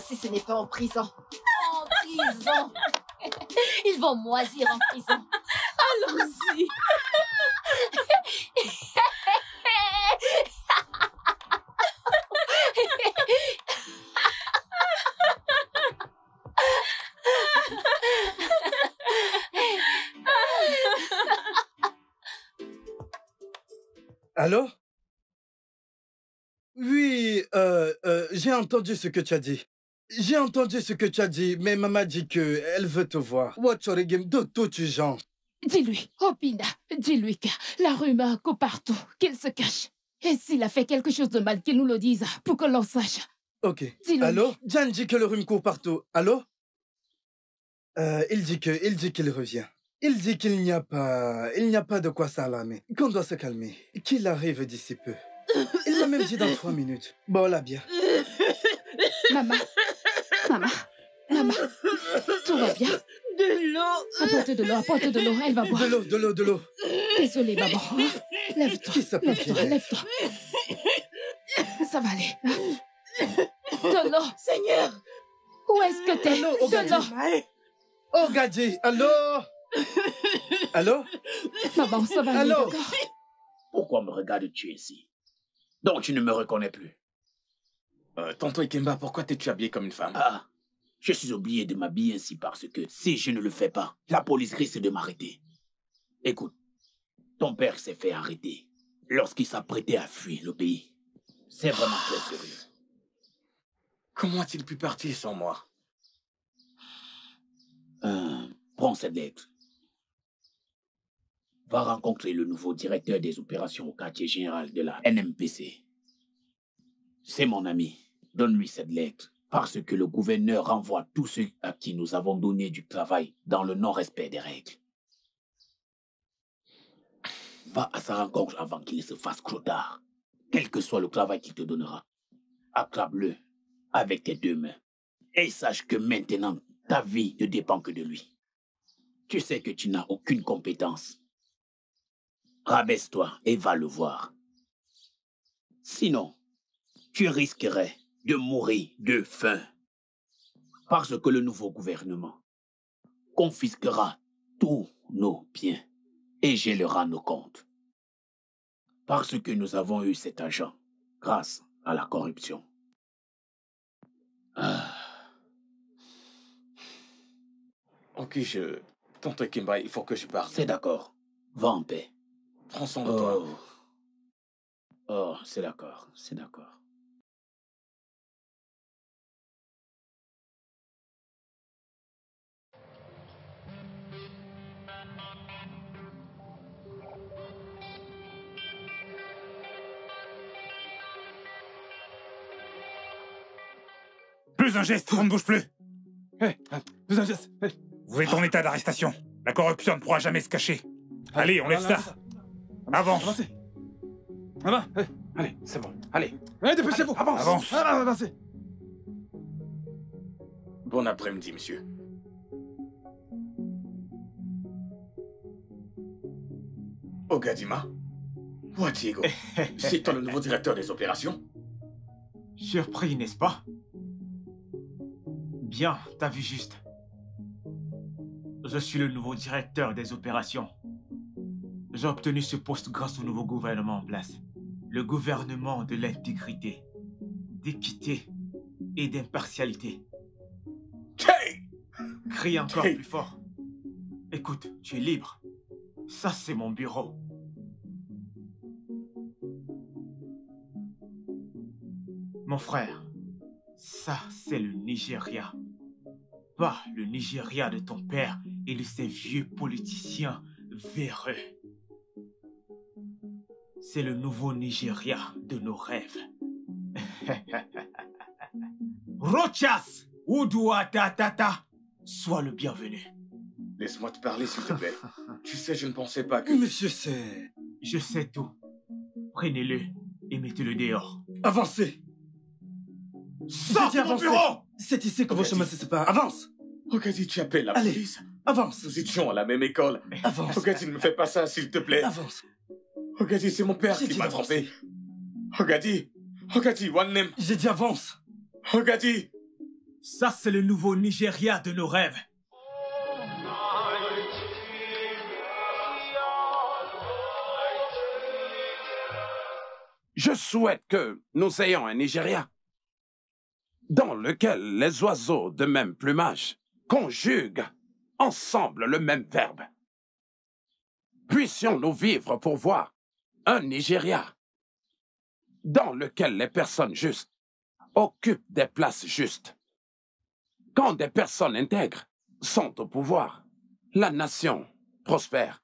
[SPEAKER 7] si ce n'est pas en prison En prison <laughs> Ils vont moisir en prison.
[SPEAKER 10] Allons-y.
[SPEAKER 17] Allô? Oui, euh, euh, j'ai entendu ce que tu as dit. J'ai entendu ce que tu as dit, mais maman dit que elle veut te voir. Watchorigim de tout genre.
[SPEAKER 10] Dis-lui, Opina, dis-lui que la rumeur court partout, qu'il se cache. Et s'il a fait quelque chose de mal, qu'il nous le dise pour que l'on sache.
[SPEAKER 17] Ok.
[SPEAKER 10] Dis-le
[SPEAKER 17] Allô? Jan dit que le rhume court partout. Allô? Euh, Il dit que, il dit qu'il revient. Il dit qu'il n'y a pas, il n'y a pas de quoi s'alarmer, qu'on doit se calmer, qu'il arrive d'ici peu. Il m'a même dit dans trois minutes. Bon, là, bien. <laughs>
[SPEAKER 10] Maman, maman, maman, tout va bien.
[SPEAKER 16] De l'eau.
[SPEAKER 10] Apporte de l'eau, apporte de l'eau, elle va boire.
[SPEAKER 17] De l'eau, de l'eau, de l'eau.
[SPEAKER 10] Désolée, maman. Lève-toi,
[SPEAKER 17] Qui
[SPEAKER 10] lève-toi, lève-toi.
[SPEAKER 19] ça va aller. De l'eau.
[SPEAKER 24] Seigneur.
[SPEAKER 19] Où est-ce que t'es?
[SPEAKER 17] Allô,
[SPEAKER 19] De.
[SPEAKER 17] Ogadji, allô? Allô?
[SPEAKER 19] Maman, ça va aller,
[SPEAKER 17] Allô?
[SPEAKER 19] d'accord
[SPEAKER 1] Pourquoi me regardes-tu ainsi? Donc tu ne me reconnais plus.
[SPEAKER 5] Euh, tonton Ikemba, pourquoi t'es-tu habillé comme une femme?
[SPEAKER 1] Ah, je suis obligé de m'habiller ainsi parce que si je ne le fais pas, la police risque de m'arrêter. Écoute, ton père s'est fait arrêter lorsqu'il s'apprêtait à fuir le pays. C'est vraiment très sérieux.
[SPEAKER 5] Comment a-t-il pu partir sans moi?
[SPEAKER 1] Euh, prends cette lettre. Va rencontrer le nouveau directeur des opérations au quartier général de la NMPC. C'est mon ami. Donne-lui cette lettre. Parce que le gouverneur renvoie tous ceux à qui nous avons donné du travail dans le non-respect des règles. Va à sa rencontre avant qu'il ne se fasse trop tard. Quel que soit le travail qu'il te donnera, attrape-le avec tes deux mains. Et sache que maintenant, ta vie ne dépend que de lui. Tu sais que tu n'as aucune compétence. Rabaisse-toi et va le voir. Sinon, tu risquerais de mourir de faim. Parce que le nouveau gouvernement confisquera tous nos biens et gèlera nos comptes. Parce que nous avons eu cet argent grâce à la corruption. Ah.
[SPEAKER 5] Ok, je... Tonton Ikemba, il faut que je parte.
[SPEAKER 1] C'est d'accord. Va en paix.
[SPEAKER 5] Prends soin de toi.
[SPEAKER 1] Oh, oh c'est d'accord, c'est d'accord.
[SPEAKER 13] Plus un geste, on ne bouge plus.
[SPEAKER 14] Hé, plus un geste. Hé.
[SPEAKER 13] Vous êtes en état d'arrestation. La corruption ne pourra jamais se cacher. Allez, on lève ça. Avance.
[SPEAKER 14] Avancez.
[SPEAKER 1] Allez, c'est bon. Allez.
[SPEAKER 14] Allez, dépêchez-vous.
[SPEAKER 13] Avance. Avance.
[SPEAKER 14] Ah, avancez.
[SPEAKER 5] Bon après-midi, monsieur. Ogadima Watiego, <laughs> c'est toi le nouveau directeur des opérations?
[SPEAKER 6] Surpris, n'est-ce pas? Bien, t'as vu juste. Je suis le nouveau directeur des opérations. J'ai obtenu ce poste grâce au nouveau gouvernement en place. Le gouvernement de l'intégrité, d'équité et d'impartialité. Crie encore plus fort. Écoute, tu es libre. Ça, c'est mon bureau. Mon frère, ça, c'est le Nigeria. Pas le Nigeria de ton père et de ses vieux politiciens véreux. C'est le nouveau Nigeria de nos rêves. <laughs> Rochas Uduatatata, sois le bienvenu.
[SPEAKER 5] Laisse-moi te parler, s'il te plaît. <laughs> tu sais, je ne pensais pas que...
[SPEAKER 6] Mais je sais. Je sais tout. Prenez-le et mettez-le dehors.
[SPEAKER 17] Avancez
[SPEAKER 6] Sors de mon bureau
[SPEAKER 17] C'est ici que vos chemins se séparent. Avance.
[SPEAKER 5] Ogadi, tu appelles la
[SPEAKER 17] Allez,
[SPEAKER 5] police
[SPEAKER 17] Avance.
[SPEAKER 5] Nous étions à la même école.
[SPEAKER 17] Avance.
[SPEAKER 5] Ogadi, ne me fais pas ça, s'il te plaît.
[SPEAKER 17] Avance.
[SPEAKER 5] Ogadi, c'est mon père qui m'a trompé. Ogadi Ogadi, one name.
[SPEAKER 17] J'ai dit avance.
[SPEAKER 5] Ogadi
[SPEAKER 6] Ça, c'est le nouveau Nigeria de nos rêves.
[SPEAKER 1] Je souhaite que nous ayons un Nigeria dans lequel les oiseaux de même plumage conjuguent ensemble le même verbe. Puissions-nous vivre pour voir un Nigeria dans lequel les personnes justes occupent des places justes. Quand des personnes intègres sont au pouvoir, la nation prospère.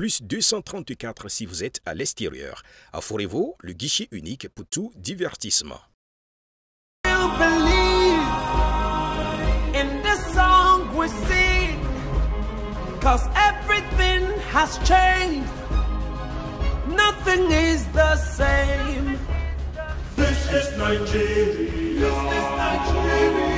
[SPEAKER 25] plus 234 si vous êtes à l'extérieur. Aforevo, le guichet unique pour tout divertissement.
[SPEAKER 26] believe in the song we sing. Cause everything has changed. Nothing is the same.
[SPEAKER 27] This is Nigeria. This is Nigeria.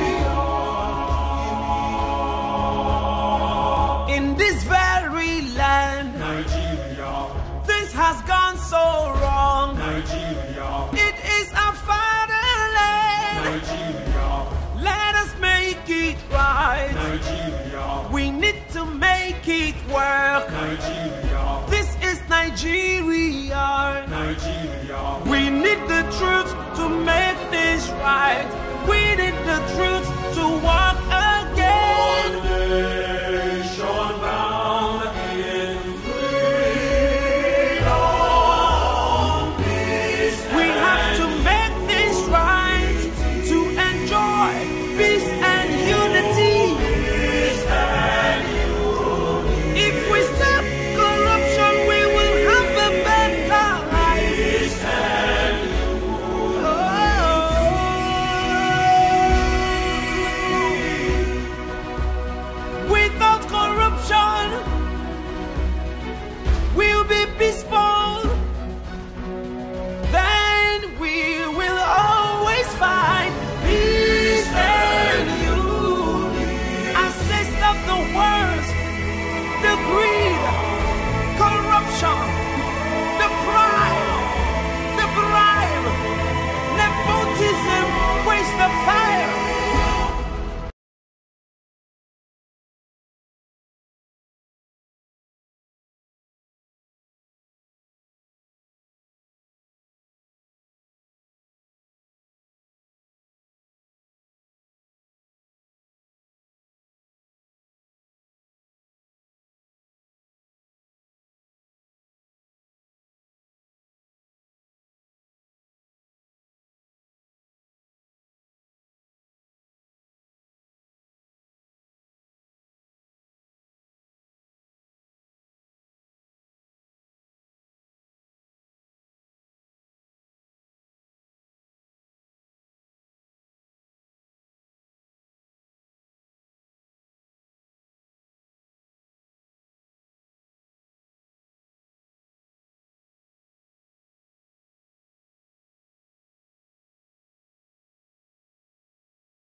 [SPEAKER 26] right.
[SPEAKER 27] Nigeria.
[SPEAKER 26] We need to make it work.
[SPEAKER 27] Nigeria.
[SPEAKER 26] This is Nigeria.
[SPEAKER 27] Nigeria.
[SPEAKER 26] We need the truth to make this right. We need the truth to walk again.